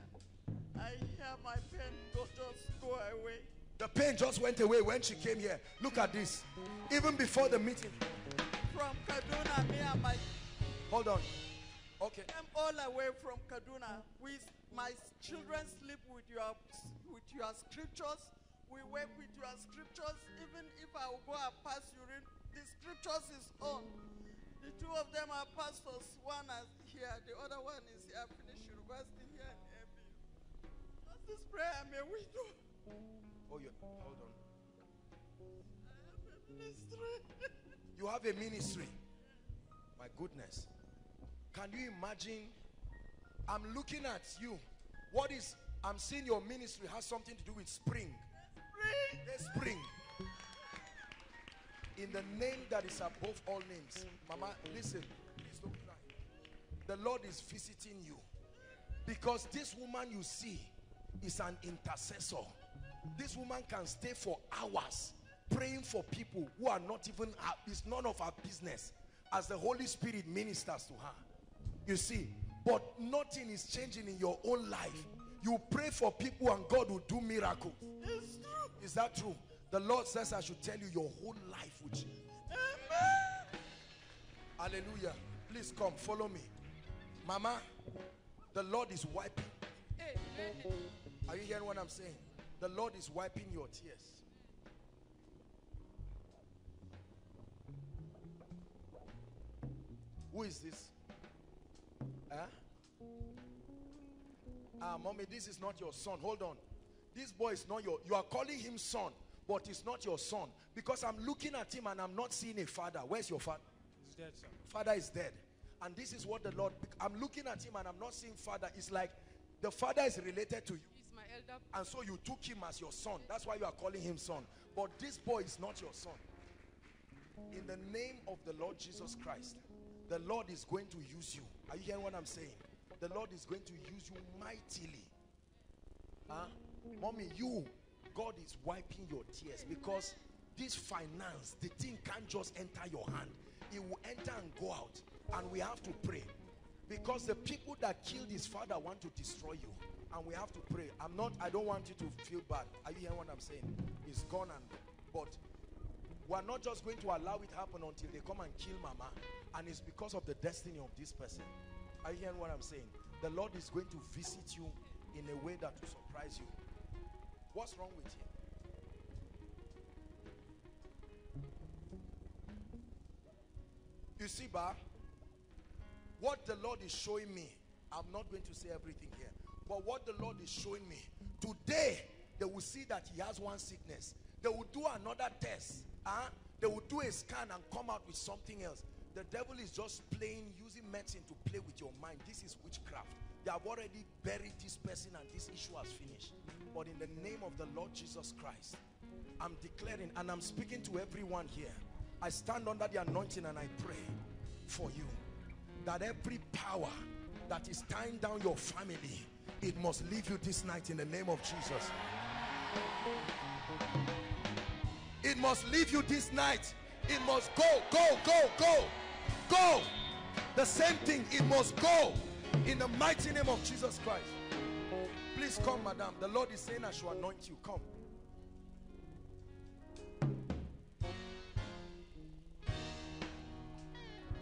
I hear my pain go just go away. The pain just went away when she came here. Look at this. Even before the meeting. From Kaduna, me and my Hold on. Okay. I'm all the way from Kaduna. We, my children sleep with your with your scriptures. We work with your scriptures. Even if I will go and pass urine, the scriptures is on. The two of them are pastors. One is here, the other one is here, finished university here in ABU. That's this prayer may we do. Oh, you hold on. I have a ministry. You have a ministry. My goodness. Can you imagine? I'm looking at you. What is I'm seeing your ministry has something to do with spring. Yes, spring. In the name that is above all names. Mama, listen. Please don't cry. The Lord is visiting you. Because this woman you see is an intercessor. This woman can stay for hours praying for people who are not even, it's none of our business as the Holy Spirit ministers to her. You see, but nothing is changing in your own life. You pray for people and God will do miracles. It's true. Is that true? The Lord says I should tell you your whole life will change. Amen. Hallelujah. Please come, follow me. Mama, the Lord is wiping. Amen. Are you hearing what I'm saying? The Lord is wiping your tears. Who is this? Huh? Ah, mommy, this is not your son. Hold on. This boy is not your, you are calling him son, but he's not your son. Because I'm looking at him and I'm not seeing a father. Where's your father? He's dead, sir. Father is dead. And this is what the Lord, I'm looking at him and I'm not seeing father. It's like the father is related to you. And so you took him as your son. That's why you are calling him son. But this boy is not your son. In the name of the Lord Jesus Christ, the Lord is going to use you. Are you hearing what I'm saying? The Lord is going to use you mightily. Huh? Mommy, you, God is wiping your tears because this finance, the thing can't just enter your hand. It will enter and go out. And we have to pray. Because the people that killed his father want to destroy you. And we have to pray. I'm not, I don't want you to feel bad. Are you hearing what I'm saying? It's gone and but we are not just going to allow it happen until they come and kill mama. And it's because of the destiny of this person. Are you hearing what I'm saying? The Lord is going to visit you in a way that will surprise you. What's wrong with him? You see, Ba, what the Lord is showing me, I'm not going to say everything here, but what the Lord is showing me, today they will see that he has one sickness. They will do another test. Huh? They will do a scan and come out with something else. The devil is just playing, using medicine to play with your mind. This is witchcraft. They have already buried this person and this issue has finished. But in the name of the Lord Jesus Christ, I'm declaring and I'm speaking to everyone here. I stand under the anointing and I pray for you that every power that is tying down your family, it must leave you this night in the name of Jesus. It must leave you this night. It must go, go, go, go, go. The same thing, it must go in the mighty name of Jesus Christ. Please come, madam. The Lord is saying I shall anoint you. Come.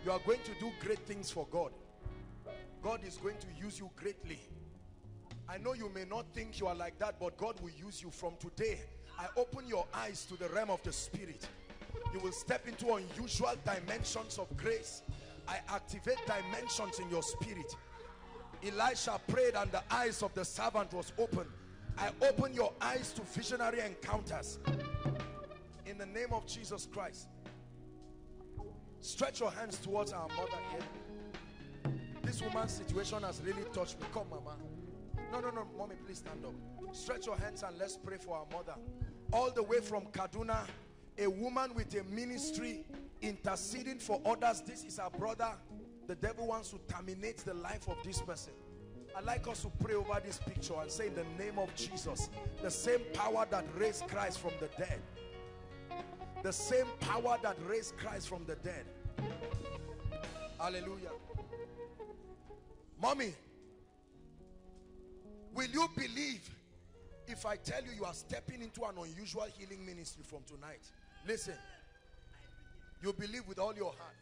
You are going to do great things for God. God is going to use you greatly. I know you may not think you are like that, but God will use you from today. I open your eyes to the realm of the spirit. You will step into unusual dimensions of grace. I activate dimensions in your spirit. Elisha prayed and the eyes of the servant was open. I open your eyes to visionary encounters. In the name of Jesus Christ. Stretch your hands towards our mother here. This woman's situation has really touched me. Come, mama. No, no, no, mommy, please stand up. Stretch your hands and let's pray for our mother. All the way from Kaduna, a woman with a ministry interceding for others. This is our brother. The devil wants to terminate the life of this person. I'd like us to pray over this picture and say in the name of Jesus, the same power that raised Christ from the dead, the same power that raised Christ from the dead. Hallelujah. Mommy, will you believe if I tell you you are stepping into an unusual healing ministry from tonight? Listen, you believe with all your heart.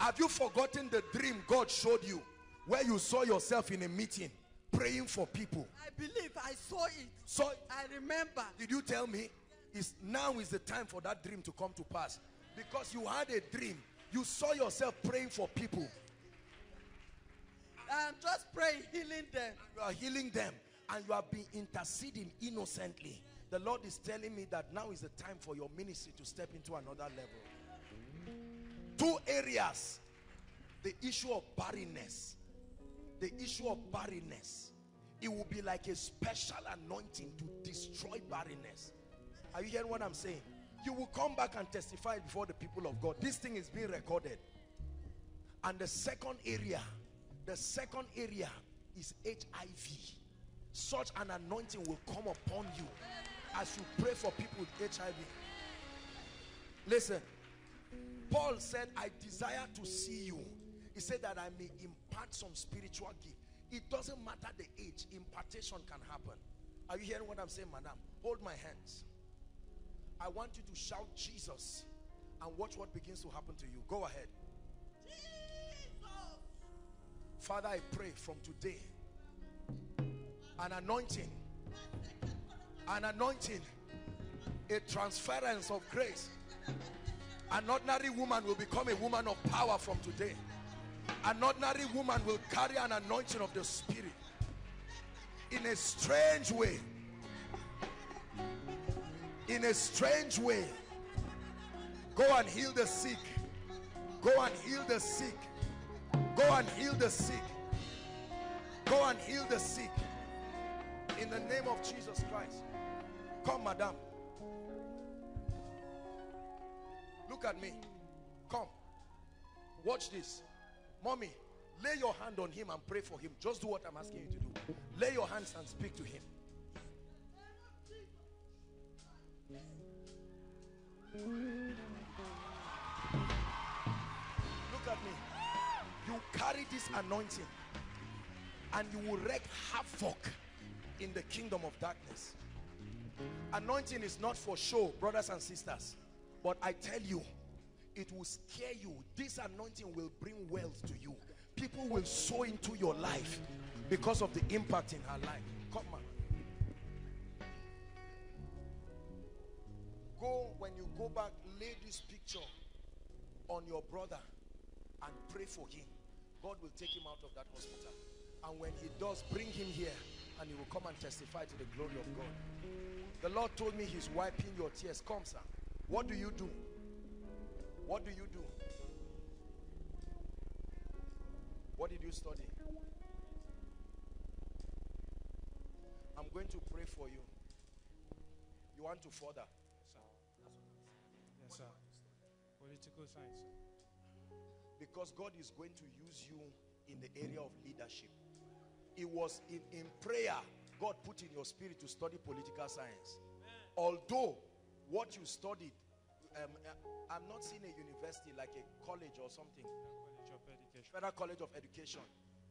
Have you forgotten the dream God showed you where you saw yourself in a meeting praying for people? I believe I saw it. So, I remember. did you tell me? Is now is the time for that dream to come to pass because you had a dream. You saw yourself praying for people. I'm just praying, healing them. You are healing them and you have been interceding innocently. The Lord is telling me that now is the time for your ministry to step into another level. Two areas the issue of barrenness. The issue of barrenness. It will be like a special anointing to destroy barrenness. Are you hearing what I'm saying? You will come back and testify before the people of God. This thing is being recorded. And the second area, the second area is HIV. such an anointing will come upon you as you pray for people with HIV. Listen, Paul said, I desire to see you. He said that I may impart some spiritual gift. It doesn't matter the age, impartation can happen. Are you hearing what I'm saying, madam? Hold my hands. I want you to shout Jesus and watch what begins to happen to you. Go ahead. Father, I pray from today an anointing, an anointing, a transference of grace. An ordinary woman will become a woman of power from today. An ordinary woman will carry an anointing of the Spirit in a strange way. In a strange way. Go and heal the sick. Go and heal the sick. Go and heal the sick. Go and heal the sick. In the name of Jesus Christ. Come, madam. Look at me. Come. Watch this. Mommy, lay your hand on him and pray for him. Just do what I'm asking you to do. Lay your hands and speak to him. Look You carry this anointing and you will wreak havoc in the kingdom of darkness. Anointing is not for show, brothers and sisters. But I tell you, it will scare you. This anointing will bring wealth to you. People will sow into your life because of the impact in her life. Come on. Go, when you go back, lay this picture on your brother and pray for him. God will take him out of that hospital. And when he does, bring him here and he will come and testify to the glory of God. The Lord told me he's wiping your tears. Come, sir. What do you do? What do you do? What did you study? I'm going to pray for you. You want to further? Sir. Yes, sir. Political science. Because God is going to use you in the area of leadership. It was in, in prayer God put in your spirit to study political science. Although what you studied, um, uh, I'm not seeing a university like a college or something, College of Education. Federal College of Education.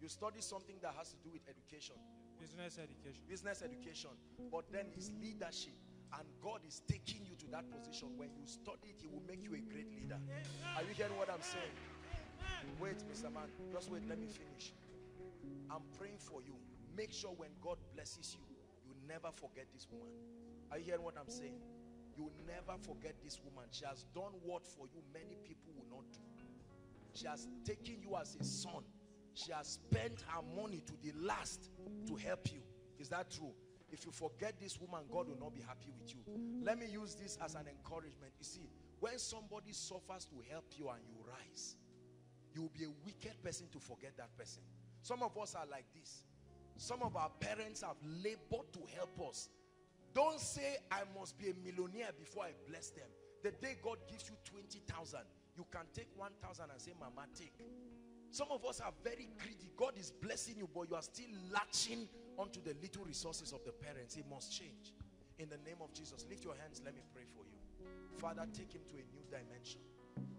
You study something that has to do with education, Business education. business education, but then it's leadership. And God is taking you to that position. When you study it, He will make you a great leader. Are you hearing what I'm saying? Wait, Mr. Man, just wait, let me finish. I'm praying for you. Make sure when God blesses you, you never forget this woman. Are you hearing what I'm saying? You never forget this woman. She has done what for you many people will not do. She has taken you as a son. She has spent her money to the last to help you. Is that true? If you forget this woman, God will not be happy with you. Let me use this as an encouragement. You see, when somebody suffers to help you and you rise, you will be a wicked person to forget that person. Some of us are like this. Some of our parents have labored to help us. Don't say, I must be a millionaire before I bless them. The day God gives you 20,000, you can take 1,000 and say, Mama, take. Some of us are very greedy. God is blessing you, but you are still latching onto the little resources of the parents. It must change. In the name of Jesus, lift your hands. Let me pray for you. Father, take him to a new dimension.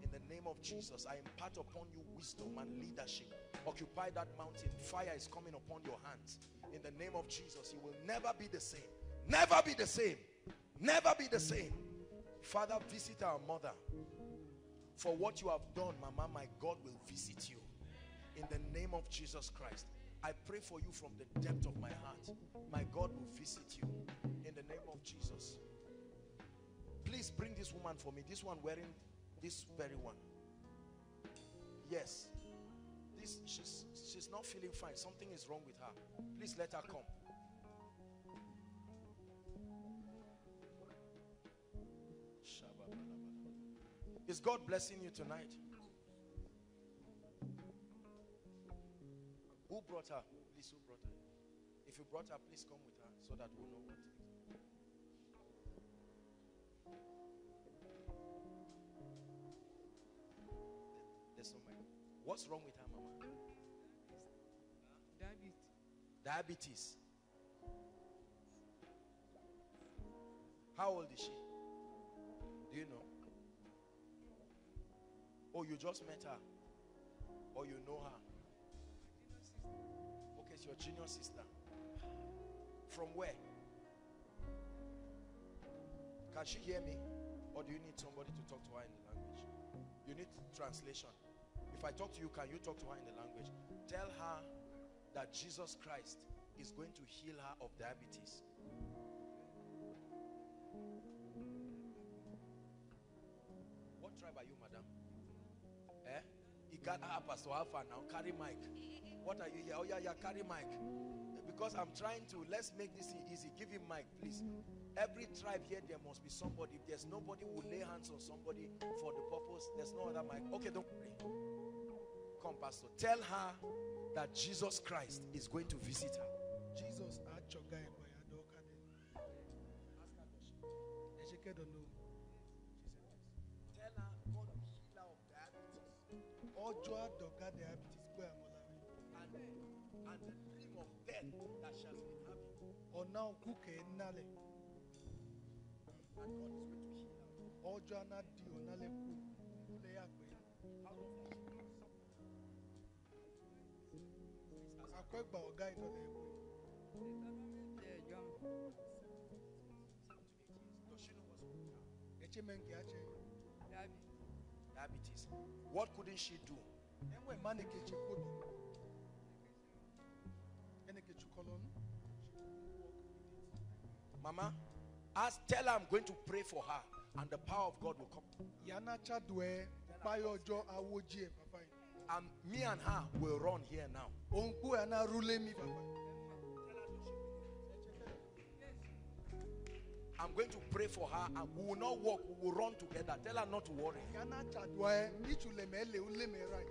In the name of Jesus, I impart upon you wisdom and leadership. Occupy that mountain. Fire is coming upon your hands. In the name of Jesus, you will never be the same. Never be the same. Never be the same. Father, visit our mother. For what you have done, Mama, my God will visit you. In the name of Jesus Christ. I pray for you from the depth of my heart. My God will visit you. In the name of Jesus. Please bring this woman for me. This one wearing this very one. Yes. This she's she's not feeling fine. Something is wrong with her. Please let her come. Is God blessing you tonight? Who brought her? Please, who brought her? If you brought her, please come with her so that we'll know what. this woman. What's wrong with her, Mama? Diabetes. Diabetes. How old is she? Do you know? Oh, you just met her? Or you know her? Okay, it's your junior sister. From where? Can she hear me? Or do you need somebody to talk to her in the language? You need translation. If I talk to you, can you talk to her in the language? Tell her that Jesus Christ is going to heal her of diabetes. What tribe are you, madam? Eh? You got ah, Pastor Alpha now. Carry mic. What are you here? Oh, yeah, yeah, carry mic. Because I'm trying to, let's make this easy. Give him mic, please. Every tribe here, there must be somebody. If there's nobody who lay hands on somebody for the purpose, there's no other mic. Okay, don't worry. Come, Pastor. Tell her that Jesus Christ is going to visit her. Jesus achọga ịgwa ya na ụka dị. Echeke don't know. Tell her God will heal her of diabetes. Ọjọ́ àdọ̀gá diabetes gbé and, and the dream of death that she has been having. Okuke nálẹ̀. And God is going to heal her. Ọjọ́ àná di ọ̀nálẹ̀ Eche men nke ache. Diabetes. What couldn't she do? Enwe mane ke eche kwodo. Ene ke. Mama, ask, tell her I'm going to pray for her and the power of God will come. And me and her will run here now. Òun kú ẹ̀ náà rúlé mi papa yìí. I'm going to pray for her and we will not walk, we will run together. Tell her not to worry. Yana chadwe ichule me ele ule me rai.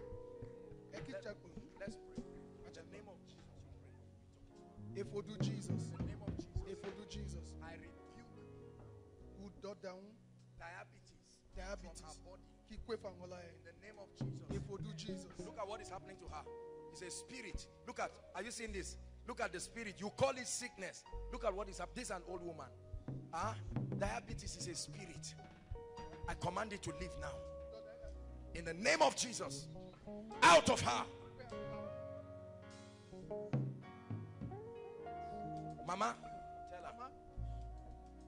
Eki chakpo. Let's pray. In the name of Jesus, you pray. If we do Jesus. In the name of Jesus, If we do Jesus. I rebuke Who do down diabetes, diabetes. from her body. In the name of Jesus. If we do Jesus. Look at what is happening to her. It's a spirit. Look at, are you seeing this? Look at the spirit. You call it sickness. Look at what is happening. This is an old woman. Huh? Diabetes is a spirit. I command it to leave now. In the name of Jesus. Out of her. Mama, tell her.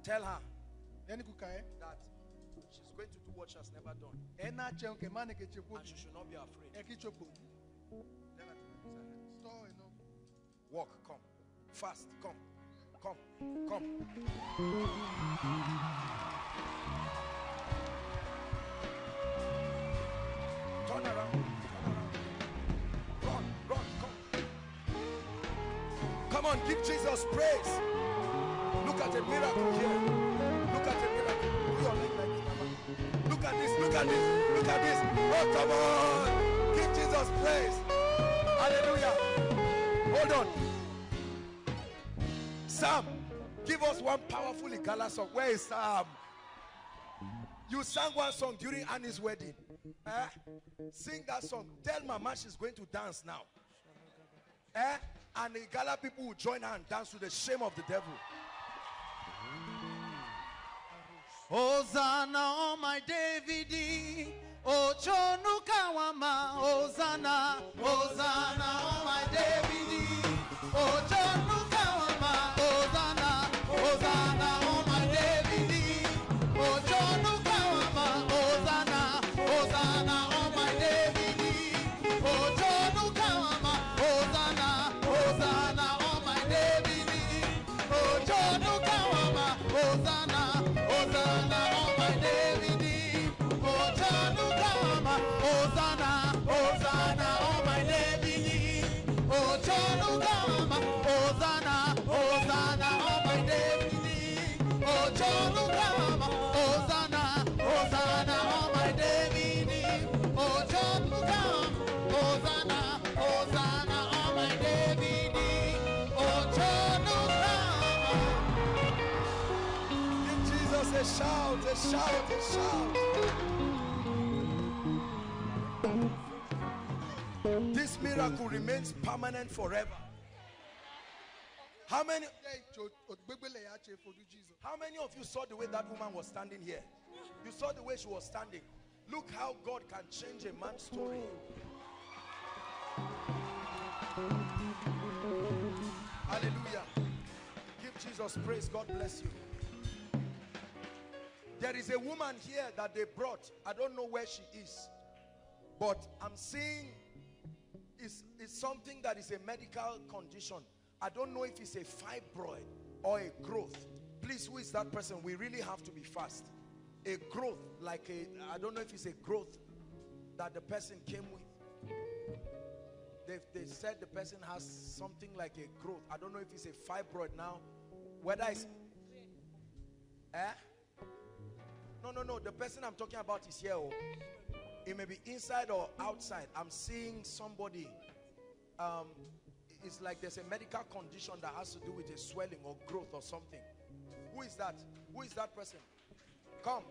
Tell her Ẹni kuka ẹ̀. that she has never done. Ẹ náà jẹun kẹ̀ mane ke eche And she should not be afraid. Eki chokpo. Tell to raise her hands. Tọ́ ẹ̀ náà. Walk, come. Fast, come. Come, come. Turn around. Turn around. Run, run, come. Come on, give Jesus praise. Look at a miracle here. Look at a at this, look at this, look at this. Oh, come on. Give Jesus praise. Hallelujah. Hold on. Sam, give us one powerful Igala song. Where is Sam? You sang one song during Annie's wedding. Eh? Sing that song. Tell Mama she's going to dance now. Eh? And the Igala people will join her and dance to the shame of the devil. Hosanna, oh my David, Ochonu Kawama, Hosanna, Hosanna, oh my David, Ochonu Kawama, This miracle remains permanent forever. How many how many of you saw the way that woman was standing here? You saw the way she was standing. Look how God can change a man's story. Hallelujah. Give Jesus praise. God bless you. There is a woman here that they brought. I don't know where she is. But I'm seeing it's, it's something that is a medical condition. I don't know if it's a fibroid or a growth. Please, who is that person? We really have to be fast. A growth, like a, I don't know if it's a growth that the person came with. They, they said the person has something like a growth. I don't know if it's a fibroid now. Whether it's. Eh? No, no, no. The person I'm talking about is here. Oh. It may be inside or outside. I'm seeing somebody. Um, it's like there's a medical condition that has to do with a swelling or growth or something. Who is that? Who is that person? Come.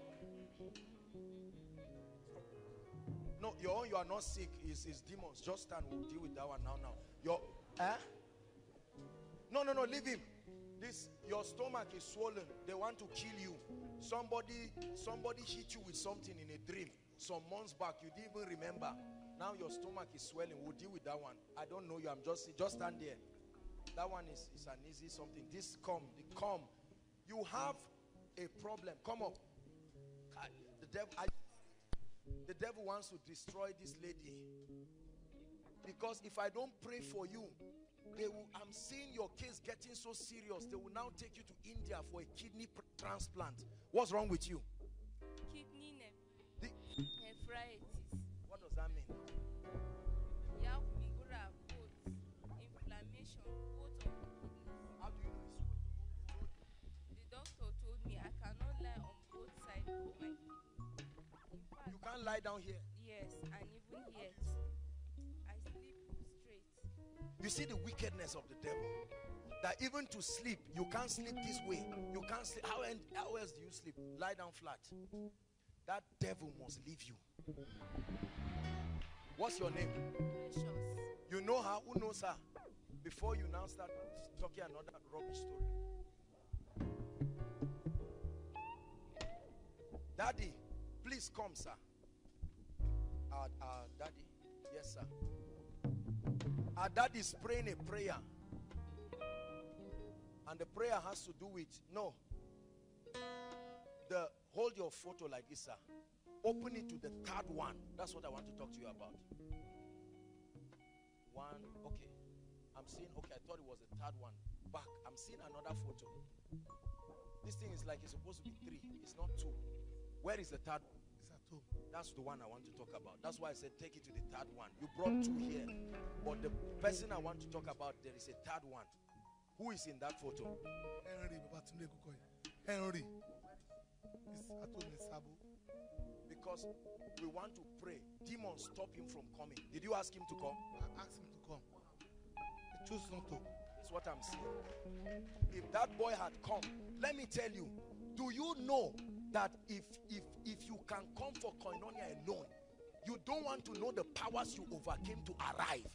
No, your own, you are not sick. It's, it's demons. Just stand. We'll deal with that one now. Now. Your, eh? No, no, no. Leave him. This, your stomach is swollen. They want to kill you. Somebody, somebody hit you with something in a dream some months back. You didn't even remember. Now your stomach is swelling. We'll deal with that one. I don't know you. I'm just, just stand there. That one is, is an easy something. This come, the come. You have a problem. Come up. The devil, I, the devil wants to destroy this lady. Because if I don't pray for you, they will, I'm seeing your case getting so serious. They will now take you to India for a kidney transplant. What's wrong with you? kidney ne- The- nephritis what does that mean? ya migura both inflammation both of the kidneys How do you know it's the doctor told me i cannot lie on both sides of my kidney fact You can't lie down here. yes and You see the wickedness of the devil. That even to sleep, you can't sleep this way. You can't sleep. How, how else do you sleep? Lie down flat. That devil must leave you. What's your name? precious You know her? Who knows her? Before you now start talking another rubbish story. Daddy, please come, sir. Our, our daddy. Yes, sir. Our dad is praying a prayer. And the prayer has to do with no. The hold your photo like this, sir. Open it to the third one. That's what I want to talk to you about. One, okay. I'm seeing, okay, I thought it was the third one. Back, I'm seeing another photo. This thing is like it's supposed to be three, it's not two. Where is the third one? That's the one I want to talk about. That's why I said take it to the third one. You brought two here, but the person I want to talk about, there is a third one. Who is in that photo? Henry Babatunde. Henry. It's at Sabo. Because we want to pray. Demons stop him from coming. Did you ask him to come? I asked him to come. He chose not to. That's what I'm saying. If that boy had come, let me tell you, do you know that if if if you can come for koinonia alone, you don't want to know the powers you overcame to arrive.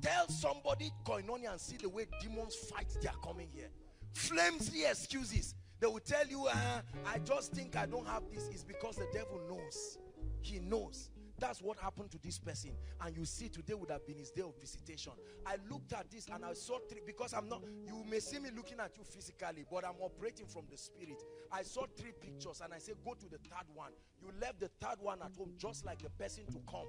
Tell somebody koinonia and see the way demons fight they are coming here. Flimsy excuses. They will tell you, uh, I just think I don't have this. is because the devil knows. He knows. That's what happened to this person. And you see, today would have been his day of visitation. I looked at this and I saw three, because I'm not, you may see me looking at you physically, but I'm operating from the spirit. I saw three pictures and I said, Go to the third one. You left the third one at home just like the person to come.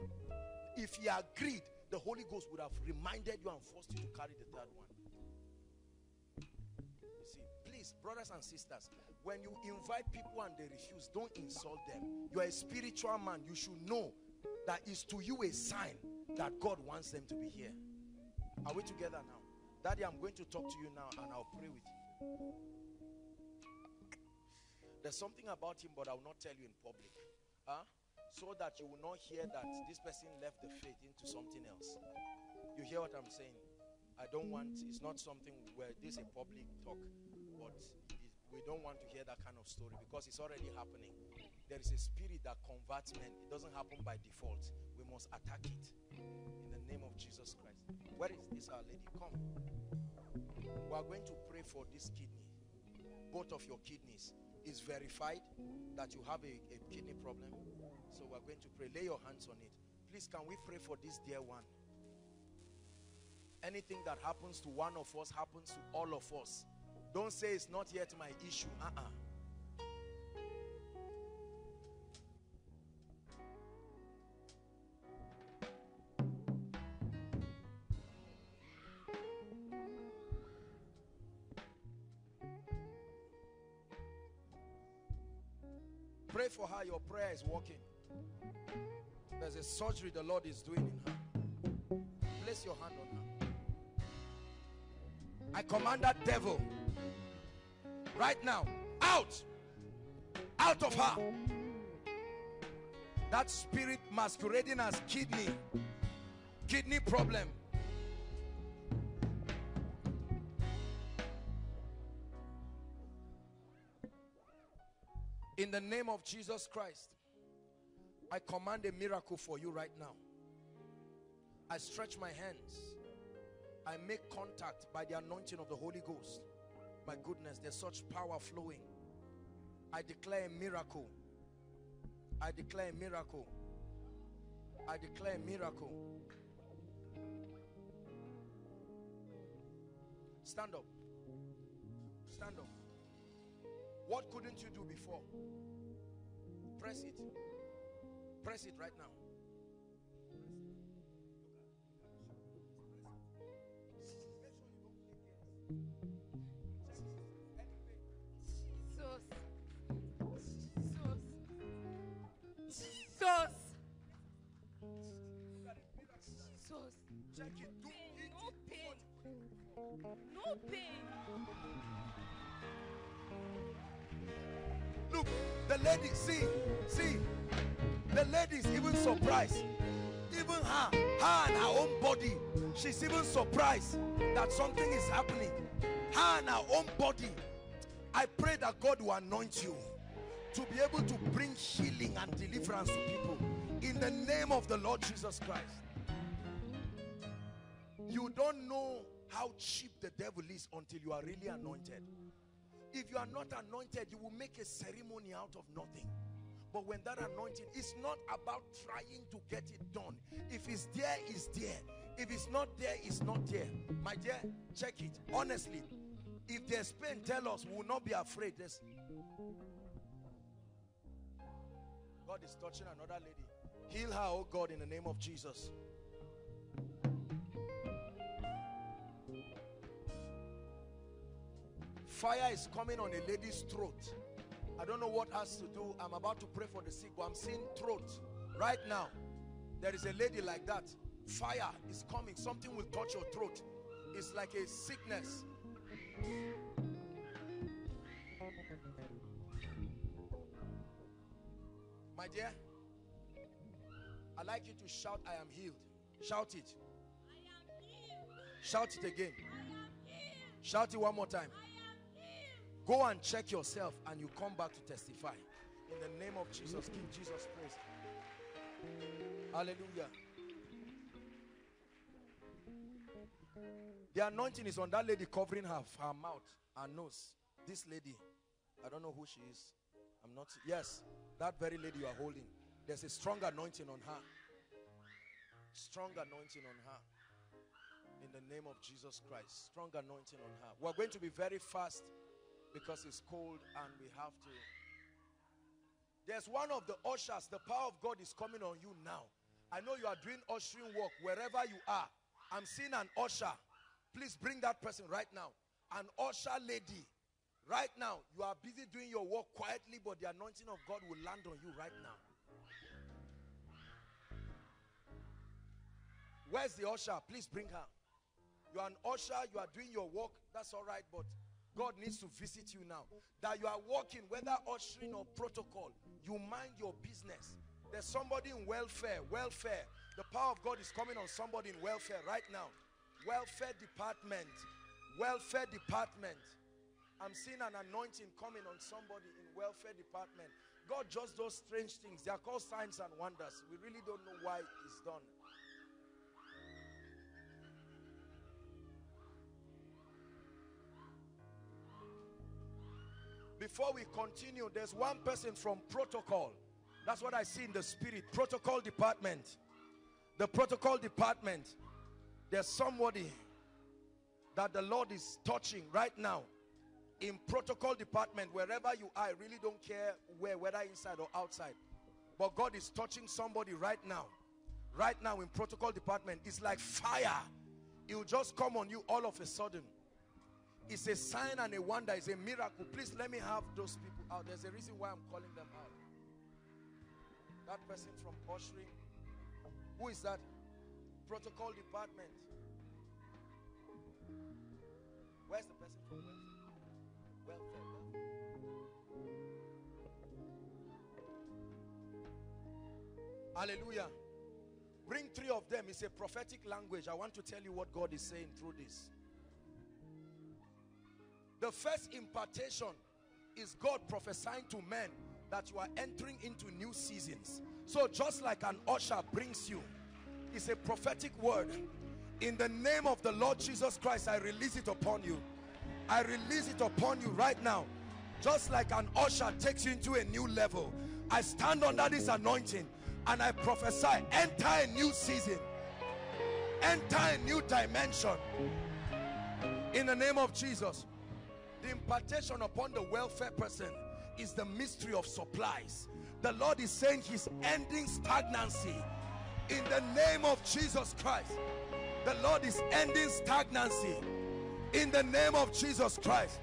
If he agreed, the Holy Ghost would have reminded you and forced you to carry the third one. You see, please, brothers and sisters, when you invite people and they refuse, don't insult them. You are a spiritual man. You should know that is to you a sign that God wants them to be here. Are we together now? Daddy, I'm going to talk to you now and I'll pray with you. There's something about him, but I will not tell you in public. Huh? So that you will not hear that this person left the faith into something else. You hear what I'm saying? I don't want, it's not something where this is a public talk, but it- we don't want to hear that kind of story because it's already happening. There is a spirit that converts men. It doesn't happen by default. We must attack it in the name of Jesus Christ. Where is this our lady? Come. We are going to pray for this kidney. Both of your kidneys is verified that you have a, a kidney problem. So we're going to pray. Lay your hands on it. Please, can we pray for this dear one? Anything that happens to one of us happens to all of us. Don't say it's not yet my issue. Uh-uh. Her. Your prayer is working. There's a surgery the Lord is doing in her. Place your hand on her. I command that devil right now out, out of her. That spirit masquerading as kidney, kidney problem. The name of Jesus Christ, I command a miracle for you right now. I stretch my hands. I make contact by the anointing of the Holy Ghost. My goodness, there's such power flowing. I declare a miracle. I declare a miracle. I declare a miracle. Stand up. Stand up. What couldn't you do before? Press it. Press it right now. Jesus. Jesus. Jesus. Jesus. Check it. Do Pain. it. No pain. No pain. Look, the lady, see, see, the lady is even surprised. Even her, her and her own body, she's even surprised that something is happening. Her and her own body. I pray that God will anoint you to be able to bring healing and deliverance to people in the name of the Lord Jesus Christ. You don't know how cheap the devil is until you are really anointed. If you are not anointed, you will make a ceremony out of nothing. But when that anointing is not about trying to get it done. If it's there, it's there. If it's not there, it's not there. My dear, check it. Honestly, if there's pain, tell us. We will not be afraid. There's... God is touching another lady. Heal her, oh God, in the name of Jesus. Fire is coming on a lady's throat. I don't know what has to do. I'm about to pray for the sick, but I'm seeing throat right now. There is a lady like that. Fire is coming. Something will touch your throat. It's like a sickness. My dear, I'd like you to shout, I am healed. Shout it. Shout it again. Shout it one more time. Go and check yourself and you come back to testify. In the name of Jesus, give Jesus praise. Hallelujah. The anointing is on that lady covering her, her mouth, her nose. This lady, I don't know who she is. I'm not, yes, that very lady you are holding. There's a strong anointing on her. Strong anointing on her. In the name of Jesus Christ. Strong anointing on her. We're going to be very fast because it's cold and we have to. There's one of the ushers. The power of God is coming on you now. I know you are doing ushering work wherever you are. I'm seeing an usher. Please bring that person right now. An usher lady. Right now, you are busy doing your work quietly, but the anointing of God will land on you right now. Where's the usher? Please bring her. You are an usher, you are doing your work, that's all right, but God needs to visit you now. That you are working, whether ushering or protocol, you mind your business. There's somebody in welfare, welfare. The power of God is coming on somebody in welfare right now. Welfare department, welfare department. I'm seeing an anointing coming on somebody in welfare department. God just does strange things. They are called signs and wonders. We really don't know why it's done. Before we continue, there's one person from protocol. That's what I see in the spirit. Protocol department. The protocol department. There's somebody that the Lord is touching right now in protocol department wherever you are I really don't care where whether inside or outside but God is touching somebody right now right now in protocol department it's like fire it will just come on you all of a sudden it's a sign and a wonder. It's a miracle. Please let me have those people out. There's a reason why I'm calling them out. That person from ushering who is that? Protocol department. Where's the person from welfare welfare, welfare. hallelujah. Bring three of them. It's a prophetic language. I want to tell you what god is saying through this the first impartation is God prophesying to men that you are entering into new seasons. So just like an usher brings you, it's a prophetic word. In the name of the Lord Jesus Christ, I release it upon you. I release it upon you right now. Just like an usher takes you into a new level. I stand under this anointing and I prophesy, enter a new season. Enter a new dimension. In the name of Jesus. The impartation upon the welfare person is the mystery of supplies. The Lord is saying he's ending stagnancy in the name of Jesus Christ. The Lord is ending stagnancy in the name of Jesus Christ.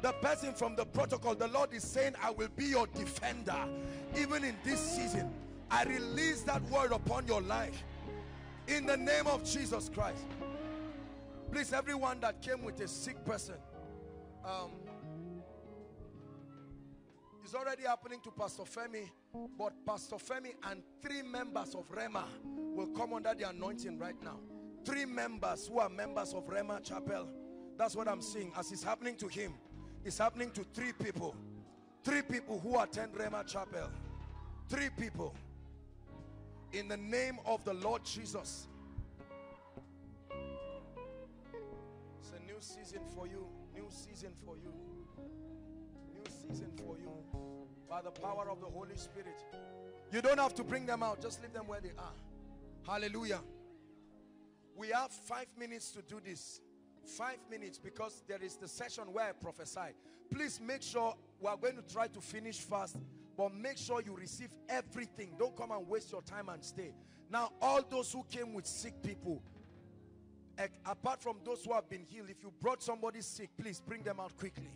The person from the protocol, the Lord is saying, I will be your defender even in this season. I release that word upon your life in the name of Jesus Christ. Please, everyone that came with a sick person, um, it's already happening to Pastor Femi, but Pastor Femi and three members of Rhema will come under the anointing right now. Three members who are members of Rhema Chapel. That's what I'm seeing. As it's happening to him, it's happening to three people. Three people who attend Rhema Chapel. Three people. In the name of the Lord Jesus. It's a new season for you new season for you. New season for you. By the power of the Holy Spirit. You don't have to bring them out. Just leave them where they are. Hallelujah. We have five minutes to do this. Five minutes because there is the session where I prophesy. Please make sure we are going to try to finish fast. But make sure you receive everything. Don't come and waste your time and stay. Now, all those who came with sick people, apart from those who have been healed, if you brought somebody sick, please bring them out quickly.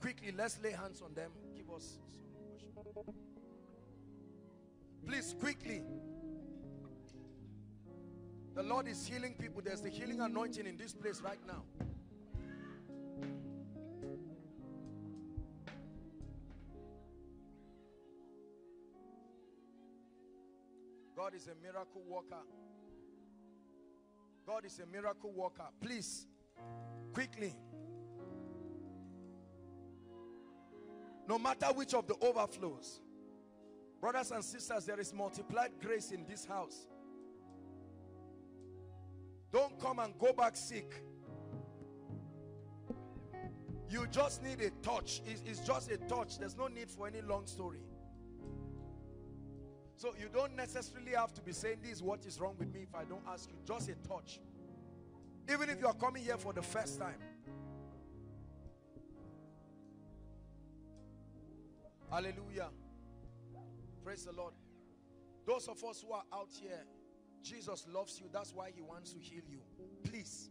Quickly, let's lay hands on them. Give us Please, quickly. The Lord is healing people. There's the healing anointing in this place right now. God is a miracle worker. God is a miracle worker. Please, quickly. No matter which of the overflows, brothers and sisters, there is multiplied grace in this house. Don't come and go back sick. You just need a touch. It's, it's just a touch. There's no need for any long story. So you don't necessarily have to be saying this what is wrong with me if I don't ask you. Just a touch. Even if you are coming here for the first time. Hallelujah. Praise the Lord. Those of us who are out here, Jesus loves you. That's why he wants to heal you. Please,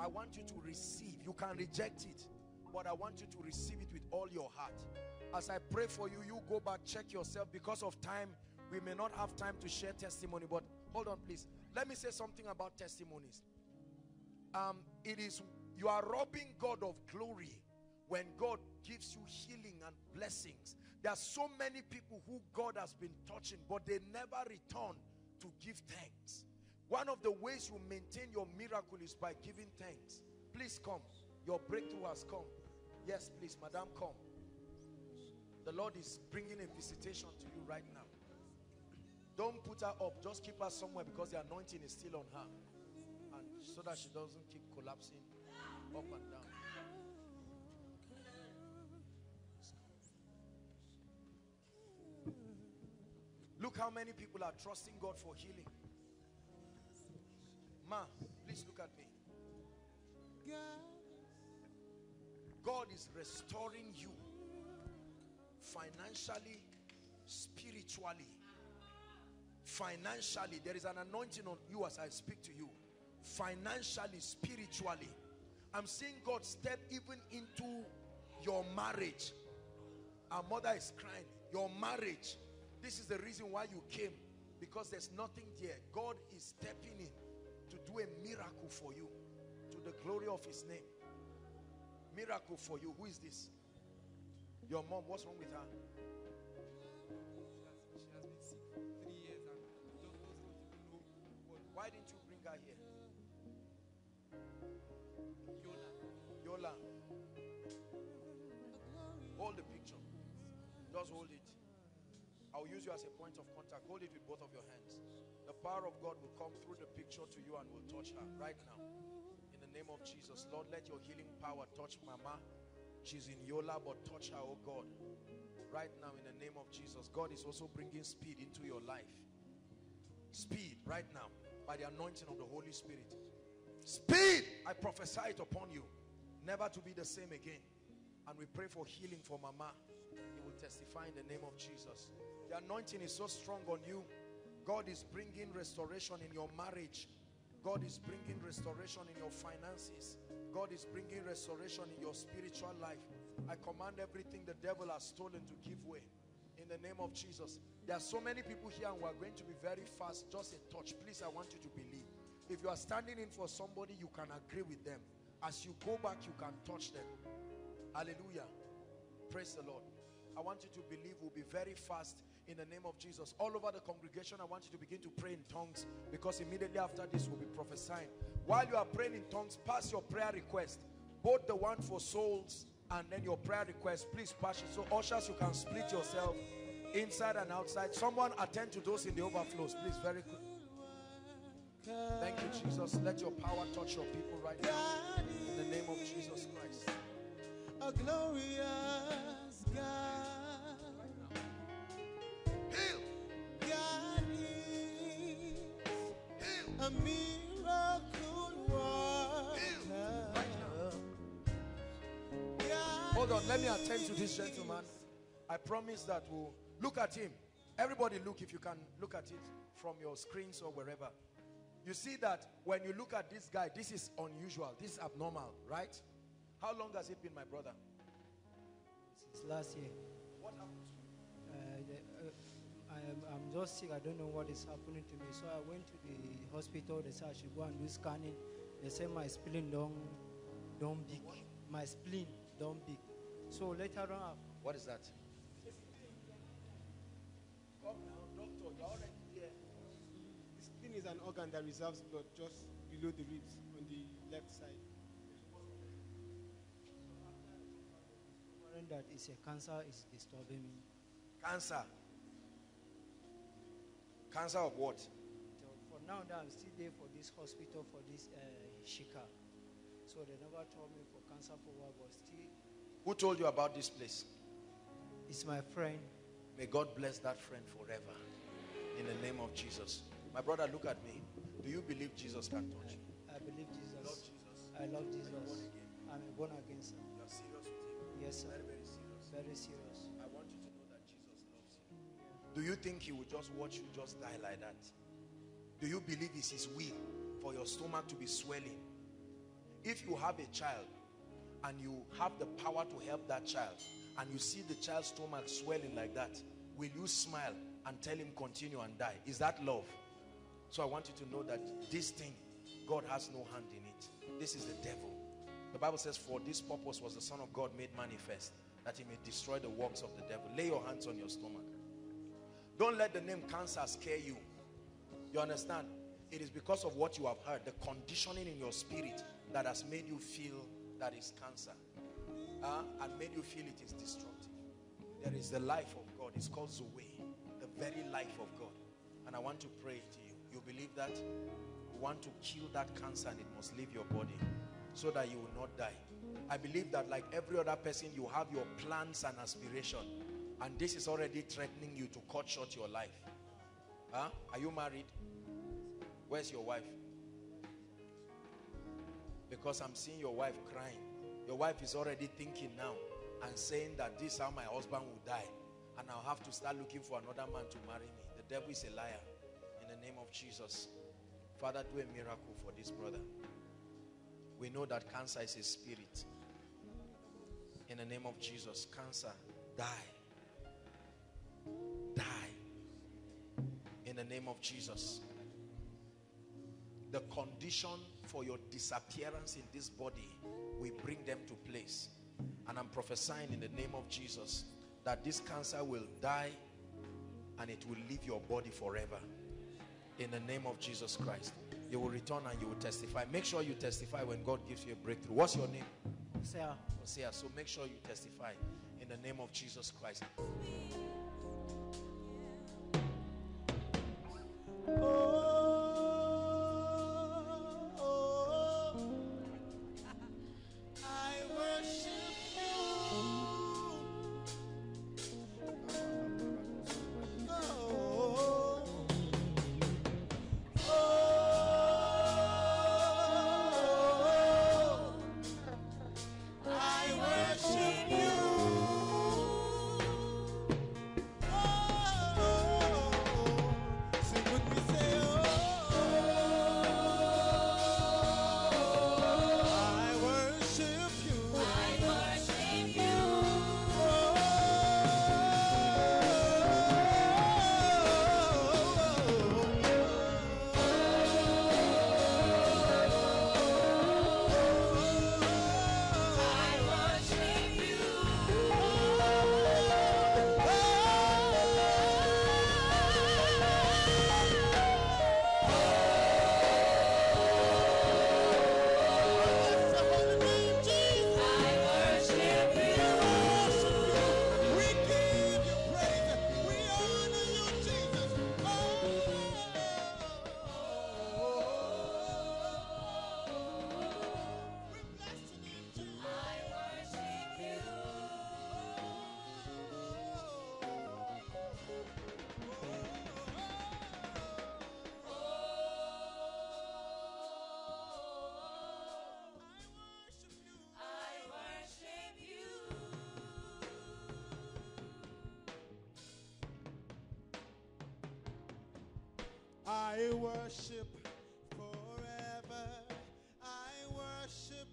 I want you to receive. You can reject it, but I want you to receive it with all your heart. As I pray for you, you go back, check yourself. Because of time, we may not have time to share testimony, but hold on, please. Let me say something about testimonies. Um, it is you are robbing God of glory when God gives you healing and blessings. There are so many people who God has been touching, but they never return to give thanks. One of the ways you maintain your miracle is by giving thanks. Please come. Your breakthrough has come. Yes, please, madam, come. The Lord is bringing a visitation to you right now. Don't put her up. Just keep her somewhere because the anointing is still on her. And so that she doesn't keep collapsing up and down. Look how many people are trusting God for healing. Ma, please look at me. God is restoring you financially, spiritually, financially. There is an anointing on you as I speak to you. Financially, spiritually. I'm seeing God step even into your marriage. Our mother is crying. Your marriage. This is the reason why you came. Because there's nothing there. God is stepping in to do a miracle for you. To the glory of his name. Miracle for you. Who is this? Your mom. What's wrong with her? Why didn't you bring her here? Yola. Yola. Hold the picture. Just hold it. I'll use you as a point of contact. Hold it with both of your hands. The power of God will come through the picture to you and will touch her right now. In the name of Jesus, Lord, let your healing power touch Mama. She's in Yola, but touch her, oh God. Right now, in the name of Jesus, God is also bringing speed into your life. Speed right now by the anointing of the Holy Spirit. Speed! I prophesy it upon you. Never to be the same again. And we pray for healing for Mama. He will testify in the name of Jesus. The anointing is so strong on you. God is bringing restoration in your marriage. God is bringing restoration in your finances. God is bringing restoration in your spiritual life. I command everything the devil has stolen to give way. In the name of Jesus. There are so many people here and we're going to be very fast. Just a touch. Please, I want you to believe. If you are standing in for somebody, you can agree with them. As you go back, you can touch them. Hallelujah. Praise the Lord. I want you to believe we'll be very fast in the name of Jesus. All over the congregation, I want you to begin to pray in tongues because immediately after this, we'll be prophesying. While you are praying in tongues, pass your prayer request. Both the one for souls and then your prayer request. Please pass it. So, ushers, you can split yourself inside and outside. Someone attend to those in the overflows, please, very quick. Thank you, Jesus. Let your power touch your people right now. In the name of Jesus Christ. A glorious God. Heal. God is a miracle worker. Hold on, let me attend to this gentleman. I promise that we'll look at him. Everybody look if you can look at it from your screens or wherever. You see that when you look at this guy, this is unusual. This is abnormal, right? How long has it been, my brother? Since last year. What happened to you? Uh, the, uh, I am, I'm just sick. I don't know what is happening to me. So I went to the hospital. They said I should go and do scanning. They said my spleen don't, don't big. My spleen don't big. So later on, What is that? The spleen is an organ that reserves blood just below the ribs on the left side. discovering that it's a cancer is disturbing me. Cancer. Cancer of what? So for now, that I'm still there for this hospital for this uh, Shika. So they never told me for cancer for what, but still, Who told you about this place? it's my friend. May God bless that friend forever. In the name of Jesus. My brother, look at me. Do you believe Jesus can touch you? I believe Jesus. love Jesus? I love Jesus. born again? I'm born again son. You are serious with him? Yes, sir. Very, very serious. Very serious. I want you to know that Jesus loves you. Do you think he will just watch you just die like that? Do you believe it's his will for your stomach to be swelling? If you have a child and you have the power to help that child and you see the child's stomach swelling like that, will you smile and tell him continue and die? Is that love? So I want you to know that this thing, God has no hand in it. This is the devil. The Bible says, For this purpose was the Son of God made manifest, that he may destroy the works of the devil. Lay your hands on your stomach. Don't let the name cancer scare you. You understand? It is because of what you have heard, the conditioning in your spirit that has made you feel that is cancer uh, and made you feel it is destructive. There is the life of God. It's called Zoe, very life of God. And I want to pray to you. You believe that? You want to kill that cancer and it must leave your body so that you will not die. I believe that like every other person, you have your plans and aspiration. And this is already threatening you to cut short your life. Huh? Are you married? Where's your wife? Because I'm seeing your wife crying. Your wife is already thinking now and saying that this is how my husband will die. And I'll have to start looking for another man to marry me. The devil is a liar. In the name of Jesus. Father, do a miracle for this brother. We know that cancer is a spirit. In the name of Jesus, cancer, die. Die. In the name of Jesus. The condition for your disappearance in this body, we bring them to place. And I'm prophesying in the name of Jesus that this cancer will die and it will leave your body forever. In the name of Jesus Christ. You will return and you will testify. Make sure you testify when God gives you a breakthrough. What's your name? Hosea. Hosea. So make sure you testify in the name of Jesus Christ. I I worship forever. I worship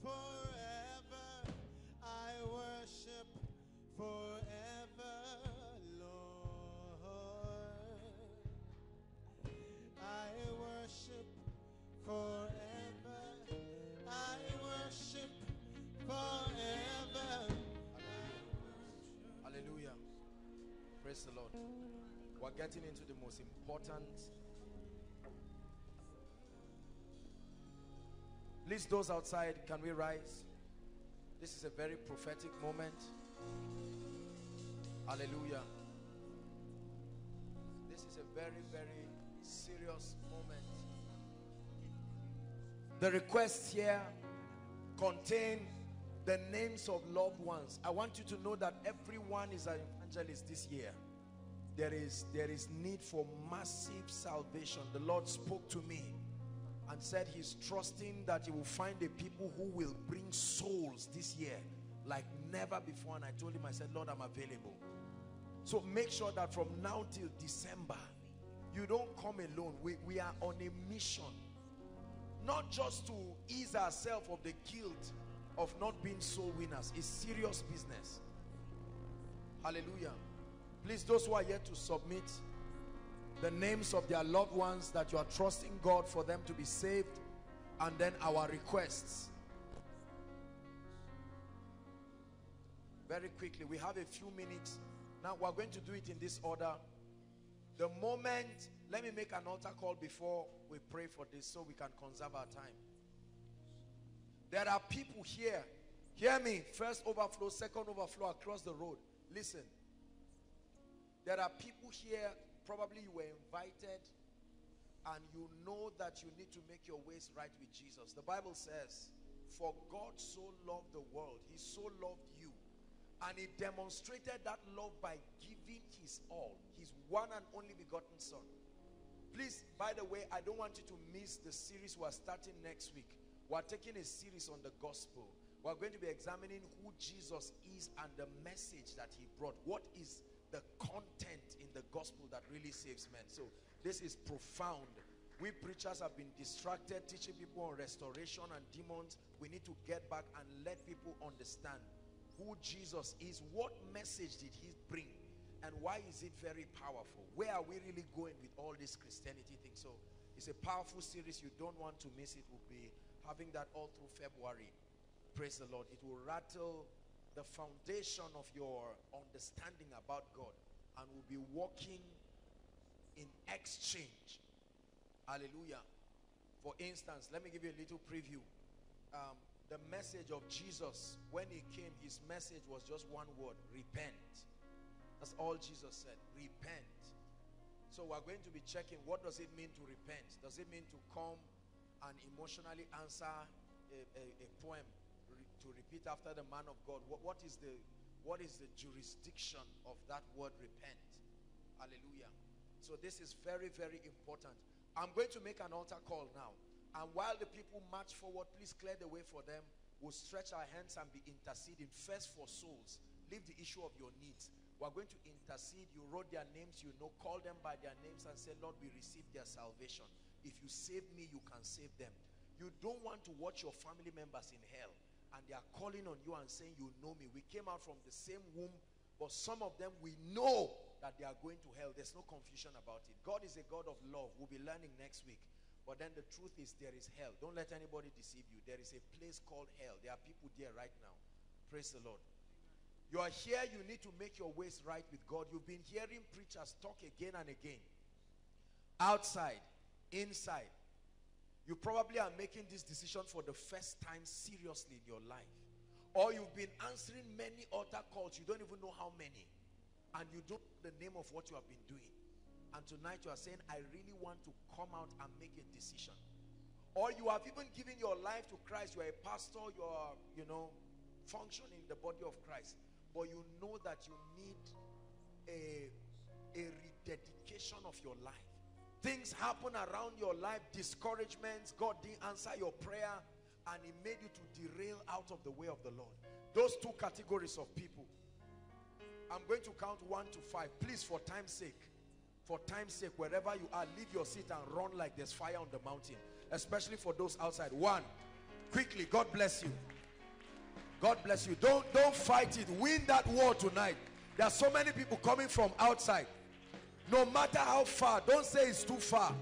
forever. I worship forever, Lord. I worship forever. I worship forever. Hallelujah. Praise the Lord. We're getting into the most important. Please, those outside, can we rise? This is a very prophetic moment. Hallelujah. This is a very, very serious moment. The requests here contain the names of loved ones. I want you to know that everyone is an evangelist this year. There is there is need for massive salvation. The Lord spoke to me and said he's trusting that he will find a people who will bring souls this year like never before. And I told him, I said, Lord, I'm available. So make sure that from now till December, you don't come alone. We, we are on a mission. Not just to ease ourselves of the guilt of not being soul winners. It's serious business. Hallelujah. Please, those who are yet to submit the names of their loved ones that you are trusting God for them to be saved, and then our requests. Very quickly, we have a few minutes. Now, we're going to do it in this order. The moment, let me make an altar call before we pray for this so we can conserve our time. There are people here. Hear me. First overflow, second overflow across the road. Listen, there are people here, probably you were invited and you know that you need to make your ways right with Jesus. The Bible says, For God so loved the world, He so loved you, and He demonstrated that love by giving His all, His one and only begotten Son. Please, by the way, I don't want you to miss the series we're starting next week. We're taking a series on the gospel. We're going to be examining who Jesus is and the message that He brought. What is the content the gospel that really saves men? So, this is profound. We preachers have been distracted teaching people on restoration and demons. We need to get back and let people understand who Jesus is. What message did he bring? And why is it very powerful? Where are we really going with all this Christianity thing? So it's a powerful series. You don't want to miss it. We'll be having that all through February. Praise the Lord. It will rattle the foundation of your understanding about God. And we'll be walking in exchange. Hallelujah. For instance, let me give you a little preview. Um, the message of Jesus, when he came, his message was just one word, repent. That's all Jesus said, repent. So we're going to be checking, what does it mean to repent? Does it mean to come and emotionally answer a, a, a poem re, to repeat after the man of God? What, what, is the, what is the jurisdiction of that word repent? Hallelujah. So this is very, very important. I'm going to make an altar call now. And while the people march forward, please clear the way for them. We'll stretch our hands and be interceding first for souls. Leave the issue of your needs. We're going to intercede. You wrote their names, you know, call them by their names and say, Lord, we receive their salvation. If you save me, you can save them. You don't want to watch your family members in hell and they are calling on you and saying, You know me. We came out from the same womb, but some of them we know that they are going to hell. There's no confusion about it. God is a God of love. We'll be learning next week. But then the truth is there is hell. Don't let anybody deceive you. There is a place called hell. There are people there right now. Praise the Lord. You are here, you need to make your ways right with God. You've been hearing preachers talk again and again. Outside, inside. You probably are making this decision for the first time seriously in your life. Or you've been answering many altar calls. You don't even know how many and you don't know the name of what you have been doing. And tonight you are saying, I really want to come out and make a decision. Or you have even given your life to Christ. You are a pastor, you are, you know, functioning in the body of Christ. But you know that you need a, a rededication of your life. Things happen around your life, discouragements, God didn't answer your prayer, and He made you to derail out of the way of the Lord. Those two categories of people I'm going to count one to five. Please, for time's sake, for time's sake, wherever you are, leave your seat and run like there's fire on the mountain. Especially for those outside. One, quickly, God bless you. God bless you. Don't, don't fight it. Win that war tonight. There are so many people coming from outside. No matter how far, don't say it's too far.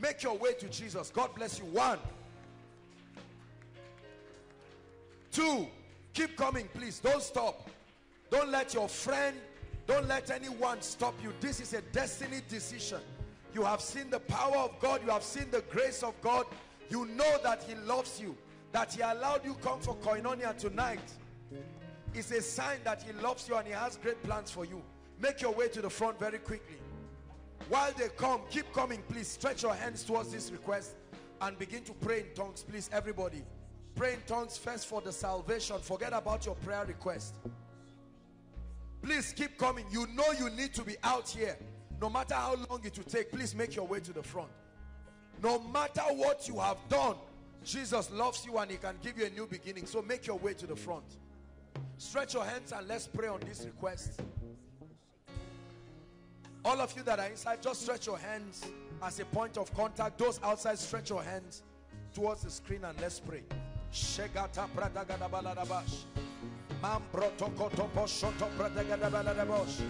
Make your way to Jesus. God bless you. One. Two. Keep coming, please. Don't stop. Don't let your friend, don't let anyone stop you. This is a destiny decision. You have seen the power of God. You have seen the grace of God. You know that he loves you. That he allowed you come for koinonia tonight. It's a sign that he loves you and he has great plans for you. Make your way to the front very quickly. While they come, keep coming, please. Stretch your hands towards this request and begin to pray in tongues, please, everybody. Pray in tongues first for the salvation. Forget about your prayer request. Please keep coming. You know you need to be out here. No matter how long it will take, please make your way to the front. No matter what you have done, Jesus loves you and he can give you a new beginning. So make your way to the front. Stretch your hands and let's pray on this request. All of you that are inside, just stretch your hands as a point of contact. Those outside, stretch your hands towards the screen and let's pray. Shegata Mambroto kotopo shoto predegede beledebos.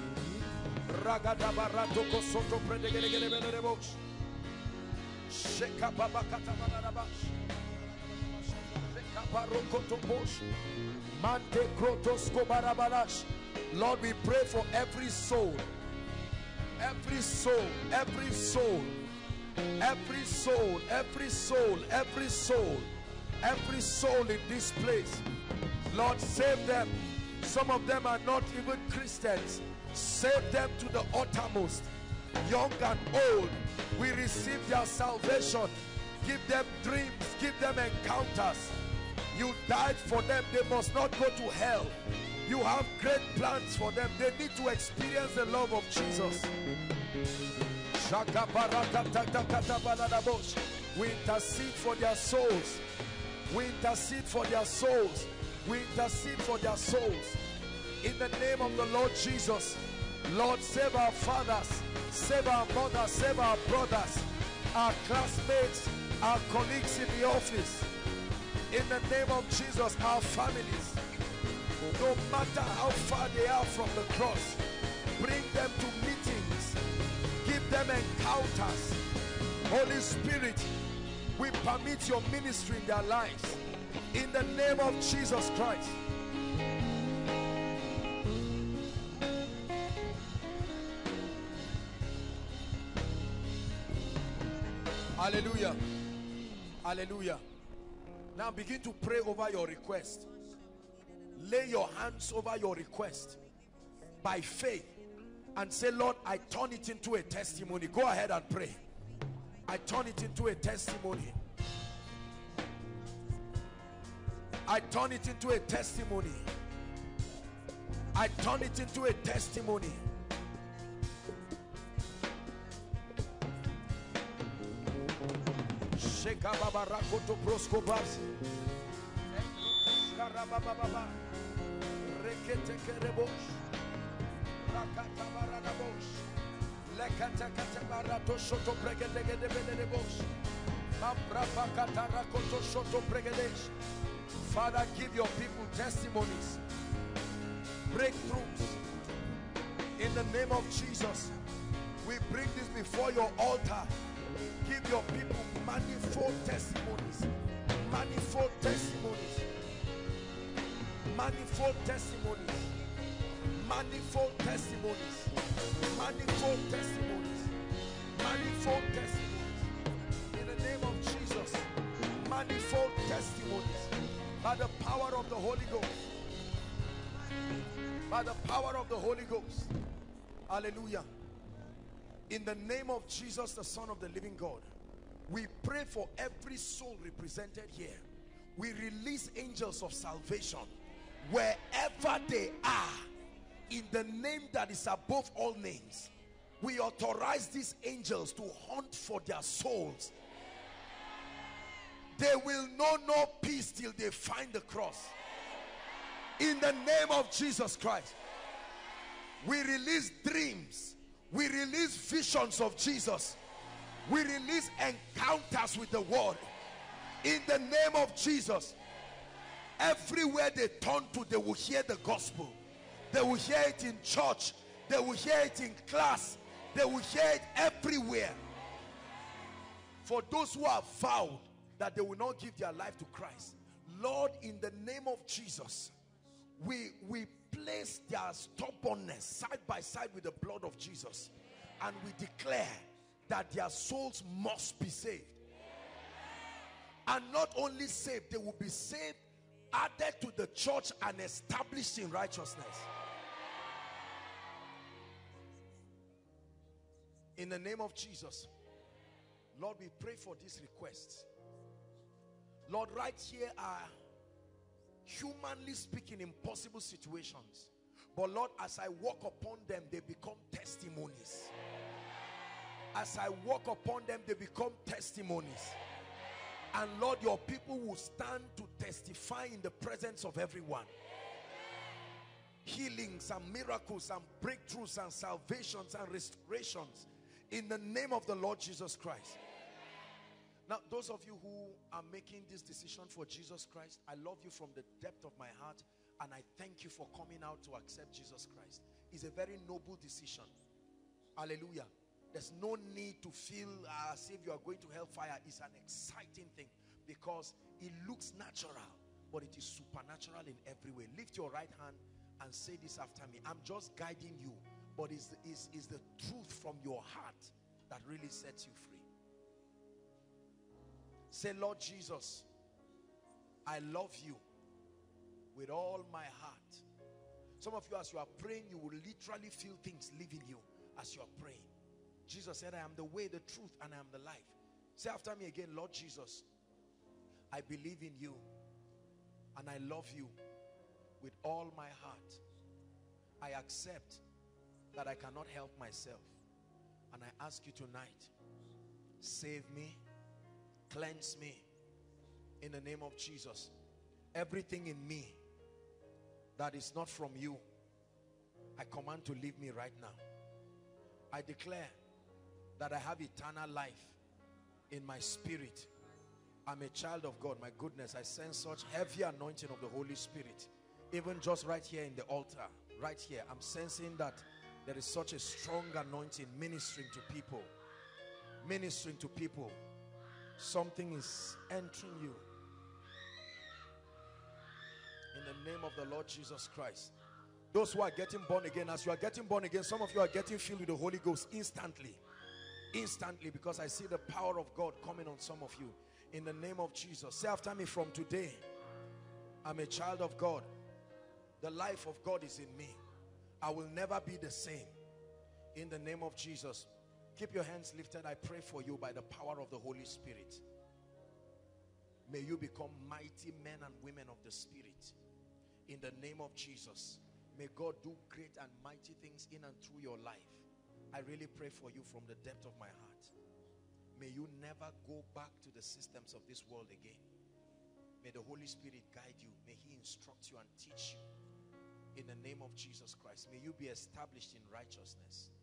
Ragada barato kosoto predegede beledebos. Sheka baba kata beledebos. Sheka baroko topos. Mante krotos kobarabalas. Lord, we pray for every soul. Every soul, every soul, every soul, every soul, every soul, every soul in this place. Lord, save them Some of them are not even Christians. Save them to the uttermost. Young and old, we receive their salvation. Give them dreams, give them encounters. You died for them, they must not go to hell. You have great plans for them. They need to experience the love of Jesus. We intercede for their souls. We intercede for their souls. We intercede for their souls. In the name of the Lord Jesus. Lord, save our fathers, save our mothers, save our brothers, our classmates, our colleagues in the office. In the name of Jesus, our families. No matter how far they are from the cross, bring them to meetings, give them encounters. Holy Spirit, we permit your ministry in their lives. In the name of Jesus Christ. Hallelujah. Hallelujah. Now begin to pray over your request. Lay your hands over your request by faith and say, Lord, I turn it into a testimony. Go ahead and pray. I turn it into a testimony. I turn it into a testimony. I turn it into a testimony. Sheka baba rakoto prosko Father, give your people testimonies, breakthroughs. In the name of Jesus, we bring this before your altar. Give your people manifold testimonies, manifold testimonies, manifold testimonies, manifold testimonies, manifold testimonies, manifold testimonies. In the name of Jesus, manifold testimonies by the power of the Holy Ghost. By the power of the Holy Ghost. Hallelujah. In the name of Jesus, the Son of the living God, we pray for every soul represented here. We release angels of salvation wherever they are in the name that is above all names. We authorize these angels to hunt for their souls they will know no peace till they find the cross. In the name of Jesus Christ, we release dreams, we release visions of Jesus, we release encounters with the word. In the name of Jesus, everywhere they turn to, they will hear the gospel. They will hear it in church, they will hear it in class, they will hear it everywhere. For those who are vowed that they will not give their life to Christ. Lord, in the name of Jesus, we, we place their stubbornness side by side with the blood of Jesus. And we declare that their souls must be saved. And not only saved, they will be saved, added to the church, and established in righteousness. In the name of Jesus, Lord, we pray for these requests. Lord, right here are humanly speaking impossible situations. But Lord, as I walk upon them, they become testimonies. As I walk upon them, they become testimonies. And Lord, your people will stand to testify in the presence of everyone. Healings and miracles and breakthroughs and salvations and restorations in the name of the Lord Jesus Christ. Now, those of you who are making this decision for Jesus Christ, I love you from the depth of my heart and I thank you for coming out to accept Jesus Christ. It's a very noble decision. Hallelujah. There's no need to feel ah, as if you are going to hellfire. It's an exciting thing because it looks natural, but it is supernatural in every way. Lift your right hand and say this after me. I'm just guiding you, but it's, it's, it's the truth from your heart that really sets you free. Say, Lord Jesus, I love you with all my heart. Some of you, as you are praying, you will literally feel things leaving you as you are praying. Jesus said, I am the way, the truth, and I am the life. Say after me again, Lord Jesus, I believe in you and I love you with all my heart. I accept that I cannot help myself. And I ask you tonight, save me, cleanse me in the name of Jesus. Everything in me that is not from you, I command to leave me right now. I declare that I have eternal life in my spirit. I'm a child of God. My goodness, I sense such heavy anointing of the Holy Spirit. Even just right here in the altar, right here, I'm sensing that there is such a strong anointing ministering to people. Ministering to people. Something is entering you. In the name of the Lord Jesus Christ. Those who are getting born again, as you are getting born again, some of you are getting filled with the Holy Ghost instantly. Instantly, because I see the power of God coming on some of you. In the name of Jesus. Say after me from today, I'm a child of God. The life of God is in me. I will never be the same. In the name of Jesus. Keep your hands lifted. I pray for you by the power of the Holy Spirit. May you become mighty men and women of the Spirit. In the name of Jesus. May God do great and mighty things in and through your life. I really pray for you from the depth of my heart. May you never go back to the systems of this world again. May the Holy Spirit guide you. May He instruct you and teach you. In the name of Jesus Christ. May you be established in righteousness.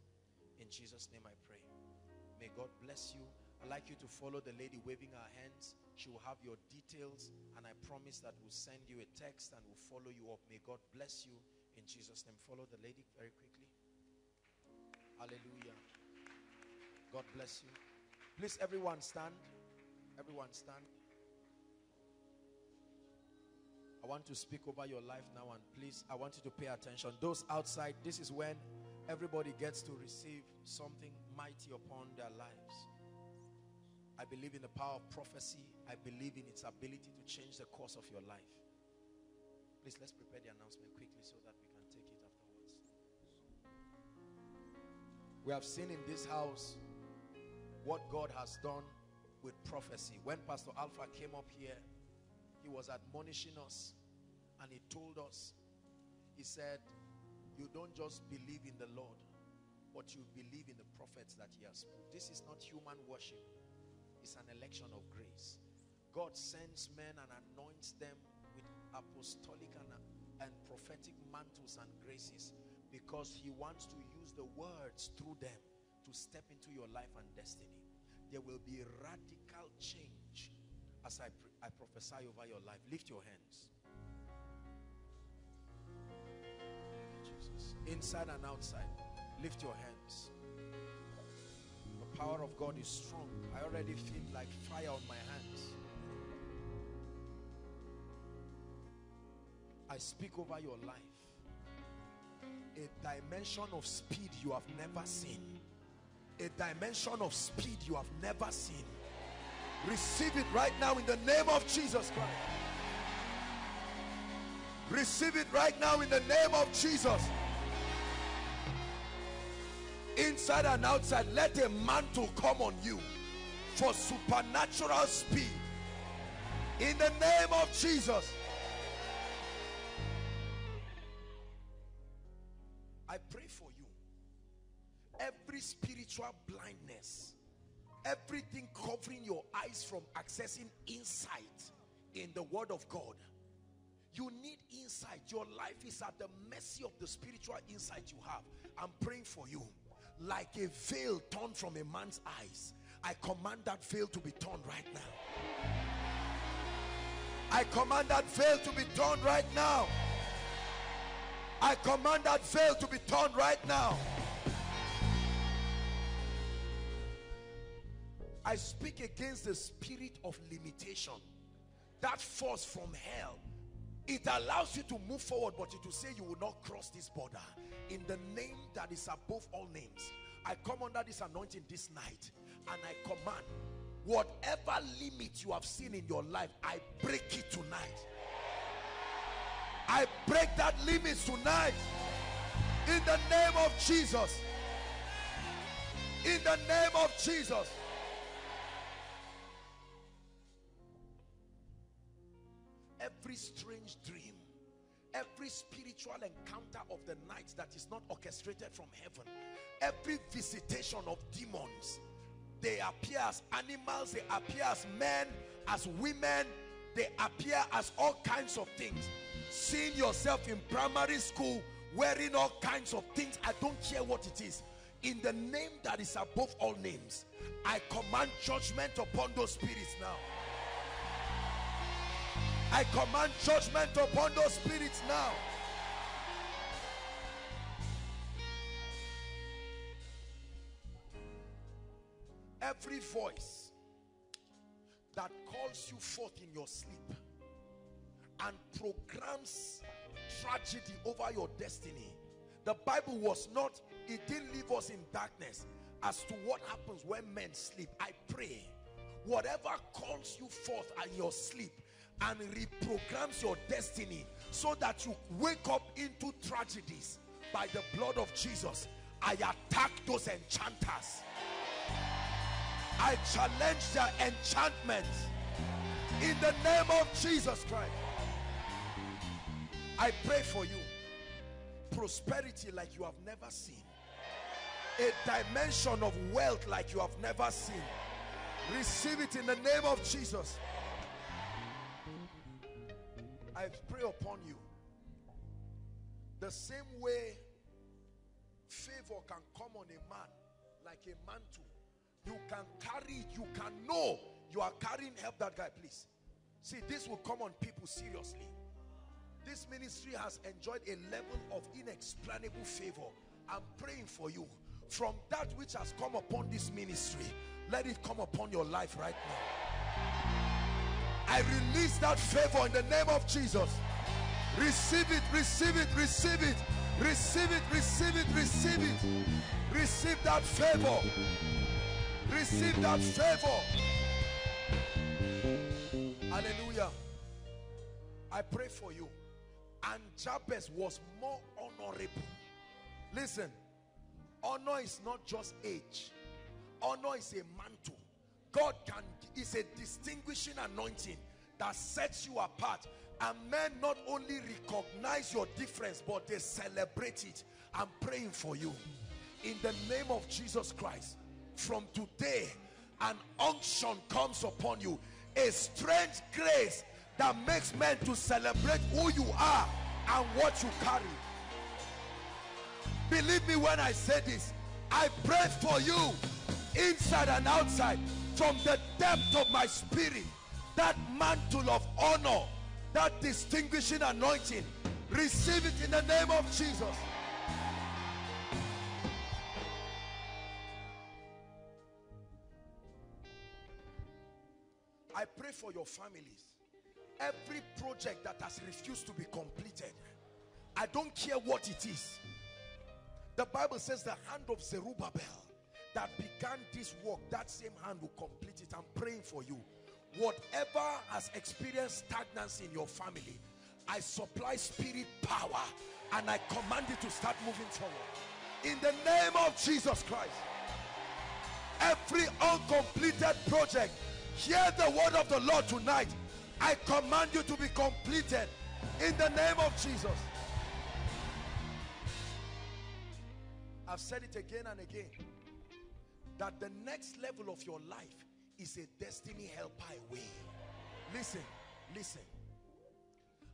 In Jesus' name I pray. May God bless you. I'd like you to follow the lady waving her hands. She will have your details. And I promise that we'll send you a text and we'll follow you up. May God bless you. In Jesus' name. Follow the lady very quickly. Hallelujah. God bless you. Please, everyone stand. Everyone stand. I want to speak over your life now, and please, I want you to pay attention. Those outside, this is when everybody gets to receive something mighty upon their lives. I believe in the power of prophecy, I believe in its ability to change the course of your life. Please, let's prepare the announcement quickly so that We have seen in this house what God has done with prophecy. When Pastor Alpha came up here, he was admonishing us and he told us, he said, you don't just believe in the Lord, but you believe in the prophets that he has put. This is not human worship. It's an election of grace. God sends men and anoints them with apostolic and, and prophetic mantles and graces because he wants to use the words through them to step into your life and destiny. There will be radical change as I, I prophesy over your life. Lift your hands. Jesus. Inside and outside. Lift your hands. The power of God is strong. I already feel like fire on my hands. I speak over your life. A dimension of speed you have never seen. A dimension of speed you have never seen. Receive it right now in the name of Jesus Christ. Receive it right now in the name of Jesus. Inside and outside, let a mantle come on you for supernatural speed. In the name of Jesus. Every spiritual blindness, everything covering your eyes from accessing insight in the Word of God. You need insight. Your life is at the mercy of the spiritual insight you have. I'm praying for you. Like a veil torn from a man's eyes, I command that veil to be torn right now. I command that veil to be torn right now. I command that veil to be torn right now. I speak against the spirit of limitation. That force from hell. It allows you to move forward, but it will say you will not cross this border. In the name that is above all names, I come under this anointing this night and I command whatever limit you have seen in your life, I break it tonight. I break that limit tonight. In the name of Jesus. In the name of Jesus. Every strange dream, every spiritual encounter of the night that is not orchestrated from heaven, every visitation of demons, they appear as animals, they appear as men, as women, they appear as all kinds of things. Seeing yourself in primary school wearing all kinds of things, I don't care what it is. In the name that is above all names, I command judgment upon those spirits now. I command judgment upon those spirits now. Every voice that calls you forth in your sleep and programs tragedy over your destiny. The Bible was not, it didn't leave us in darkness as to what happens when men sleep. I pray whatever calls you forth in your sleep and reprograms your destiny so that you wake up into tragedies by the blood of Jesus. I attack those enchanters. I challenge their enchantments in the name of Jesus Christ. I pray for you prosperity like you have never seen, a dimension of wealth like you have never seen. Receive it in the name of Jesus. I pray upon you the same way favor can come on a man like a mantle. You can carry you can know you are carrying. Help that guy, please. See, this will come on people seriously. This ministry has enjoyed a level of inexplainable favor. I'm praying for you. From that which has come upon this ministry, let it come upon your life right now. I release that favor in the name of Jesus. Receive it, receive it, receive it, receive it, receive it, receive it. Receive that favor. Receive that favor. Hallelujah. I pray for you. And Jabez was more honorable. Listen, honor is not just age, honor is a mantle. God can is a distinguishing anointing that sets you apart. And men not only recognize your difference, but they celebrate it. I'm praying for you. In the name of Jesus Christ, from today, an unction comes upon you. A strange grace that makes men to celebrate who you are and what you carry. Believe me when I say this. I pray for you inside and outside from the depth of my spirit. That mantle of honor that distinguishing anointing receive it in the name of Jesus. I pray for your families. Every project that has refused to be completed I don't care what it is. The Bible says the hand of Zerubbabel that began this work, that same hand will complete it. I'm praying for you. Whatever has experienced stagnancy in your family, I supply spirit power and I command it to start moving forward. In the name of Jesus Christ. Every uncompleted project, hear the word of the Lord tonight. I command you to be completed in the name of Jesus. I've said it again and again that the next level of your life is a destiny helper away. Listen, listen.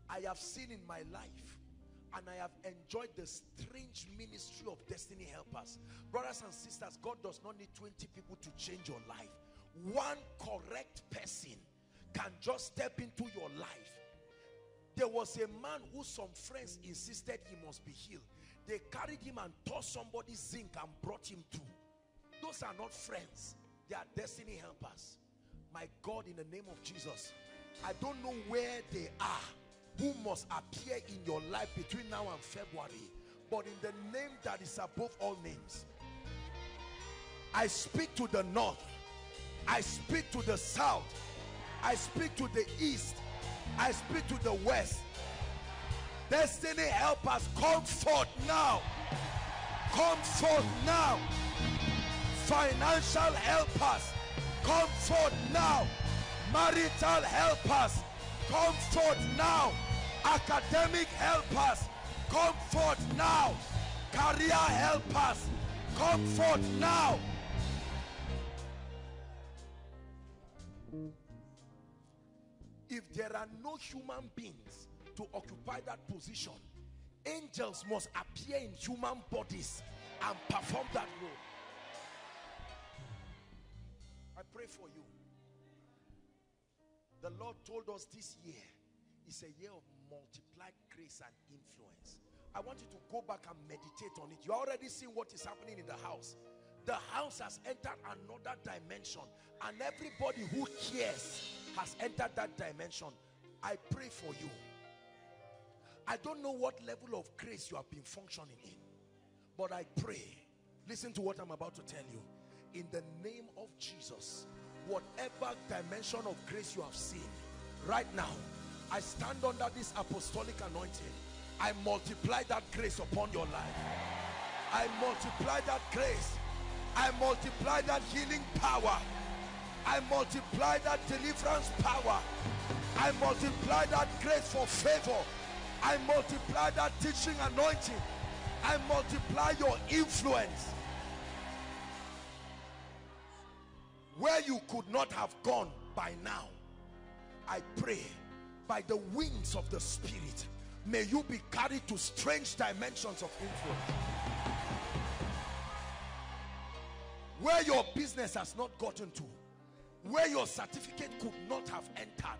I have seen in my life and I have enjoyed the strange ministry of destiny helpers. Brothers and sisters, God does not need 20 people to change your life. One correct person can just step into your life. There was a man who some friends insisted he must be healed. They carried him and tore somebody's zinc and brought him to. Those are not friends. They are destiny helpers. My God, in the name of Jesus, I don't know where they are, who must appear in your life between now and February. But in the name that is above all names, I speak to the north. I speak to the south. I speak to the east. I speak to the west. Destiny helpers, come forth now. Come forth now. Financial helpers, come forth now. Marital helpers, come forth now. Academic helpers, come forth now. Career helpers, come forth now. If there are no human beings to occupy that position, angels must appear in human bodies and perform that role. Pray for you. The Lord told us this year is a year of multiplied grace and influence. I want you to go back and meditate on it. You already seen what is happening in the house. The house has entered another dimension, and everybody who cares has entered that dimension. I pray for you. I don't know what level of grace you have been functioning in, but I pray. Listen to what I'm about to tell you. In the name of Jesus, whatever dimension of grace you have seen, right now, I stand under this apostolic anointing. I multiply that grace upon your life. I multiply that grace. I multiply that healing power. I multiply that deliverance power. I multiply that grace for favor. I multiply that teaching anointing. I multiply your influence. Where you could not have gone by now, I pray by the wings of the Spirit, may you be carried to strange dimensions of influence. Where your business has not gotten to, where your certificate could not have entered,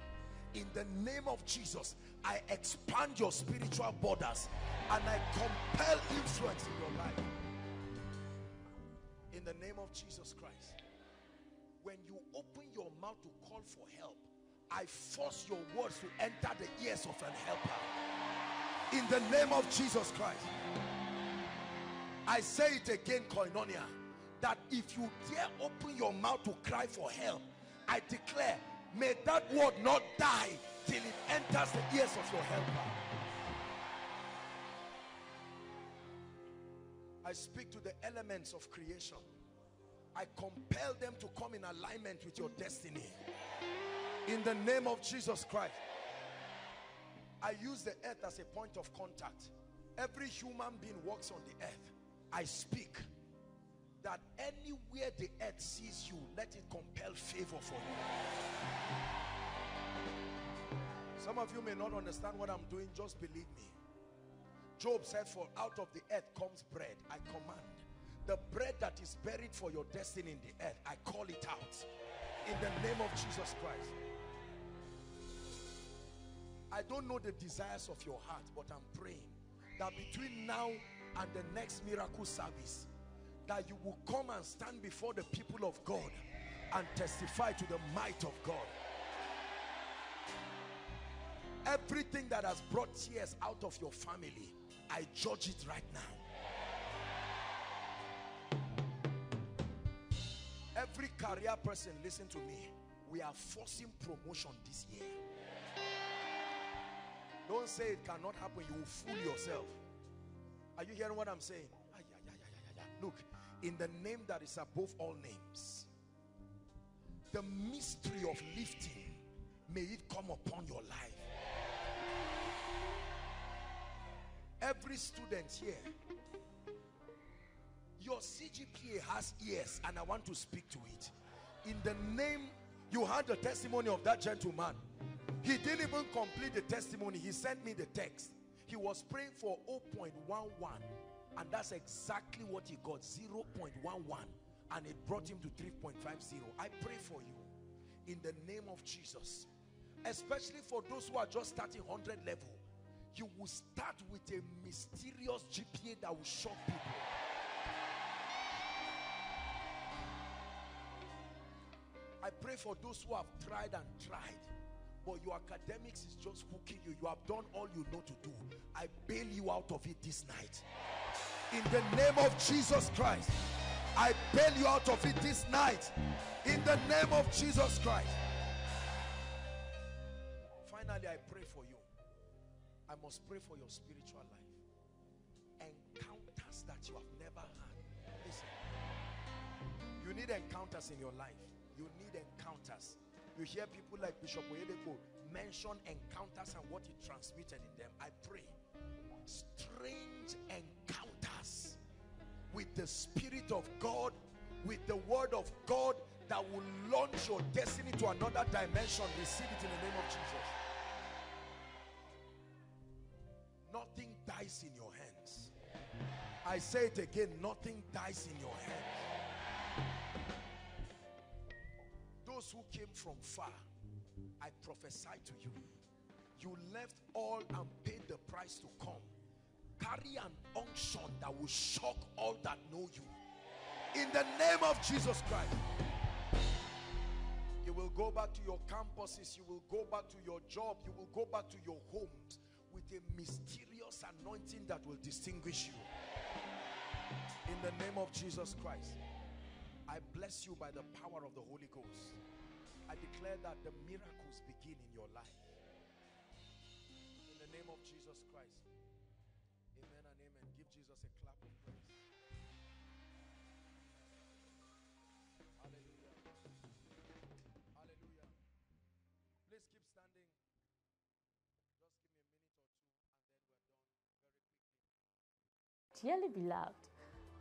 in the name of Jesus, I expand your spiritual borders and I compel influence in your life. In the name of Jesus Christ. Mouth to call for help, I force your words to enter the ears of an helper. In the name of Jesus Christ. I say it again, Koinonia, that if you dare open your mouth to cry for help, I declare May that word not die till it enters the ears of your helper. I speak to the elements of creation. I compel them to come in alignment with your destiny. In the name of Jesus Christ. I use the earth as a point of contact. Every human being walks on the earth. I speak that anywhere the earth sees you, let it compel favor for you. Some of you may not understand what I'm doing, just believe me. Job said, For out of the earth comes bread. I command. The bread that is buried for your destiny in the earth, I call it out. In the name of Jesus Christ. I don't know the desires of your heart, but I'm praying that between now and the next miracle service, that you will come and stand before the people of God and testify to the might of God. Everything that has brought tears out of your family, I judge it right now. Every career person, listen to me. We are forcing promotion this year. Don't say it cannot happen. You will fool yourself. Are you hearing what I'm saying? Look, in the name that is above all names, the mystery of lifting, may it come upon your life. Every student here, your CGPA has ears, and I want to speak to it. In the name, you had the testimony of that gentleman. He didn't even complete the testimony. He sent me the text. He was praying for 0.11 and that's exactly what he got 0.11 and it brought him to 3.50 i pray for you in the name of jesus especially for those who are just starting 100 level you will start with a mysterious gpa that will shock people pray for those who have tried and tried but your academics is just hooking you you have done all you know to do i bail you out of it this night in the name of Jesus Christ. I bail you out of it this night in the name of Jesus Christ. Finally, I pray for you. I must pray for your spiritual life. Encounters that you have never had. Listen. You need encounters in your life. You need encounters. You hear people like Bishop Oyedepo mention encounters and what he transmitted in them. I pray strange encounters with the Spirit of God, with the Word of God that will launch your destiny to another dimension. Receive it in the name of Jesus. Nothing dies in your hands. I say it again nothing dies in your hands. Those who came from far, I prophesy to you. You left all and paid the price to come. Carry an unction that will shock all that know you. In the name of Jesus Christ. You will go back to your campuses, you will go back to your job, you will go back to your homes with a mysterious anointing that will distinguish you. In the name of Jesus Christ, I bless you by the power of the Holy Ghost. I declare that the miracles begin in your life. In the name of Jesus Christ. Amen and amen. Give Jesus a clap of praise. Hallelujah. Hallelujah. Please keep standing. Just give me a minute or two and then we're done very quickly. Dearly beloved,